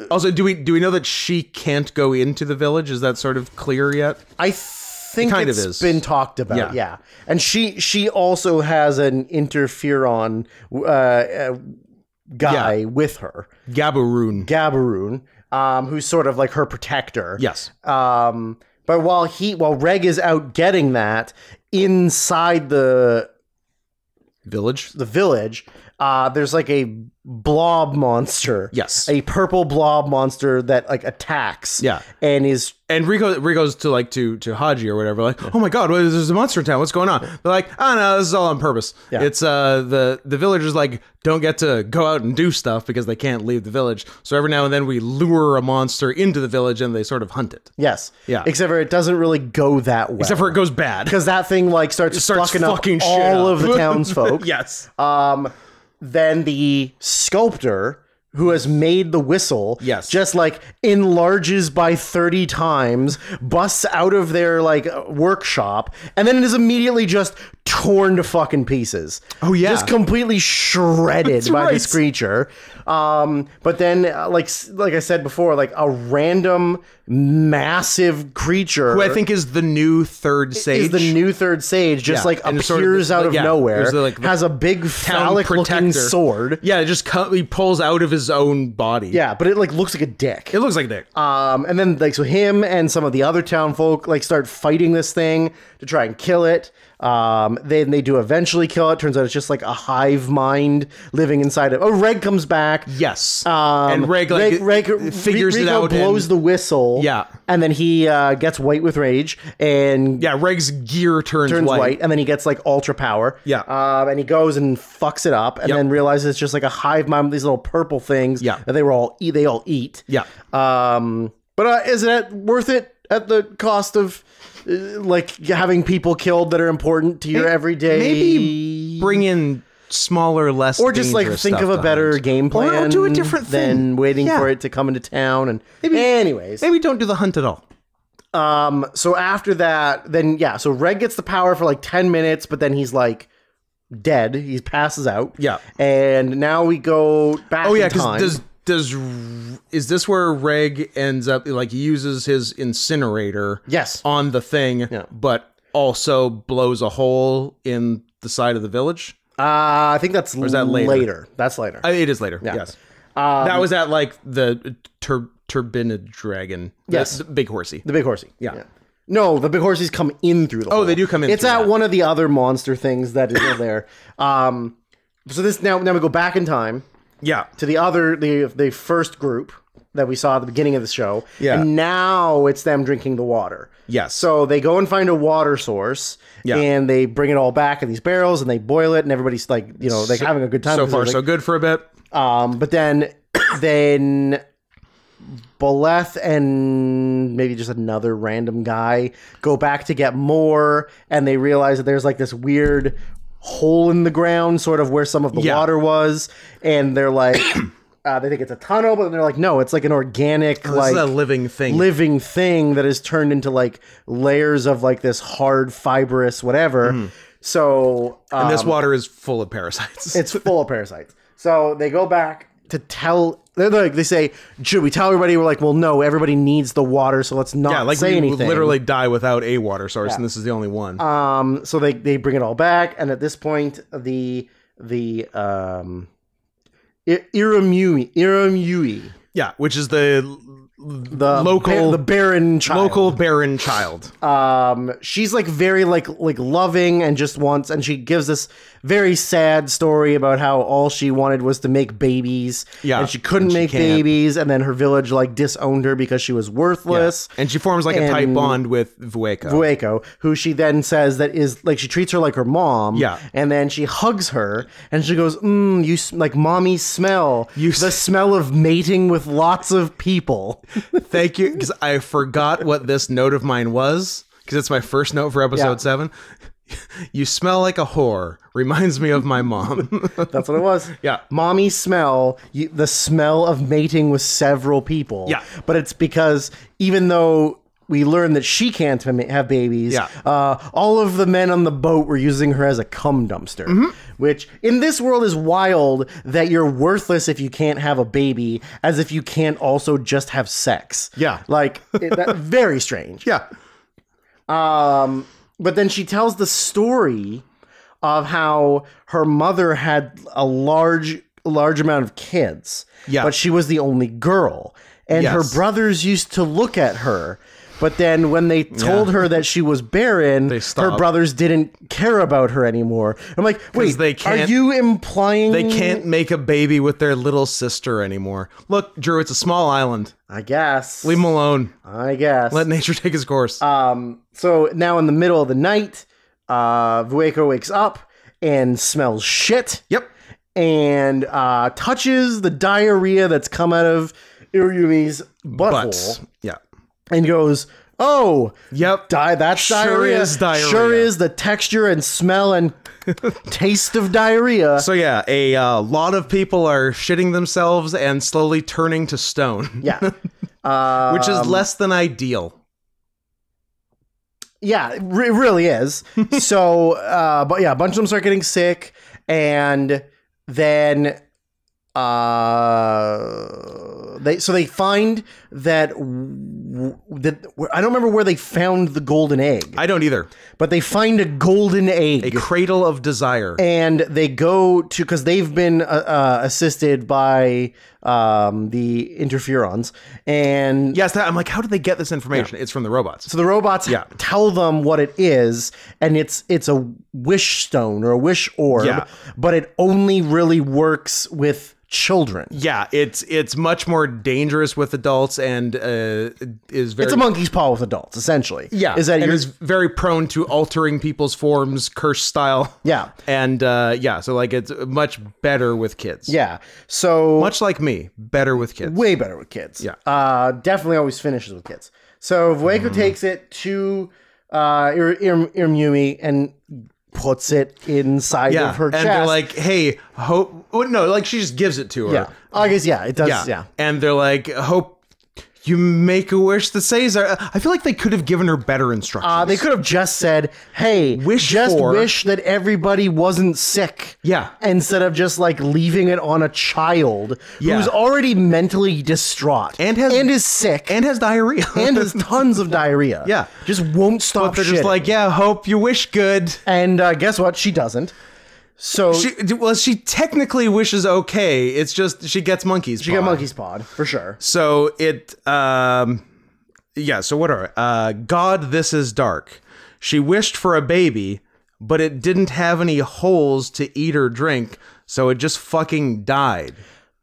Also, do we do we know that she can't go into the village? Is that sort of clear yet? I think It kind of is. been talked about. Yeah. Yeah. And she she also has an interferon uh, uh, guy Yeah. with her, Gaburoon. Gaburoon, um, who's sort of like her protector. yes. Um, but while he while Reg is out getting that inside the Village. the village, uh, there's like a blob monster. Yes. A purple blob monster that like attacks. Yeah. And is And Riko Riko's to like to to Haji or whatever. Like, oh my god, what, there's a monster in town. What's going on? They're like, oh no, this is all on purpose. Yeah. It's uh the the villagers like don't get to go out and do stuff because they can't leave the village. So every now and then we lure a monster into the village and they sort of hunt it. yes. Yeah. Except for it doesn't really go that well. Except for it goes bad. because that thing like starts, starts fucking, fucking up all up. of the townsfolk. yes. Um, then the sculptor who has made the whistle Yes. just like enlarges by 30 times busts out of their like workshop and then it is immediately just torn to fucking pieces. Oh, yeah. just completely shredded by right. this creature. Um, but then, uh, like like I said before, like a random massive creature Who I think is the new third sage. is the new third sage. Just Yeah, like and appears sort of out of yeah, nowhere, the, like, the has a big phallic looking protector. sword. Yeah, it just co- he pulls out of his own body. Yeah, but it like looks like a dick. It looks like a dick. Um, and then like so him and some of the other town folk like start fighting this thing to try and kill it. Um, then they do eventually kill it. Turns out it's just like a hive mind living inside of. Oh, Reg comes back. yes. Um, and Reg, like, figures it out. blows and, the whistle. Yeah. and then he uh, gets white with rage and yeah, Reg's gear turns, turns white. white. and then he gets like ultra power. Yeah. Um, and he goes and fucks it up, and Yep. then realizes it's just like a hive mind with these little purple things. Yeah. that they were all eat. They all eat. Yeah. Um, but uh, is it worth it at the cost of like having people killed that are important to your everyday? Maybe bring in smaller, less or just like think of a better hunt. game plan. Or, do a different thing than waiting Yeah. for it to come into town. And Maybe- anyways, Maybe don't do the hunt at all. um, so after that, then yeah, so Red gets the power for like ten minutes, but then he's like dead. He passes out. Yeah. and now we go back. Oh yeah, because does does is this where Reg ends up like he uses his incinerator? Yes. on the thing, Yeah. but also blows a hole in the side of the village. Uh, I think that's is that later? later. That's later. Uh, It is later. Yes, Um, that was at like the tur- turbinid dragon. Yes. the big horsey. The big horsey. Yeah. No, the big horsies come in through the. Oh, hole. they do come in It's at that. one of the other monster things that is there. Um, so this now now we go back in time Yeah, to the other the the first group that we saw at the beginning of the show. Yeah. And now it's them drinking the water. Yes. So they go and find a water source. Yeah. And they bring it all back in these barrels and they boil it and everybody's like you know like having a good time. So far there's, so good for a bit. um, but then then Boleth and maybe just another random guy go back to get more, and they realize that there's like this weird hole in the ground, sort of where some of the Yeah. water was, and they're like, uh, they think it's a tunnel, but they're like, no, it's like an organic, This like a living thing. living thing that is turned into like layers of like this hard fibrous whatever. So um, and this water is full of parasites. it's full of parasites. So they go back to tell. They're like they say, should we tell everybody? We're like, well, no, everybody needs the water, so let's not yeah, like say we anything. literally die without a water source, and this is the only one. Um, so they they bring it all back, and at this point, the the um, I- Irumyuui Irumyuui yeah, which is the the Local- the barren child. local barren child. um she's like very like like loving and just wants and she gives this very sad story about how all she wanted was to make babies Yeah, and she couldn't and make babies and then her village like disowned her because she was worthless and she forms like a tight bond with Vueko. Vueko, who she then says that is like she treats her like her mom. Yeah. and then she hugs her, and she goes, "Mmm, you like mommy smell. You the smell of mating with lots of people." Thank you, because I forgot what this note of mine was, because it's my first note for episode Yeah. seven. You smell like a whore. Reminds me of my mom. That's what it was. Yeah. Mommy smell, you, the smell of mating with several people. Yeah. But it's because even though we learned that she can't have babies, Yeah. uh, all of the men on the boat were using her as a cum dumpster. Mm-hmm. Which in this world is wild that you're worthless if you can't have a baby, as if you can't also just have sex. Yeah. Like, it, that, very strange. yeah. Um, but then she tells the story of how her mother had a large, large amount of kids. Yeah. But she was the only girl, and her brothers used to look at her. But then when they told her that she was barren, her brothers didn't care about her anymore. I'm like, wait, they are can't- you implying They can't make a baby with their little sister anymore. Look, Drew, it's a small island. I guess. Leave them alone. I guess. Let nature take its course. Um, so now in the middle of the night, uh, Vueko wakes up and smells shit yep. and uh, touches the diarrhea that's come out of Irumi's butthole But yeah. And goes, "Oh, Yep. di- that's Sure diarrhea. is diarrhea. Sure is the texture and smell and taste of diarrhea." So yeah, a uh, lot of people are shitting themselves and slowly turning to stone. yeah, uh, which is less than ideal. Yeah, it really is. so, uh, but yeah, a bunch of them start getting sick, and then uh, they so they find that w- that I don't remember where they found the golden egg, I don't either. But they find a golden egg. A cradle of desire. and they go to because they've been uh, uh, assisted by um, the interferons, and yes, that, I'm like, how did they get this information? It's from the robots. so the robots Yeah. tell them what it is, and it's it's a wish stone or a wish orb, Yeah. but it only really works with children. yeah, it's it's much more dangerous with adults and uh, is very It's a monkey's paw with adults, essentially. yeah, is that and very prone to altering people's forms, curse style. Yeah. and uh, yeah, so like it's much better with kids. yeah. So much like me, better with kids. way better with kids. Yeah. Uh, definitely always finishes with kids. So Vueko Mm-hmm. takes it to uh, Ir- Ir- Irmumi and puts it inside yeah, of her and chest. they're like, "Hey, hope." well, No, like she just gives it to her. yeah. I guess yeah, it does. yeah, Yeah. And they're like, "Hope you make a wish that says." I feel like they could have given her better instructions. Uh, they could have just said, "Hey, Wish just for- wish that everybody wasn't sick." Yeah. instead of just like leaving it on a child Yeah. who's already mentally distraught And has- and is sick and has diarrhea. and has tons of diarrhea. Yeah. just won't stop. they're just like, "Yeah, hope you wish good." and uh, guess what? She doesn't. So she, well, she technically wishes okay. It's just she gets monkeys. Pod. She got monkey's pod for sure. So it, um, yeah. So what are uh, God? This is dark. She wished for a baby, but it didn't have any holes to eat or drink, so it just fucking died.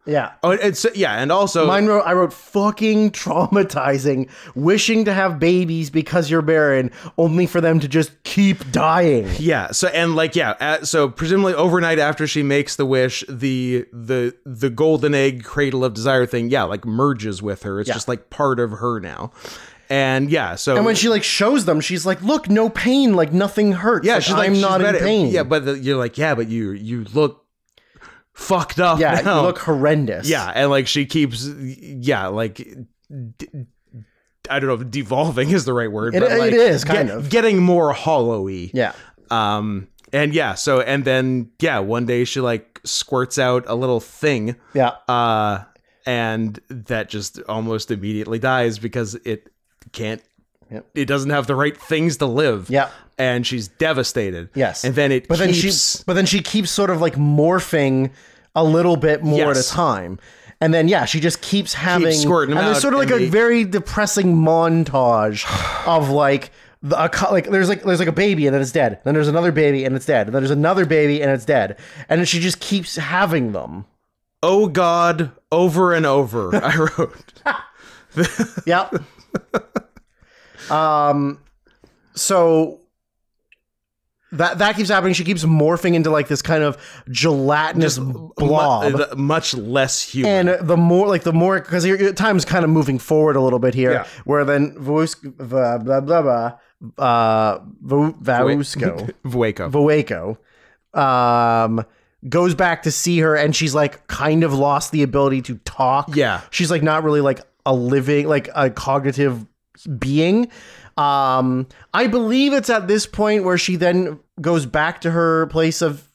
Yeah. Oh, it's yeah, and also Mine wrote, I wrote fucking traumatizing, wishing to have babies because you're barren, only for them to just keep dying. Yeah. So and like yeah. Uh, so presumably overnight after she makes the wish, the the the golden egg cradle of desire thing, yeah, like merges with her. It's Yeah. just like part of her now. And yeah. So And when she like shows them, she's like, "Look, no pain, like nothing hurts. yeah, Like, she's like I'm she's not in pain." Yeah, but the, you're like yeah, but you you look fucked up. yeah, now. you look horrendous. Yeah, and like she keeps yeah like. D- I don't know if devolving is the right word. It- but it like, is, kind of. getting more hollowy. yeah, Um, and yeah, so and then yeah, one day she like squirts out a little thing, yeah. uh, and that just almost immediately dies because it can't. Yep. It doesn't have the right things to live. Yeah. And she's devastated. Yes. and then it. but then she but then she keeps sort of like morphing a little bit more Yes. at a time and then yeah she just keeps having squirting 'em and there's sort of like a they- very depressing montage of like the, a, like there's like there's like a baby and then it's dead then there's another baby and it's dead and then there's another baby and it's dead and then she just keeps having them oh God, over and over. I wrote. Yep. um, so that that keeps happening. She keeps morphing into like this kind of gelatinous blob. mu- much less human. and the more, like the more, because time's kind of moving forward a little bit here, Yeah. where then Vusk, blah blah blah, blah uh, Vu- Vausko, Vueko. Vueko, um, goes back to see her, and she's like kind of lost the ability to talk. Yeah. she's like not really like a living, like a cognitive being. Um, I believe it's at this point where she then goes back to her place of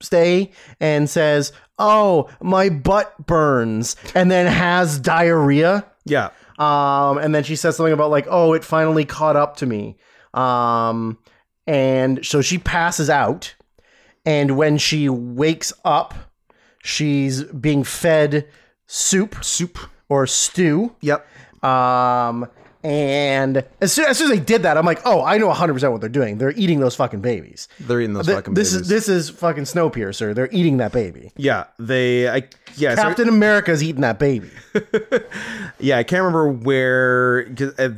stay and says, "Oh, my butt burns," and then has diarrhea. Yeah. Um, and then she says something about like, "Oh, it finally caught up to me." Um, and so she passes out, and when she wakes up, she's being fed soup Soup. or stew. Yep. Um, and as soon, as soon as they did that, I'm like, oh, I know 100 percent what they're doing. They're eating those fucking babies. They're eating those Th- fucking this babies. is this is fucking Snowpiercer. They're eating that baby. Yeah, they. I yeah. so- Captain America's eating that baby. yeah, I can't remember where, uh,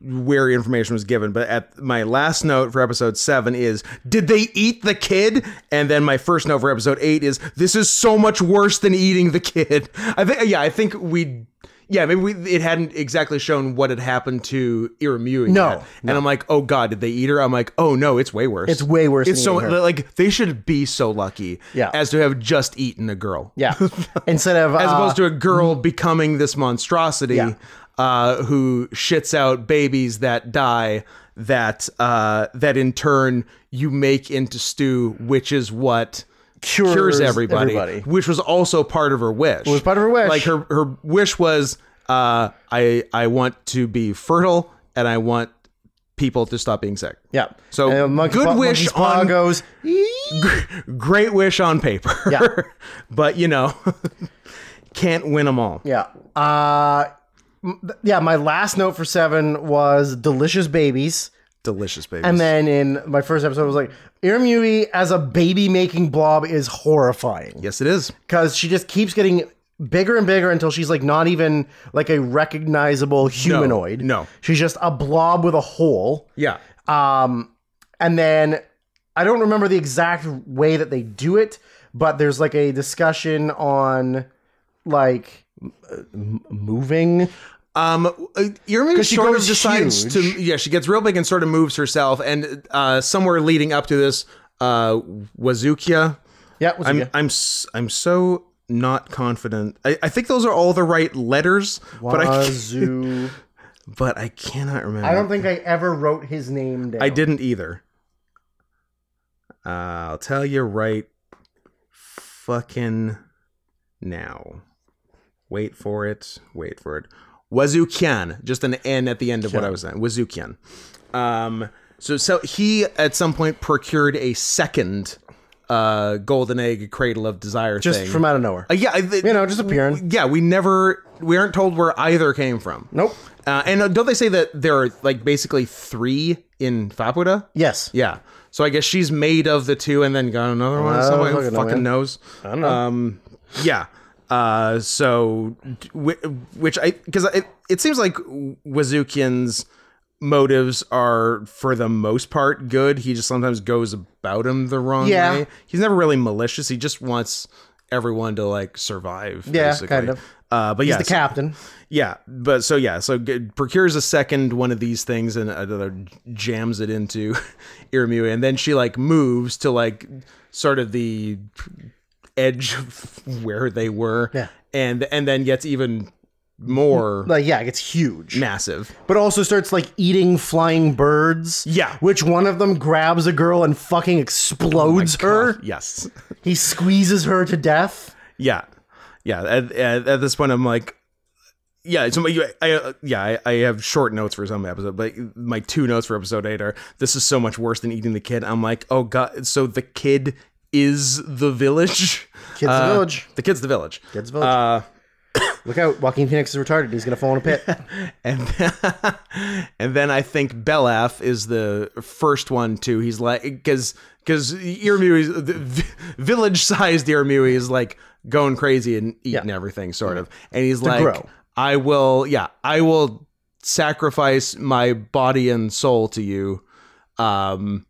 where information was given, but at my last note for episode seven is did they eat the kid? And then my first note for episode eight is this is so much worse than eating the kid. I think yeah, I think we yeah, maybe we, it hadn't exactly shown what had happened to Irumyuui. No, yet. and I'm like, oh god, did they eat her? I'm like, oh no, it's way worse. It's way worse It's than so like they should be so lucky, Yeah. as to have just eaten a girl, Yeah. Instead of as uh, opposed to a girl becoming this monstrosity Yeah. uh, who shits out babies that die that uh, that in turn you make into stew, which is what cures, cures everybody, everybody. which was also part of her wish. It was part of her wish. Like her her wish was, uh, I I want to be fertile and I want people to stop being sick. Yeah. So, monkey good wish on- goes. Great wish on paper. Yeah. but you know, can't win them all. Yeah. Uh, yeah. My last note for seven was delicious babies, Delicious babies. and then in my first episode I was like Irumyuui as a baby making blob is horrifying yes, it is. because she just keeps getting bigger and bigger until she's like not even like a recognizable humanoid. no. she's just a blob with a hole. Yeah. Um, and then I don't remember the exact way that they do it, but there's like a discussion on like moving. Um, Irma she sort of decides to yeah, she gets real big and sort of moves herself, and uh, somewhere leading up to this, uh, Wazukia. Yeah, was I'm? I'm I'm so not confident. I, I think those are all the right letters, but I Wazoo. but I cannot remember. I don't think I ever wrote his name down. I didn't either. Uh, I'll tell you right fucking now. Wait for it. Wait for it. Wazukyan. Just an N at the end of what I was saying. Wazukyan. Um, so, so he at some point procured a second uh, golden egg cradle of desire Just thing. from out of nowhere. Uh, yeah, th- You know, just appearing. yeah, we never we aren't told where either came from. Nope. Uh, and uh, don't they say that there are like basically three in Faputa? Yes. Yeah. So I guess she's made of the two and then got another one. I Somebody fucking know, knows. I don't know. Um, yeah. Uh, so, which I because it, it seems like Wazukyan's motives are for the most part good. He just sometimes goes about him the wrong Yeah. way. He's never really malicious. He just wants everyone to like survive. Yeah, basically. kind of. Uh, but He's yeah, the so- captain. yeah, but so yeah, so procures a second one of these things and another jams it into Irumyuui, and then she like moves to like sort of the edge of where they were, Yeah. and and then gets even more Like, yeah, it gets huge. massive. But also starts like eating flying birds. Yeah. Which one of them grabs a girl and fucking explodes her. Yes, He squeezes her to death. yeah, yeah. At, at, at this point, I'm like. Yeah, so my, I, uh, yeah, I, I have short notes for some episode, but my two notes for episode eight are this is so much worse than eating the kid. I'm like, oh god, so the kid is the village. Kid's the Uh, village. The kid's the village. Kid's the village. Uh, Look out, Joaquin Phoenix is retarded. He's gonna fall in a pit. and then, and then I think Belaf is the first one too. He's like because because Irumyuui, the village sized Irumyuui is like going crazy and eating Yeah. everything, sort of. And he's like, grow. I will, yeah, I will sacrifice my body and soul to you. Um,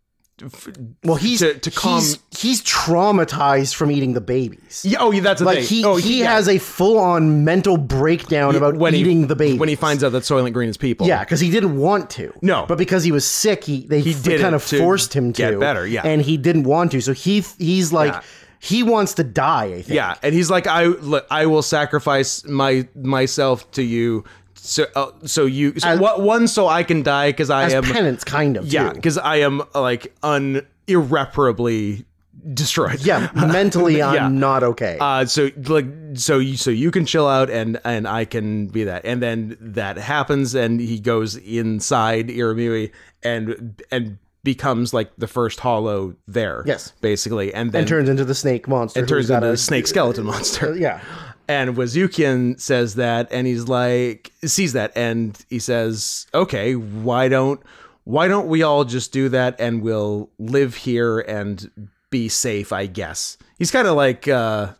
Well, he's To- to calm- he's, he's traumatized from eating the babies. yeah, oh, yeah, that's Like thing. he oh, he yeah. has a full on mental breakdown about when eating he, the babies when he finds out that Soylent Green is people. Yeah, because he didn't want to. No. but because he was sick, he they, He did kind of forced him to get better, yeah. and he didn't want to. So he he's like Yeah. he wants to die. I think. Yeah, and he's like, I I will sacrifice my myself to you, so uh, so you so, As- what one so I can die because I am penance, kind of. yeah because I am uh, like un irreparably destroyed. yeah. Mentally, I'm Yeah. not okay. Uh, so like so you so you can chill out and and I can be that and then that happens and he goes inside Irumyuui and and becomes like the first hollow there. Yes. basically, and then and turns into the snake monster. it turns into a- a snake skeleton monster. Yeah. And Wazukyan says that, and he's like, sees that, and he says, "Okay, why don't why don't we all just do that, and we'll live here and be safe? I guess." He's kind of like uh,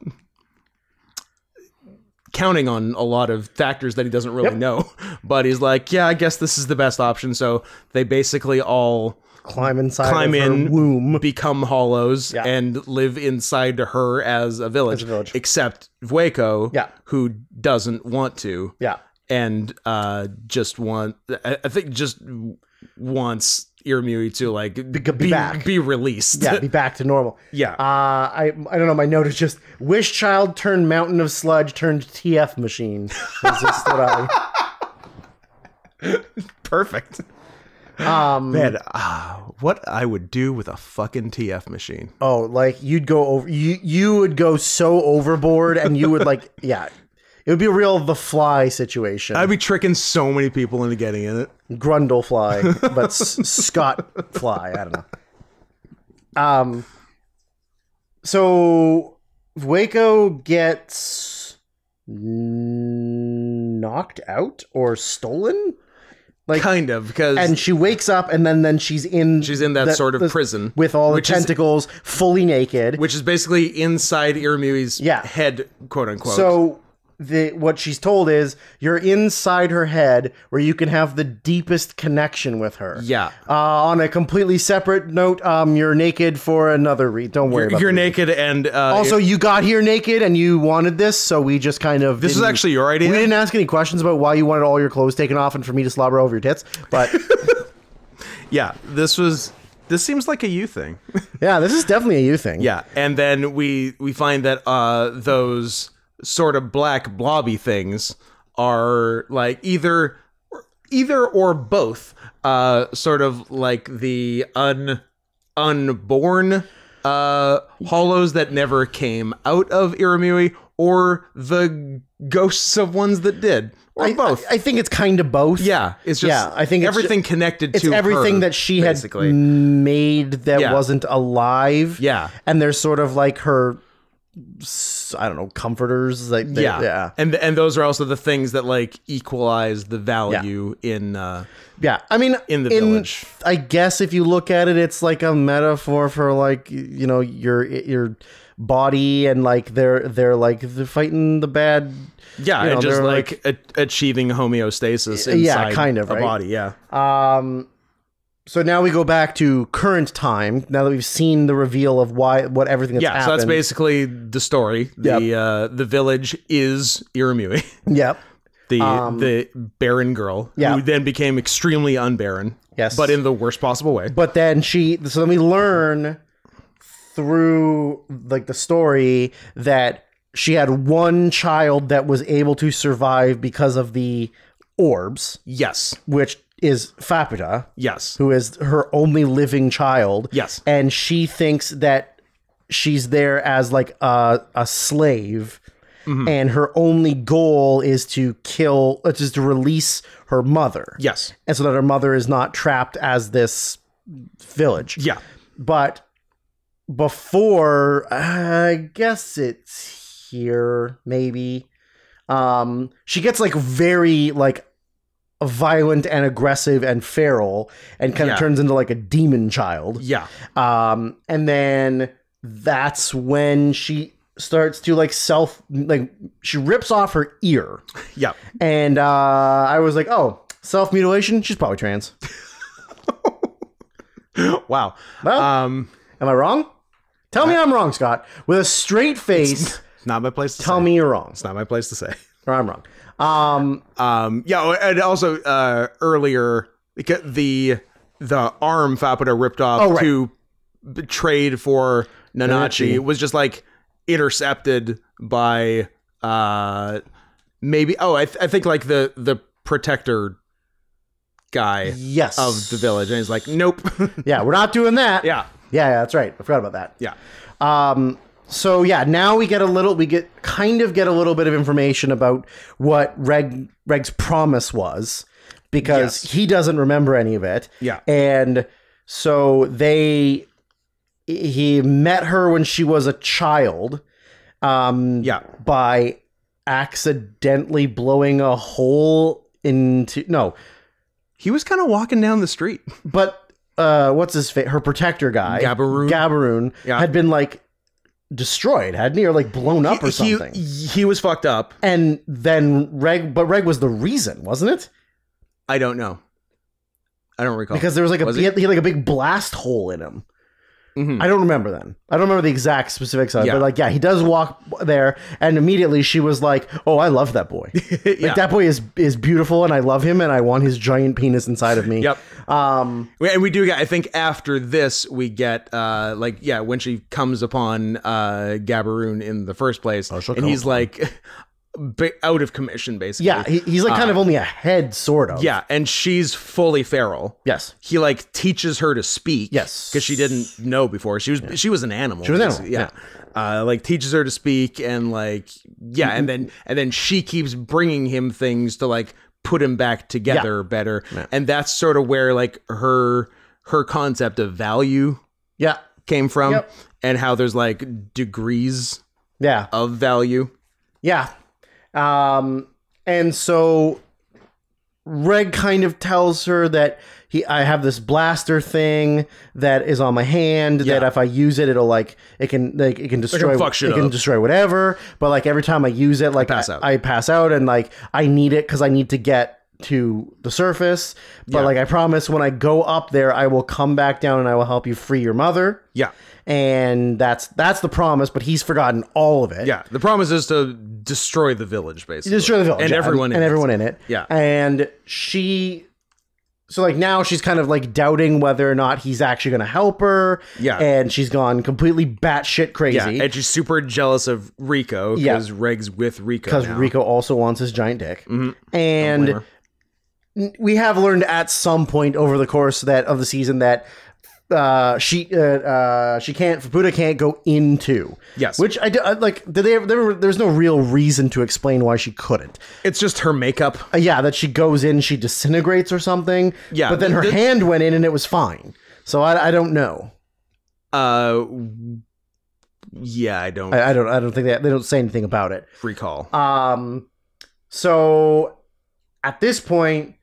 counting on a lot of factors that he doesn't really Yep. know, but he's like, "Yeah, I guess this is the best option." So they basically all climb inside Climb in. womb. become hollows Yeah. and live inside her as a village, As a village. except Vueko, Yeah. who doesn't want to Yeah. and uh, just want, I, I think, just wants Irimui to like be, be back. be released. Yeah, be back to normal. yeah. Uh, I I don't know. My note is just wish child turned mountain of sludge turned TF machine. Is just what I. Perfect. Um, Man, ah, what I would do with a fucking TF machine. Oh, like you'd go over. You you would go so overboard, and you would like yeah. It would be a real the fly situation. I'd be tricking so many people into getting in it. Grundle fly, but S- Scott fly. I don't know. Um. So Waco gets knocked out or stolen, like, kind of, because and she wakes up, and then then she's in she's in that the- sort of the- prison. with all the which is- tentacles, fully naked. which is basically inside Irumyuui's Yeah. head, quote unquote. So the what she's told is you're inside her head where you can have the deepest connection with her. yeah, Uh, on a completely separate note, um, you're naked for another read. Don't worry you're, about you're naked, and uh, Also, you got here naked and you wanted this, so we just kind of. this is actually your idea. We didn't ask any questions about why you wanted all your clothes taken off and for me to slobber over your tits, but yeah, this was. This seems like a you thing. yeah, this is definitely a you thing. yeah, and then we we find that uh, those sort of black blobby things are like either either or both uh sort of like the un unborn uh hollows that never came out of Irumyuui or the ghosts of ones that did or I, both I, I think it's kind of both. yeah it's just Yeah, I think it's everything connected It's to everything her, that she basically. had made that Yeah. wasn't alive. yeah and there's sort of like her i don't know comforters like they- yeah yeah and and those are also the things that like equalize the value in uh yeah i mean In the village. i guess if you look at it it's like a metaphor for like you know your your body and like they're they're like they're fighting the bad Yeah, You know, and just like, a- achieving homeostasis inside Yeah, kind of, a right? body. Yeah, um so now we go back to current time now that we've seen the reveal of why what everything that's yeah. So that's basically the story. The uh, the village is Irumyuui, yep the Um, the barren girl, yeah. who then became extremely unbarren. Yes. but in the worst possible way. But then she, so then we learn through like the story that she had one child that was able to survive because of the orbs, Yes, which is Faputa, yes, who is her only living child. yes, And she thinks that she's there as like a, a slave. And her only goal is to kill, uh, just to release her mother. yes, And so that her mother is not trapped as this village yeah, but before i guess it's here maybe um she gets like very like violent and aggressive and feral and kind of Yeah. turns into like a demon child yeah, um and then that's when she starts to like self like she rips off her ear yeah. and uh i was like oh self mutilation she's probably trans Wow. Well, Um, Am I wrong? Tell me I'm wrong, Scott. With a straight face, it's not my place to tell say. me you're wrong. It's not my place to say. Or I'm wrong. Um, Um, yeah, oh, and also uh, earlier the the arm Faputa ripped off Oh, right. to trade for Nanachi Nanachi. was just like intercepted by uh maybe oh I, th- I think like the the protector guy yes. of the village and he's like nope Yeah, we're not doing that. yeah Yeah, yeah, that's right. I forgot about that. yeah Um, so yeah, now we get a little, we get kind of get a little bit of information about what Reg Reg's promise was because Yes. he doesn't remember any of it. Yeah. and so they he met her when she was a child. Um, yeah by accidentally blowing a hole into no, he was kind of walking down the street but uh, what's his face? Her protector guy, Gaburoon? Gaburoon, Yeah. had been like destroyed, hadn't he, or like blown up or he, something? he was fucked up and then Reg, but Reg was the reason, wasn't it? I don't know I don't recall because there was like a Was he he? had, he had like a big blast hole in him. Mhm. I don't remember then. I don't remember the exact specifics of it, Yeah. but like yeah, he does walk there, and immediately she was like, "Oh, I love that boy. Like that boy is is beautiful, and I love him, and I want his giant penis inside of me." Yep. Um. We- And we do get, I think after this, we get, uh, like, yeah, when she comes upon uh, Gaburoon in the first place, Oh, and he's like out of commission, basically. Yeah, he, he's like kind of only a head, sort of. Uh, Yeah, and she's fully feral. Yes. He like teaches her to speak. Yes. because she didn't know before. She was she was an animal. She was an animal, Yeah, Uh, like teaches her to speak and like yeah, and then and then she keeps bringing him things to like put him back together better. And that's sort of where like her her concept of value Yeah. came from, Yep. and how there's like degrees Yeah. of value. Yeah. Um, and so Reg kind of tells her that he I have this blaster thing that is on my hand that if I use it it'll like it can like it can destroy fuck shit it can destroy whatever. But like every time I use it like pass I, out. I pass out and like I need it cuz I need to get to the surface. But Yeah. like I promise when I go up there I will come back down and I will help you free your mother. Yeah, and that's that's the promise but he's forgotten all of it yeah. The promise is to destroy the village, basically, destroy the village and yeah, everyone and, in it. everyone in it Yeah. and she so like now she's kind of like doubting whether or not he's actually going to help her Yeah. and she's gone completely batshit crazy Yeah, and she's super jealous of Riko Yeah. because Reg's with Riko because. Riko also wants his giant dick Mhm. And blame her. n- we have learned at some point over the course that of the season that uh, she uh, uh, she can't Faputa can't go into Yes. which I, do, I like did they there, were- there's no real reason to explain why she couldn't it's just her makeup. Uh, yeah, that she goes in, she disintegrates or something. Yeah, but then her hand went in and it was fine. So I, I don't know. Uh, yeah, I don't I, I don't I don't think they they don't say anything about it. recall. Um, so at this point,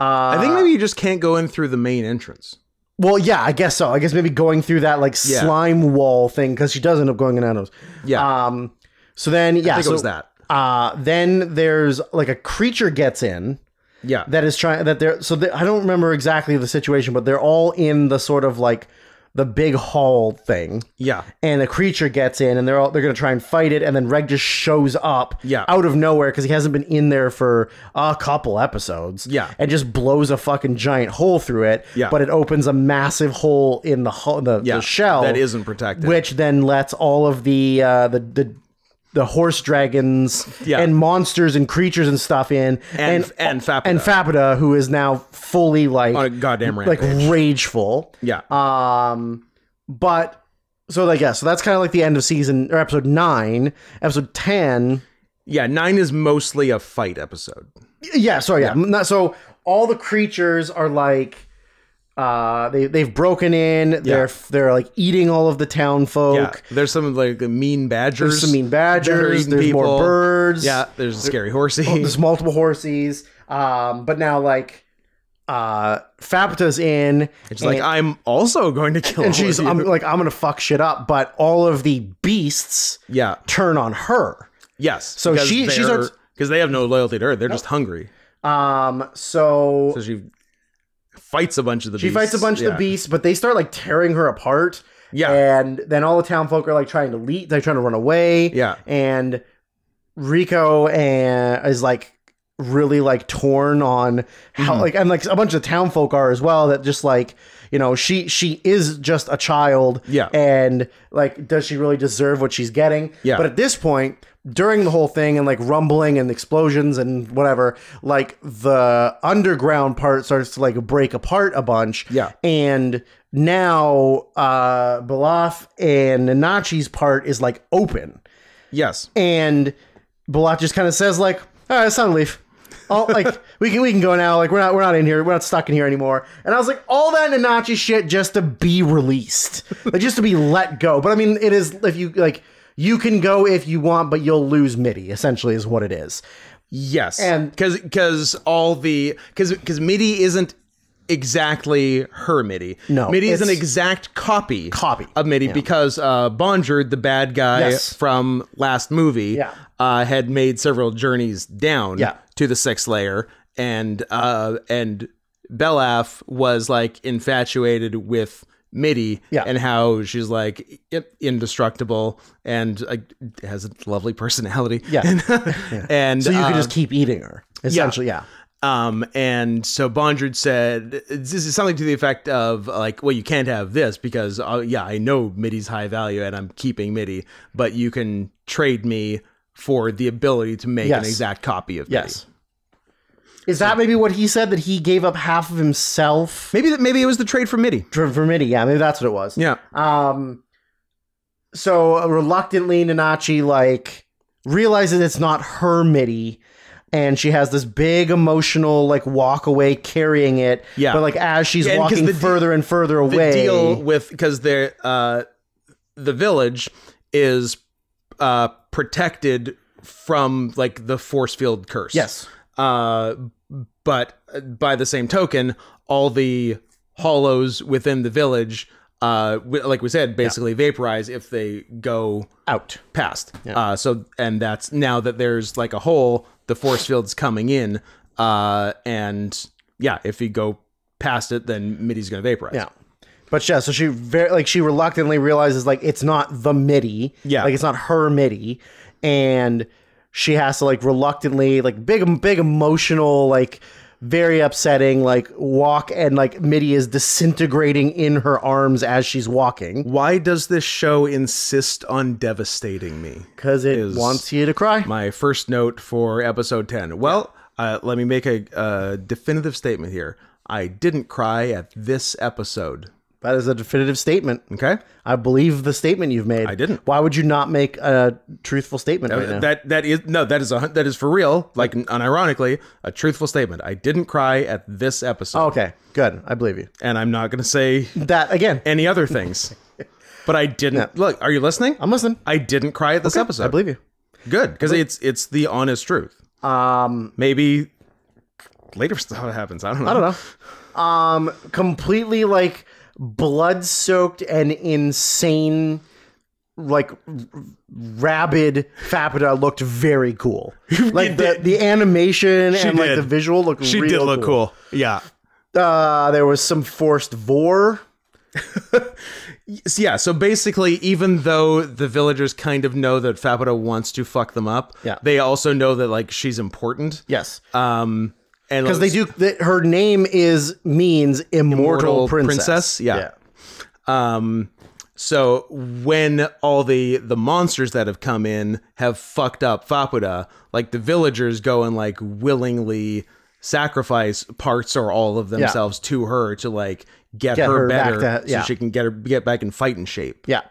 uh, I think maybe you just can't go in through the main entrance. Well, yeah, I guess so. I guess maybe going through that like Yeah. slime wall thing because she does end up going in Anos. Yeah, Um. So then, yeah, I think so, it was that. Uh, then there's like a creature gets in. Yeah, that is trying that they're so they, I don't remember exactly the situation, but they're all in the sort of like the big hall thing, yeah, and a creature gets in, and they're all they're gonna try and fight it, and then Reg just shows up, Yeah. out of nowhere because he hasn't been in there for a couple episodes, Yeah. and just blows a fucking giant hole through it, Yeah. but it opens a massive hole in the hu- the, yeah. the shell that isn't protected. which then lets all of the uh, the the the horse dragons Yeah. and monsters and creatures and stuff in, And- and Faputa. and Faputa, who is now fully like on a goddamn rampage. like rageful. yeah, Um, but so like yeah, so that's kind of like the end of season or episode nine. Episode ten, yeah. Nine is mostly a fight episode. yeah, sorry, yeah. Not, so all the creatures are like. Uh, they they've broken in. They're they're like eating all of the town folk. Yeah, there's some like mean badgers. There's some mean badgers. There's more birds. Yeah, there's a scary horsey. Oh, there's multiple horses. Um, but now like uh Faputa's in It's like I'm also going to kill. and she's. I'm like I'm gonna fuck shit up, but all of the beasts yeah, turn on her. yes. So she- she's because they have no loyalty to her. They're just hungry. Um, so So she fights a bunch of the. she beasts. fights a bunch of the beasts, but they start like tearing her apart. Yeah. and then all the town folk are like trying to leave. They're trying to run away. Yeah. and Riko and is like really like torn on how Mm-hmm. like and like a bunch of town folk are as well that just like you know she she is just a child Yeah. and like does she really deserve what she's getting Yeah. but at this point during the whole thing and like rumbling and explosions and whatever like the underground part starts to like break apart a bunch Yeah. and now uh Belaf and Nanachi's part is like open Yes. and Belaf just kind of says like, "All right, it's time to leave. Oh, like we can we can go now. Like we're not we're not in here. We're not stuck in here anymore." And I was like, all that Nanachi shit just to be released, like just to be let go. But I mean, it is if you like. You can go if you want, but you'll lose Mitty. Essentially, is what it is. Yes. And- because because all the because because Mitty isn't exactly her Mitty. No, Mitty is an exact copy Copy, of Mitty because uh, Bondrewd, the bad guy Yes. from last movie, Yeah. uh, had made several journeys down Yeah. to the sixth layer, and uh, and Belaf was like infatuated with Mitty Yeah. and how she's like indestructible and uh, has a lovely personality. Yeah. and, and So you uh, could just keep eating her. Essentially, yeah. um, and so Bondrewd said, this is something to the effect of like, well, you can't have this because, uh, yeah, I know Mitty's high value and I'm keeping Mitty, but you can trade me for the ability to make an exact copy of Yes. Is that maybe what he said that he gave up half of himself Maybe that maybe it was the trade for Mitty. for, for Mitty? Yeah, maybe that's what it was. Yeah. Um, so uh, reluctantly, Nanachi like realizes it's not her Mitty, and she has this big emotional like walk away carrying it. Yeah. But like as she's Yeah, walking the de- further and further The away, deal with because they're uh, the village is uh protected from like the force field curse. yes, Uh, but uh, by the same token, all the hollows within the village, uh, like we said, basically vaporize if they go out. past. Uh, so and that's now that there's like a hole, the force field's coming in, uh, and yeah, if you go past it, then Mitty's gonna vaporize. Yeah. But yeah, so she very like she reluctantly realizes like it's not the Mitty. Yeah. Like it's not her Mitty. And she has to like reluctantly, like big big emotional, like very upsetting, like walk and like Mitty is disintegrating in her arms as she's walking. Why does this show insist on devastating me? Because it Is- wants you to cry. my first note for episode 10. Well, uh, let me make a, a definitive statement here. I didn't cry at this episode. That is a definitive statement. Okay? I believe the statement you've made. I didn't. Why would you not make a truthful statement right now? That that is no, that is a that is for real, like unironically, a truthful statement. I didn't cry at this episode, okay, good. I believe you. and I'm not going to say That again. any other things. but I didn't. Look, are you listening? I'm listening. I didn't cry at this episode. I believe you. Good, because it's it's the honest truth. Um, Maybe later stuff happens. I don't know. I don't know. Um, completely like blood soaked and insane, like r- rabid Faputa looked very cool. Like the, the animation and like the visual looked She real did look cool. Yeah. Uh, there was some forced vor. Yeah, so basically, even though the villagers kind of know that Faputa wants to fuck them up, Yeah. they also know that like she's important. Yes. Um, Because they do. That her name is means immortal, Immortal princess. princess, yeah. Um, so when all the the monsters that have come in have fucked up Faputa, like the villagers go and like willingly sacrifice parts or all of themselves to her to like get, Get her, her better to- yeah. so she can get her get back in fighting shape. Yeah.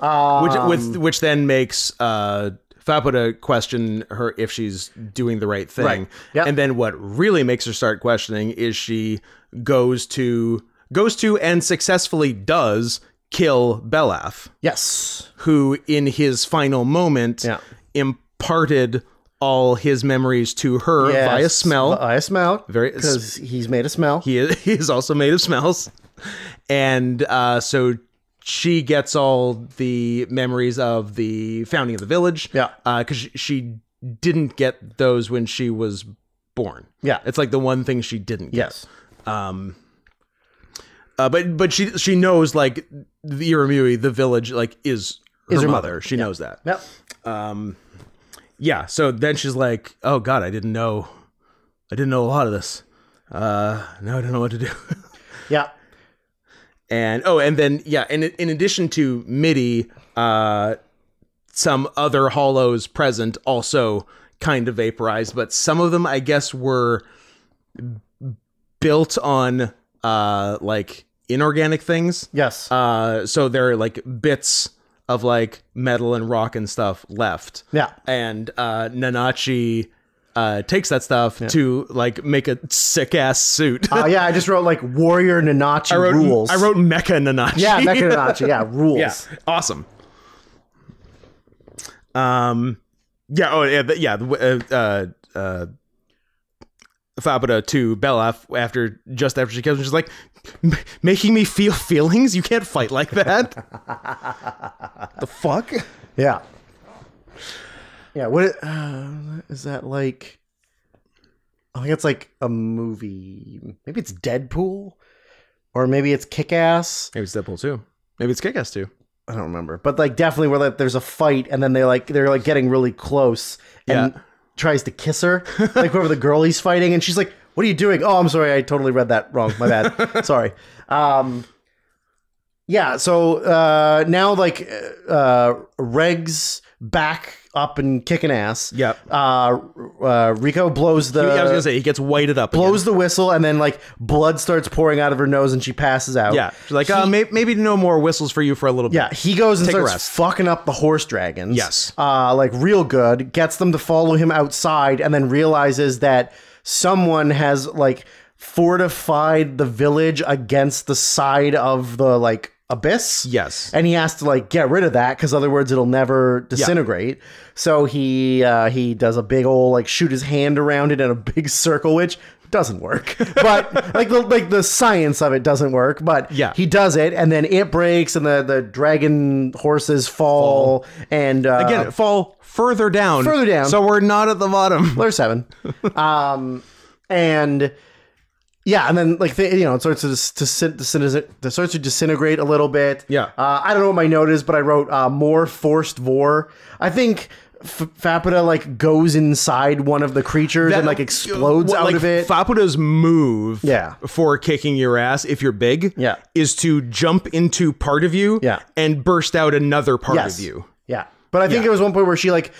which Um, with which then makes uh Faputa question her if she's doing the right thing. Right. Yep. And then what really makes her start questioning is she goes to goes to and successfully does kill Belaf, Yes. who in his final moment Yeah. imparted all his memories to her Yes. via smell. Via smell. Very- because he's made a smell. He is, he is also made of smells. And uh, so she gets all the memories of the founding of the village. Yeah. Because she, she didn't get those when she was born. Yeah. It's like the one thing she didn't get. yes. Um, uh, but but she she knows like the Irumyuui, the village, like is her, Is her mother. mother. She knows that. Yep. Um, yeah. So then she's like, "Oh God, I didn't know. I didn't know a lot of this. Uh, now I don't know what to do." Yeah. And oh, and then yeah, and in addition to Mitty, uh, some other hollows present also kind of vaporized, but some of them I guess were built on uh like inorganic things. Yes. Uh, so there are like bits of like metal and rock and stuff left. yeah. And uh, Nanachi uh, takes that stuff to like make a sick ass suit. Uh, yeah, I just wrote like Warrior Nanachi I wrote rules. I wrote Mecha Nanachi. yeah, Mecha Nanachi. Yeah, rules. yeah, awesome. Um, yeah. Oh, yeah. The, yeah. Uh, uh, uh, Faputa to Bella after just after she kills him, she's like, "M- making me feel feelings. You can't fight like that. the fuck? Yeah. Yeah. What uh, is that like? I think it's like a movie. Maybe it's Deadpool, or maybe it's Kick Ass. Maybe it's Deadpool too. Maybe it's Kick-Ass too. I don't remember, but like definitely where like there's a fight and then they like they're like getting really close and Yeah. tries to kiss her, like whoever the girl he's fighting, and she's like, "What are you doing?" Oh, I'm sorry, I totally read that wrong. My bad. sorry. Um, yeah. So uh, now like uh, Reg's back up and kicking ass. Yep. Uh, uh, Riko blows the I was gonna say he gets whited up. again. blows the whistle and then like blood starts pouring out of her nose and she passes out. Yeah, she's like, uh, may- maybe no more whistles for you for a little bit. Yeah, he goes and Take starts rest. fucking up the horse dragons. Yes. Uh, like real good. Gets them to follow him outside and then realizes that someone has like fortified the village against the side of the like abyss. Yes. And he has to like get rid of that because other words it'll never disintegrate. So he uh, he does a big old like shoot his hand around it in a big circle, which doesn't work. But like the like the science of it doesn't work. But Yeah. he does it, and then it breaks, and the the dragon horses fall, and uh, Again, fall further down. Further down. So we're not at the bottom. There's seven. um, and yeah, and then like you know, it starts to dis- to, sin- disin- it starts to disintegrate a little bit. Yeah. Uh, I don't know what my note is, but I wrote uh, more forced vor. I think. F- like goes inside one of the creatures and like explodes What, out like, of it. Faputa's move Yeah. for kicking your ass if you're big Yeah. is to jump into part of you Yeah. and burst out another part yes. of you. Yeah. But I think Yeah. it was one point where she like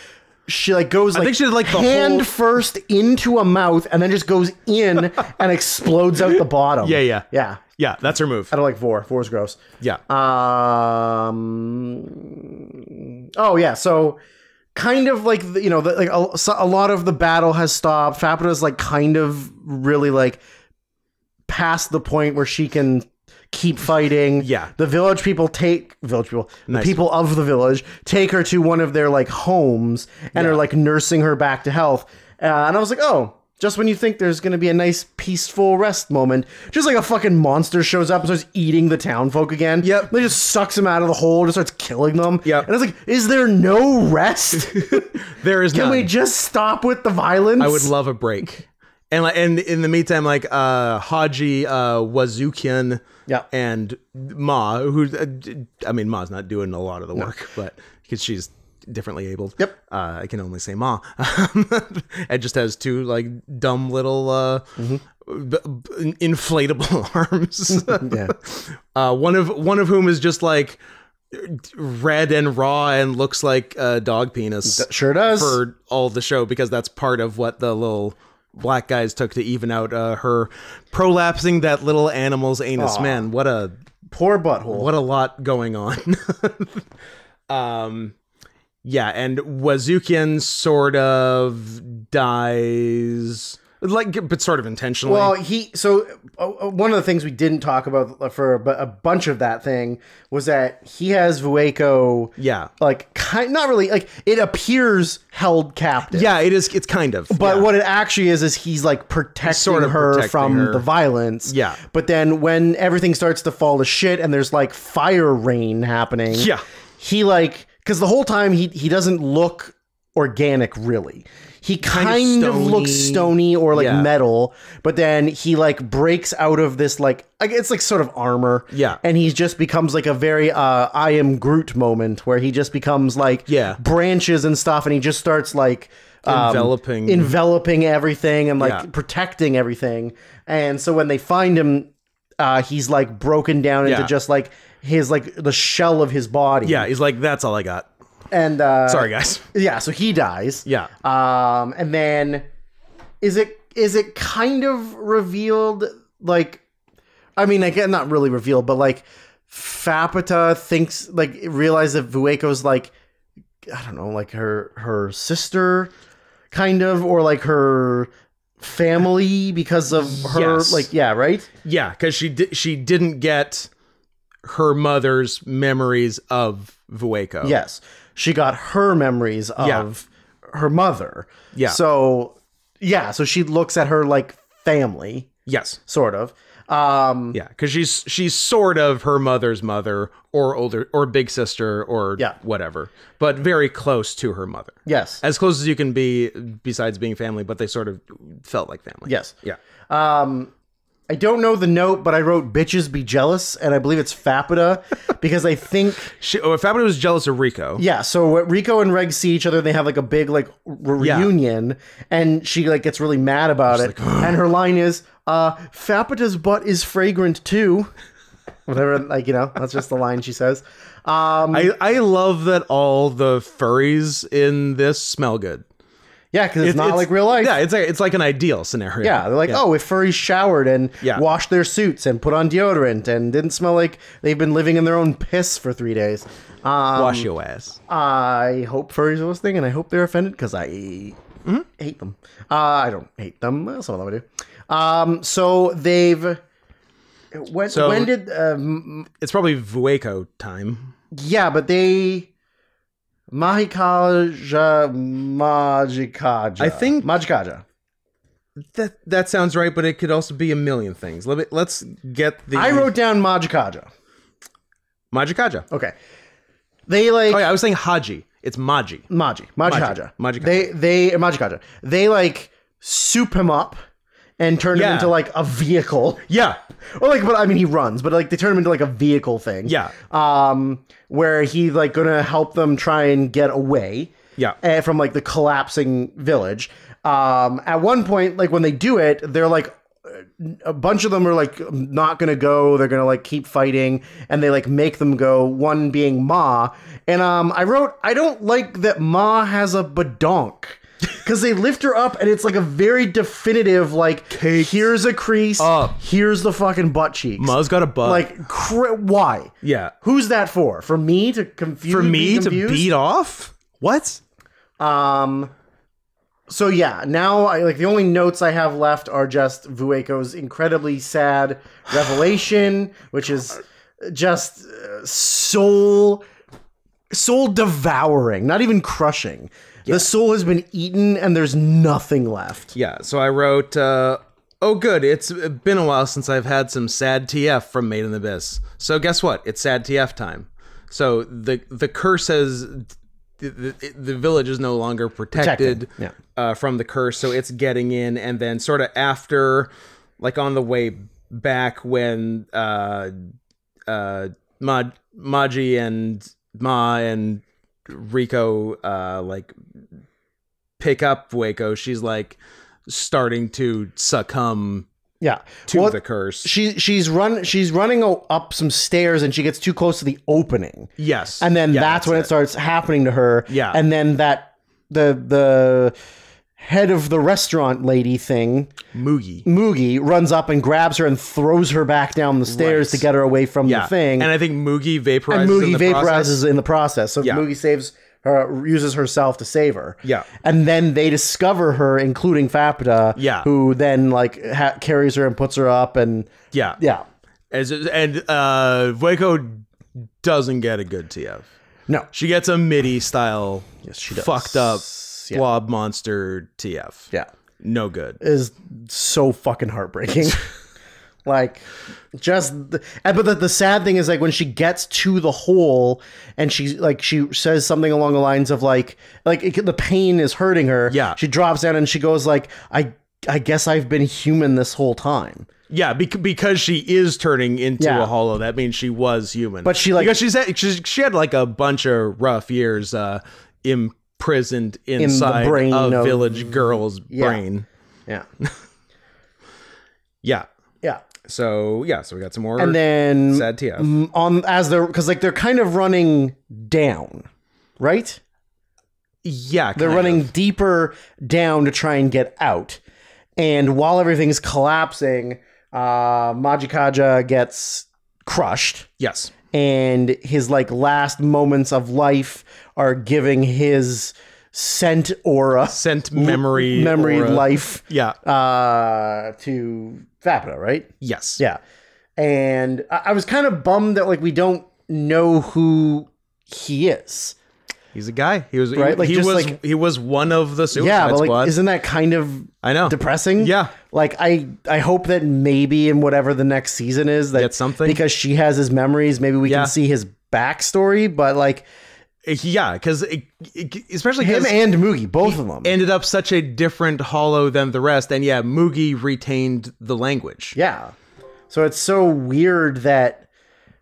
she like goes like, I think she did, like, the hand whole- first into a mouth and then just goes in and explodes out the bottom. Yeah, yeah. Yeah. Yeah, that's her move. I don't like vor. Vor's gross. Yeah. Um. Oh yeah. So, kind of like you know, the, like a, a lot of the battle has stopped. Faputa's like kind of really like past the point where she can keep fighting. Yeah. The village people take village people. The people of the village take her to one of their like homes and are like nursing her back to health. Uh, and I was like, oh. Just when you think there's gonna be a nice peaceful rest moment, just like a fucking monster shows up and starts eating the town folk again. Yep. They just sucks them out of the hole, just starts killing them. Yep. And I was like, is there no rest? There is Can none. we just stop with the violence? I would love a break. And like, and in the meantime, like uh, Haji uh, Wazukyan Yeah. and Ma, who uh, I mean, Ma's not doing a lot of the work, but because she's differently abled. Yep. Uh, I can only say Ma. it just has two like dumb little uh, Mm-hmm. b- b- inflatable arms. Yeah. uh, one of one of whom is just like red and raw and looks like a dog penis Sure does. for all the show because that's part of what the little black guys took to even out uh, her prolapsing that little animal's anus. Man, what a Poor butthole. what a lot going on. um, yeah, and Wazukyan sort of dies, like, but sort of intentionally. Well, he so uh, uh, one of the things we didn't talk about for a, a bunch of that thing was that he has Vueko yeah, like kind not really like it appears held captive. yeah, it is. It's kind of, But yeah. what it actually is is he's like protecting sort of her protecting from her. the violence. Yeah. But then when everything starts to fall to shit and there's like fire rain happening. Yeah. He like because the whole time he he doesn't look organic really. He kind, of of, looks stony. or like Yeah. metal, but then he like breaks out of this like like, it's like sort of armor. Yeah. And he just becomes like a very uh I am Groot moment where he just becomes like Yeah. branches and stuff and he just starts like um, Enveloping. enveloping everything and like Yeah. protecting everything. And so when they find him, uh, he's like broken down into Yeah. just like his like the shell of his body. yeah, he's like, that's all I got. And uh, Sorry, guys. yeah, so he dies. Yeah. Um, and then is it is it kind of revealed like I mean, again, not really revealed, but like Faputa thinks like realizes that Vueko's like I don't know, like her her sister, kind of, or like her family because of her Yes. like yeah, right? Yeah, because she di- she didn't get her mother's memories of Vueko. Yes. She got her memories of Yeah. her mother. Yeah. So yeah, so she looks at her like family. Yes. sort of. Um, Yeah, because she's she's sort of her mother's mother or older or big sister or Yeah. whatever, but very close to her mother. yes. As close as you can be besides being family, but they sort of felt like family. Yes. Yeah. Um, I don't know the note, but I wrote "bitches be jealous," and I believe it's Faputa because I think She, oh, Fabio was jealous of Riko. yeah. So Riko and Reg see each other, they have like a big like re- Yeah. reunion, and she like gets really mad about it, and her line is, "Uh, Faputa's butt is fragrant too." Whatever, like you know, that's just the line she says. Um, I, I love that all the furries in this smell good. Yeah, because it's, not like real life. Yeah, it's like it's like an ideal scenario. Yeah, they're like, oh, if furries showered and Yeah. washed their suits and put on deodorant and didn't smell like they've been living in their own piss for three days. Um, wash your ass. I hope furries are listening, and I hope they're offended because I Mm-hmm. hate them. Uh, I don't hate them. Some of them I do. Um, so they've. When, So- when did um, It's probably Vueko time. yeah, but they Mahikaja Majikaja. I think- Majikaja. That that sounds right, but it could also be a million things. Let me, let's get the I wrote down Majikaja. Majikaja. Okay. They like Oh yeah, I was saying Haji. It's Maji. Maji, Majikaja. Majikaja. They they Majikaja. They like soup him up and turn him into like a vehicle. Yeah, Or like but I mean he runs, but like they turn him into like a vehicle thing. Yeah. Um where he like gonna help them try and get away. Yeah. eh, from like the collapsing village. Um at one point like when they do it, they're like a bunch of them are like not gonna go they're gonna like keep fighting and they like make them go one being ma and um i wrote i don't like that ma has a badonk because they lift her up and it's like a very definitive like here's a crease up. here's the fucking butt cheeks Ma's got a butt. like cr- why yeah, who's that for for me to confuse for me be to confused? beat off. What? Um. So yeah, now I like the only notes I have left are just Vueko's incredibly sad revelation, which is just uh, soul soul devouring, not even crushing. The soul has been eaten and there's nothing left. Yeah. So I wrote. uh Oh, good. It's been a while since I've had some sad TF from Made in the Abyss. So guess what? It's sad TF time. So the the curse has the, the, the village is no longer protected, yeah. uh, from the curse, so it's getting in, and then sort of after, like on the way back when uh, uh, Ma, Maji and Ma and Riko uh, like pick up Vueko, she's like starting to succumb Yeah. to Well, the curse. she she's run she's running up some stairs and she gets too close to the opening. yes, and then Yeah, that's, when it. it. starts happening to her. Yeah. and then that the the head of the restaurant lady thing, Moogie. Moogie, runs up and grabs her and throws her back down the stairs Right. to get her away from Yeah, the thing. and I think Moogie vaporizes. And in Moogie the vaporizes process. in the process. So Yeah. Moogie saves her, uses herself to save her. Yeah. and then they discover her, including Faputa. Yeah. who then like ha- carries her and puts her up, and Yeah, yeah, As, and uh, Vueko doesn't get a good TF. no, She gets a Mitty style, Yes, she does. fucked up Yeah. blob monster TF. yeah. No good. is so fucking heartbreaking. like just the, but the, the sad thing is like when she gets to the hole and she like she says something along the lines of like like it, the pain is hurting her Yeah. she drops down and she goes like i i guess i've been human this whole time Yeah, bec- because she is turning into Yeah. a hollow. That means she was human. But she, like- because she's had, she's, she had like a bunch of rough years uh, imprisoned inside brain a of- village girl's Yeah. brain. yeah Yeah. yeah So yeah, so we got some more and then sad TF. on as they're because like they're kind of running down right yeah, They're running of. deeper down to try and get out. And while everything's collapsing, uh, Majikaja gets crushed. Yes. And his like last moments of life are giving his scent aura, scent memory memory aura. life Yeah. uh, to Faputa, right? Yes. Yeah. And I, I was kind of bummed that like we don't know who he is. He's a guy. He was Right, like, he was like- he was one of the Suicide yeah, but like, Squad. isn't that kind of I know. depressing? Yeah. Like I, I hope that maybe in whatever the next season is that Get something? because she has his memories. Maybe we Yeah. can see his backstory. But like eh, yeah, because especially him and Moogie, both of them. ended up such a different hollow than the rest, and yeah, Moogie retained the language. Yeah. So it's so weird that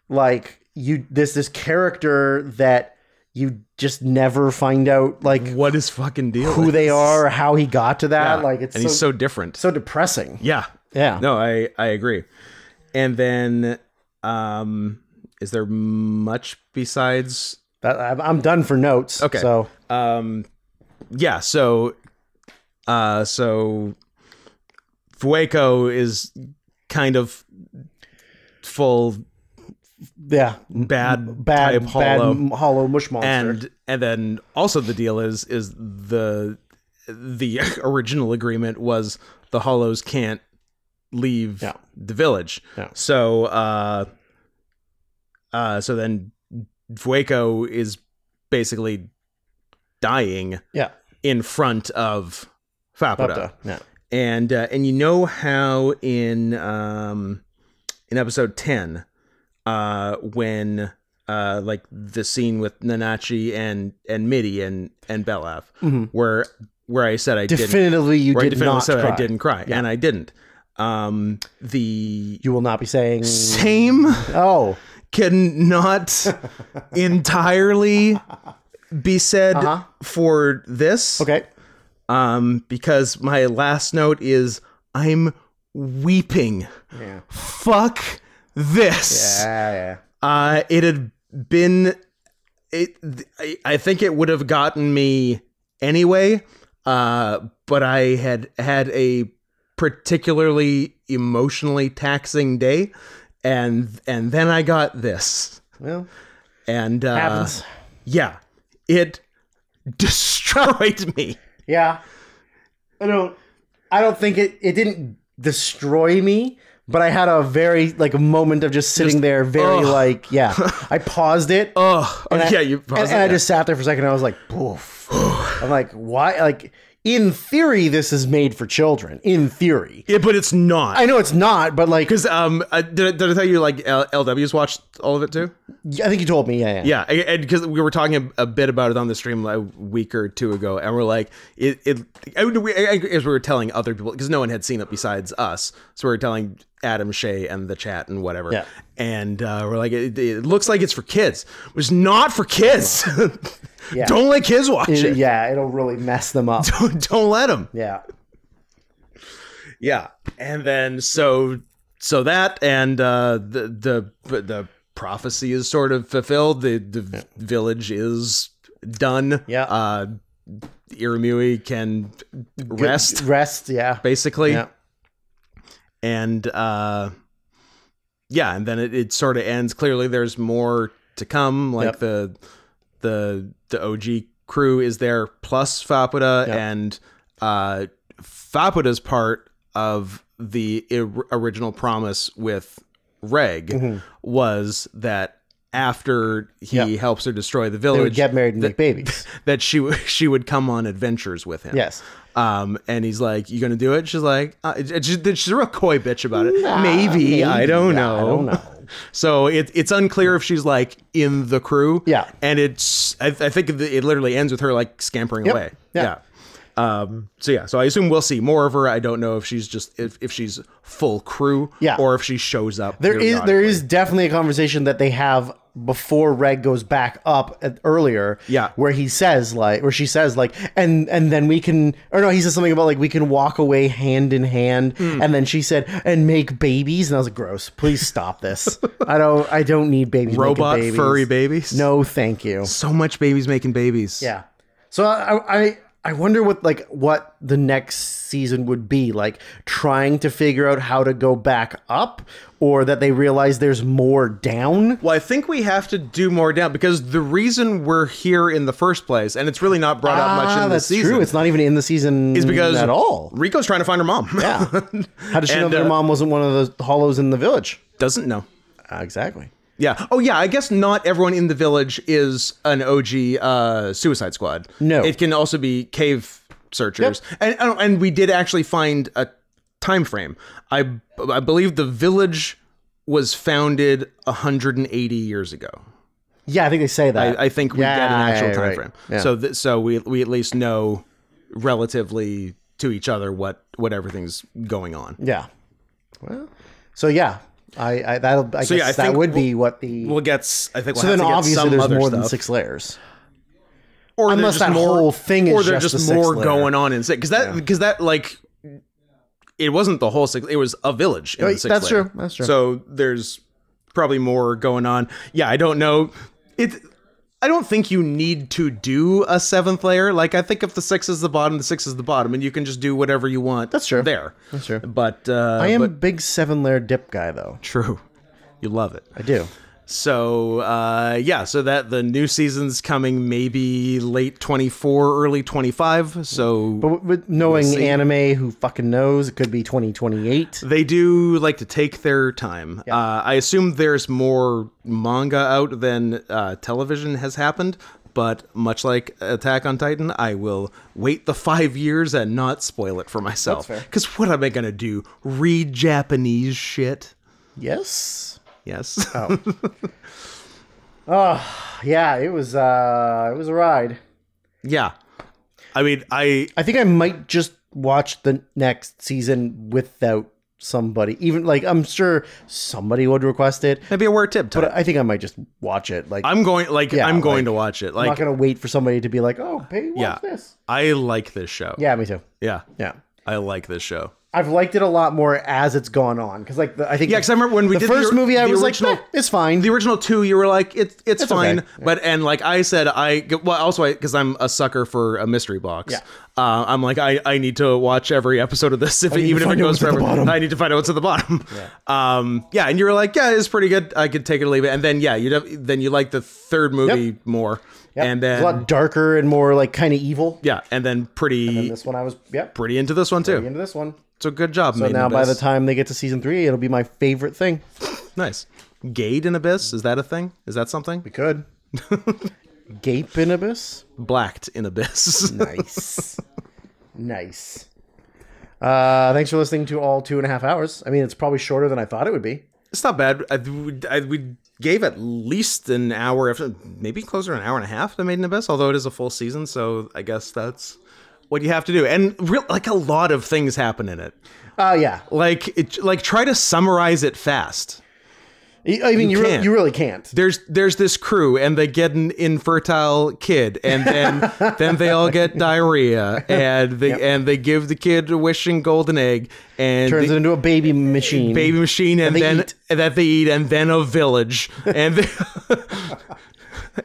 like you this this character that you just never find out like What is fucking deal? who they are how he got to that. Yeah, Like it's and so, he's so different. so depressing. yeah, Yeah. no, I I agree. And then, um, is there much besides That, I'm- I'm done for notes. Okay. So um yeah so uh so Vueko is kind of full yeah. bad Bad type bad hollow hollow mush monster. and and then also the deal is is the the original agreement was the hollows can't leave Yeah. the village Yeah. so uh uh so then Vueko is basically dying yeah. in front of. Bapta, Yeah. And uh, and you know how in um in episode 10 uh when uh like the scene with Nanachi and and Mitty and and Belaf where where I said I didn't Definitively you where I did definitively not said cry. I didn't cry and I didn't. Um the You will not be saying same Oh. cannot entirely be said Uh-huh. for this Okay. um because my last note is i'm weeping Yeah. fuck this Yeah, yeah. uh it had been it I- i think it would have gotten me anyway uh but i had had a particularly emotionally taxing day and and then i got this Well, and uh happens. yeah it destroyed me Yeah. I don't I don't think it it didn't destroy me, but I had a very like a moment of just sitting there very ugh. like yeah. I paused it. oh and I- yeah you and, and I just sat there for a second. I was like, poof. I'm like, why? Like, in theory, this is made for children. In theory, Yeah, but it's not. I know it's not, but like, Because um, I, did, I- did I tell you like L- LW's watched all of it too? I think you told me, yeah, yeah, Yeah, and because we were talking a, a bit about it on the stream a week or two ago, and we're like, it. it I, we, I, as we were telling other people, because no one had seen it besides us, so we were telling Adam Shay and the chat and whatever. Yeah. and uh, we're like, it, it looks like it's for kids, which is not for kids. Yeah. Don't let kids watch It- it. yeah. It'll really mess them up. Don't, don't let them. Yeah, Yeah, and then so so that and uh, the the the prophecy is sort of fulfilled. The the village is done. Yeah. uh, Irumyuui can rest rest. Yeah, basically, yeah, and uh, yeah, and then it, it sort of ends. Clearly, there's more to come. Like Yep. the the the OG crew is there plus Faputa Yep. and uh, Faputa's part of the ir- original promise with Reg Mm-hmm. was that after he Yep. helps her destroy the they would village, get married and make babies. that she she would come on adventures with him. Yes. Um, and he's like, "You gonna do it?" She's like, uh, it- she's, she's a real coy bitch about it. maybe, I don't know. I don't know. So it, it's unclear if she's like in the crew. Yeah. And it's I, I think it it literally ends with her like scampering Yep. away. Yeah. Yeah. Um. So yeah. So I assume we'll see more of her. I don't know if she's just if, if she's full crew. Yeah. Or if she shows up. There is there is definitely a conversation that they have before Reg goes back up at, earlier. Yeah. where he says like, where she says like, and and then we can, or no, he says something about like we can walk away hand in hand, Hmm. and then she said and make babies, and I was like, gross. Please stop this. I don't I don't need babies. robot babies. furry babies. No, thank you. So much babies making babies. Yeah. So I, I I wonder what like what the next season would be like trying to figure out how to go back up or that they realize there's more down. Well, I think we have to do more down because the reason we're here in the first place, and it's really not brought up much Ah, in that's the season, true. It's not even in the season is because at all. Riko's trying to find her mom. Yeah. How does she know And, that her uh, mom wasn't one of the hollows in the village? Doesn't know. Ah, exactly. Yeah. Oh, yeah. I guess not everyone in the village is an OG uh, Suicide Squad. No. it can also be cave searchers, yep. and oh, and we did actually find a time frame. I I believe the village was founded 180 years ago. Yeah, I think they say that. I, I think we Yeah, get an actual yeah, time right. frame. Yeah. So th- so we we at least know relatively to each other what what everything's going on. yeah. Well, so yeah, I, I that'll I So, guess yeah, I that would we'll- be what the. We'll get. I think we'll so then obviously some there's more than six layers. or Unless that more, whole thing is or they're just the more going on in six because that because that like it wasn't the whole six it was a village in Oh, the sixth that's layer. true, that's true. so there's probably more going on yeah i don't know it i don't think you need to do a seventh layer like i think if the six is the bottom the six is the bottom and you can just do whatever you want That's true. there That's true. but uh I am a big seven layer dip guy though. true you love it I do. So uh, yeah, so that the new season's coming maybe late twenty four, early twenty five. So But with knowing see. anime, who fucking knows? It could be 2028. they do like to take their time. Uh, I assume there's more manga out than uh, television has happened. But much like Attack on Titan, I will wait the five years and not spoil it for myself. Because what am I gonna do? Read Japanese shit? Yes. Yes. Oh, Yeah, it was uh it was a ride. yeah. I mean, I I think I might just watch the next season without somebody. Even like I'm sure somebody would request it, maybe a word tip. but I think I might just watch it. Like I'm going like Yeah, I'm going like, to watch it. Like I'm not gonna wait for somebody to be like, "Oh, pay watch Yeah. this." I like this show. Yeah, me too. Yeah. Yeah, I like this show. I've liked it a lot more as it's gone on because like the, I think Yeah, because I remember when we the did first the, movie, I was original, like, eh, "It's fine." the original two, you were like, it's it's, It's fine. okay. But and like I said, I well also because I'm a sucker for a mystery box. Yeah. Uh, I'm like I, I need to watch every episode of this if need even if it goes forever. I need to find out what's at the bottom. Yeah. Um. Yeah, and you were like, yeah, it's pretty good. I could take it or leave it. And then yeah, you then you like the third movie more. Yep. And It's then a lot darker and more like kind of evil. yeah, and then pretty And this one, I was yeah, pretty into this one too. into this one. So good job, So now, by the time they get to season three, it'll be my favorite thing. nice. Gade in Abyss is that a thing? Is that something? We could gape in abyss. Blacked in Abyss. Nice, nice. Uh, thanks for listening to all two and a half hours. I mean, it's probably shorter than I thought it would be. it's not bad. I, we, I, we gave at least an hour, maybe closer to an hour and a half to Made in Abyss, although it is a full season. So I guess that's what you have to do. And real, like a lot of things happen in it. Uh, yeah. Like it, like try to summarize it fast. I mean, you, You re- you really can't. there's there's this crew and they get an infertile kid and then then they all get diarrhea and they and they give the kid a wishing golden egg and Turns the it into a baby machine. baby machine and, they then eat. that they eat and then a village and then,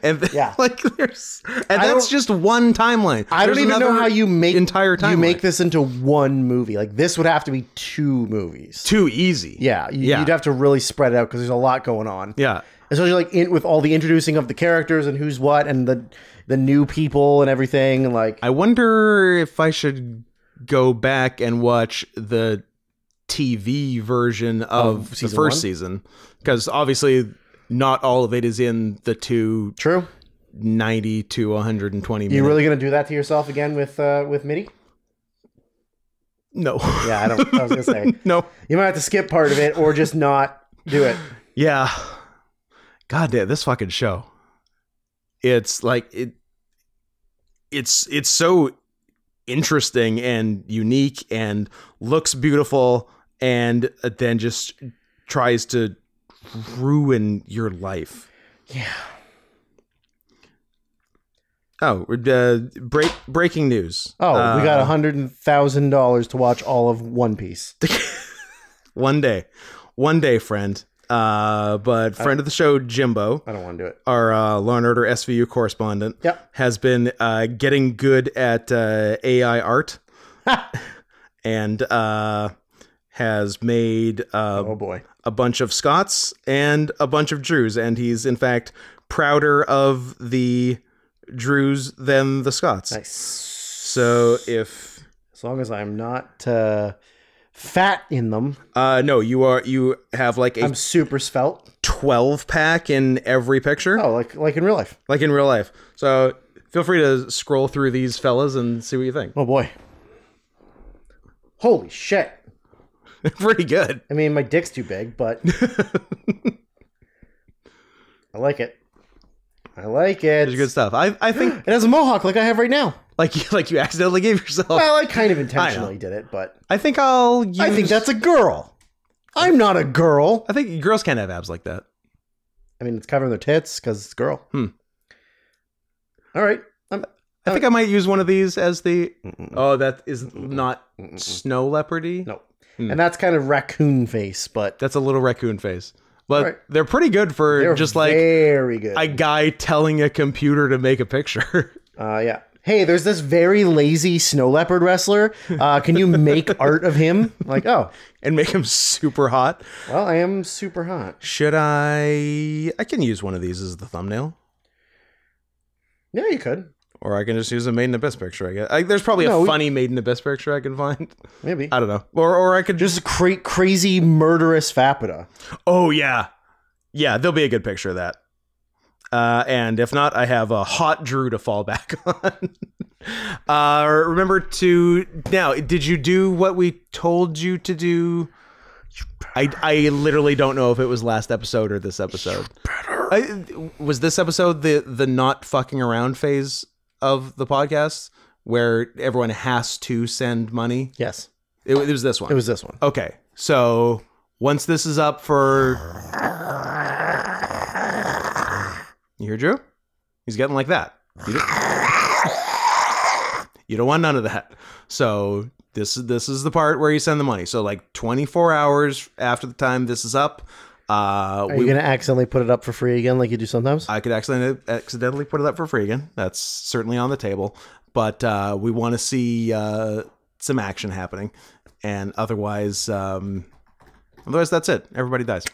and then, Yeah. like there's and that's just one timeline I don't even know how you make entire timeline You make this into one movie. Like this would have to be two movies. too easy Yeah, you, Yeah. you'd have to really spread it out because there's a lot going on. yeah especially like in, with all the introducing of the characters and who's what and the the new people and everything. and Like, I wonder if I should go back and watch the TV version of, Of the first one? season because obviously not all of it is in the two true. 90 to 120 minutes. You really gonna do that to yourself again with uh, with Mitty? no. Yeah, I don't. I was gonna say no. you might have to skip part of it or just not do it. Yeah. God damn, this fucking show. It's like it it's it's so interesting and unique and looks beautiful and then just tries to ruin your life. Yeah. Oh, uh, break breaking news. Oh, we got Uh, a hundred thousand dollars to watch all of One Piece. one day. One day, friend. Uh, but friend of the show, Jimbo, I don't want to do it. our uh, Law and Order SVU correspondent, Yep. has been uh, getting good at uh, AI art and uh, has made uh, Oh boy. a bunch of Scotts and a bunch of Drews, and he's in fact prouder of the Drews than the Scotts. Nice. So if As long as I'm not uh, fat in them. Uh, no, you are you have like a I'm super svelte. twelve pack in every picture, Oh, like like in real life. like in real life. So feel free to scroll through these fellas and see what you think. Oh boy. Holy shit. Pretty good. I mean, my dick's too big, but I like it. I like it. It's good stuff. I I think It has a mohawk like I have right now. like you like you accidentally gave yourself. Well, I kind of intentionally did it, but I think I'll. Use, I think that's a girl. I'm not a girl. I think girls can't have abs like that. I mean, it's covering their tits because it's a girl. Hmm. All right. I'm, I think I might use one of these as the. Oh, that is not snow leopardy. no. And that's kind of raccoon face, but That's a little raccoon face. But Right. they're pretty good for they're just like very good. a guy telling a computer to make a picture. Uh, yeah. Hey, there's this very lazy snow leopard wrestler. Uh, can you make art of him? Like, oh, and make him super hot. well, I am super hot. Should I? I can use one of these as the thumbnail, Yeah, you could. Or I can just use a Made in Abyss picture. I guess I, there's probably No, a we- funny Made in Abyss picture I can find. Maybe. I don't know, or or I could just. Cra- crazy murderous Faputa. Oh yeah, yeah. There'll be a good picture of that. Uh, and if not, I have a hot Drew to fall back on. uh, remember to now. Did you do what we told you to do? I, I literally don't know if it was last episode or this episode. I, was this episode the the not fucking around phase of the podcast where everyone has to send money? Yes, It, it was this one. it was this one. Okay, so once this is up for, you hear Drew? He's getting like that. You don't, you don't want none of that. So this is this is the part where you send the money. So like 24 hours after the time this is up, uh, Are we, you gonna accidentally put it up for free again, like you do sometimes? I could accidentally accidentally put it up for free again. That's certainly on the table. But uh, we want to see uh, some action happening, and otherwise, um, otherwise that's it. Everybody dies.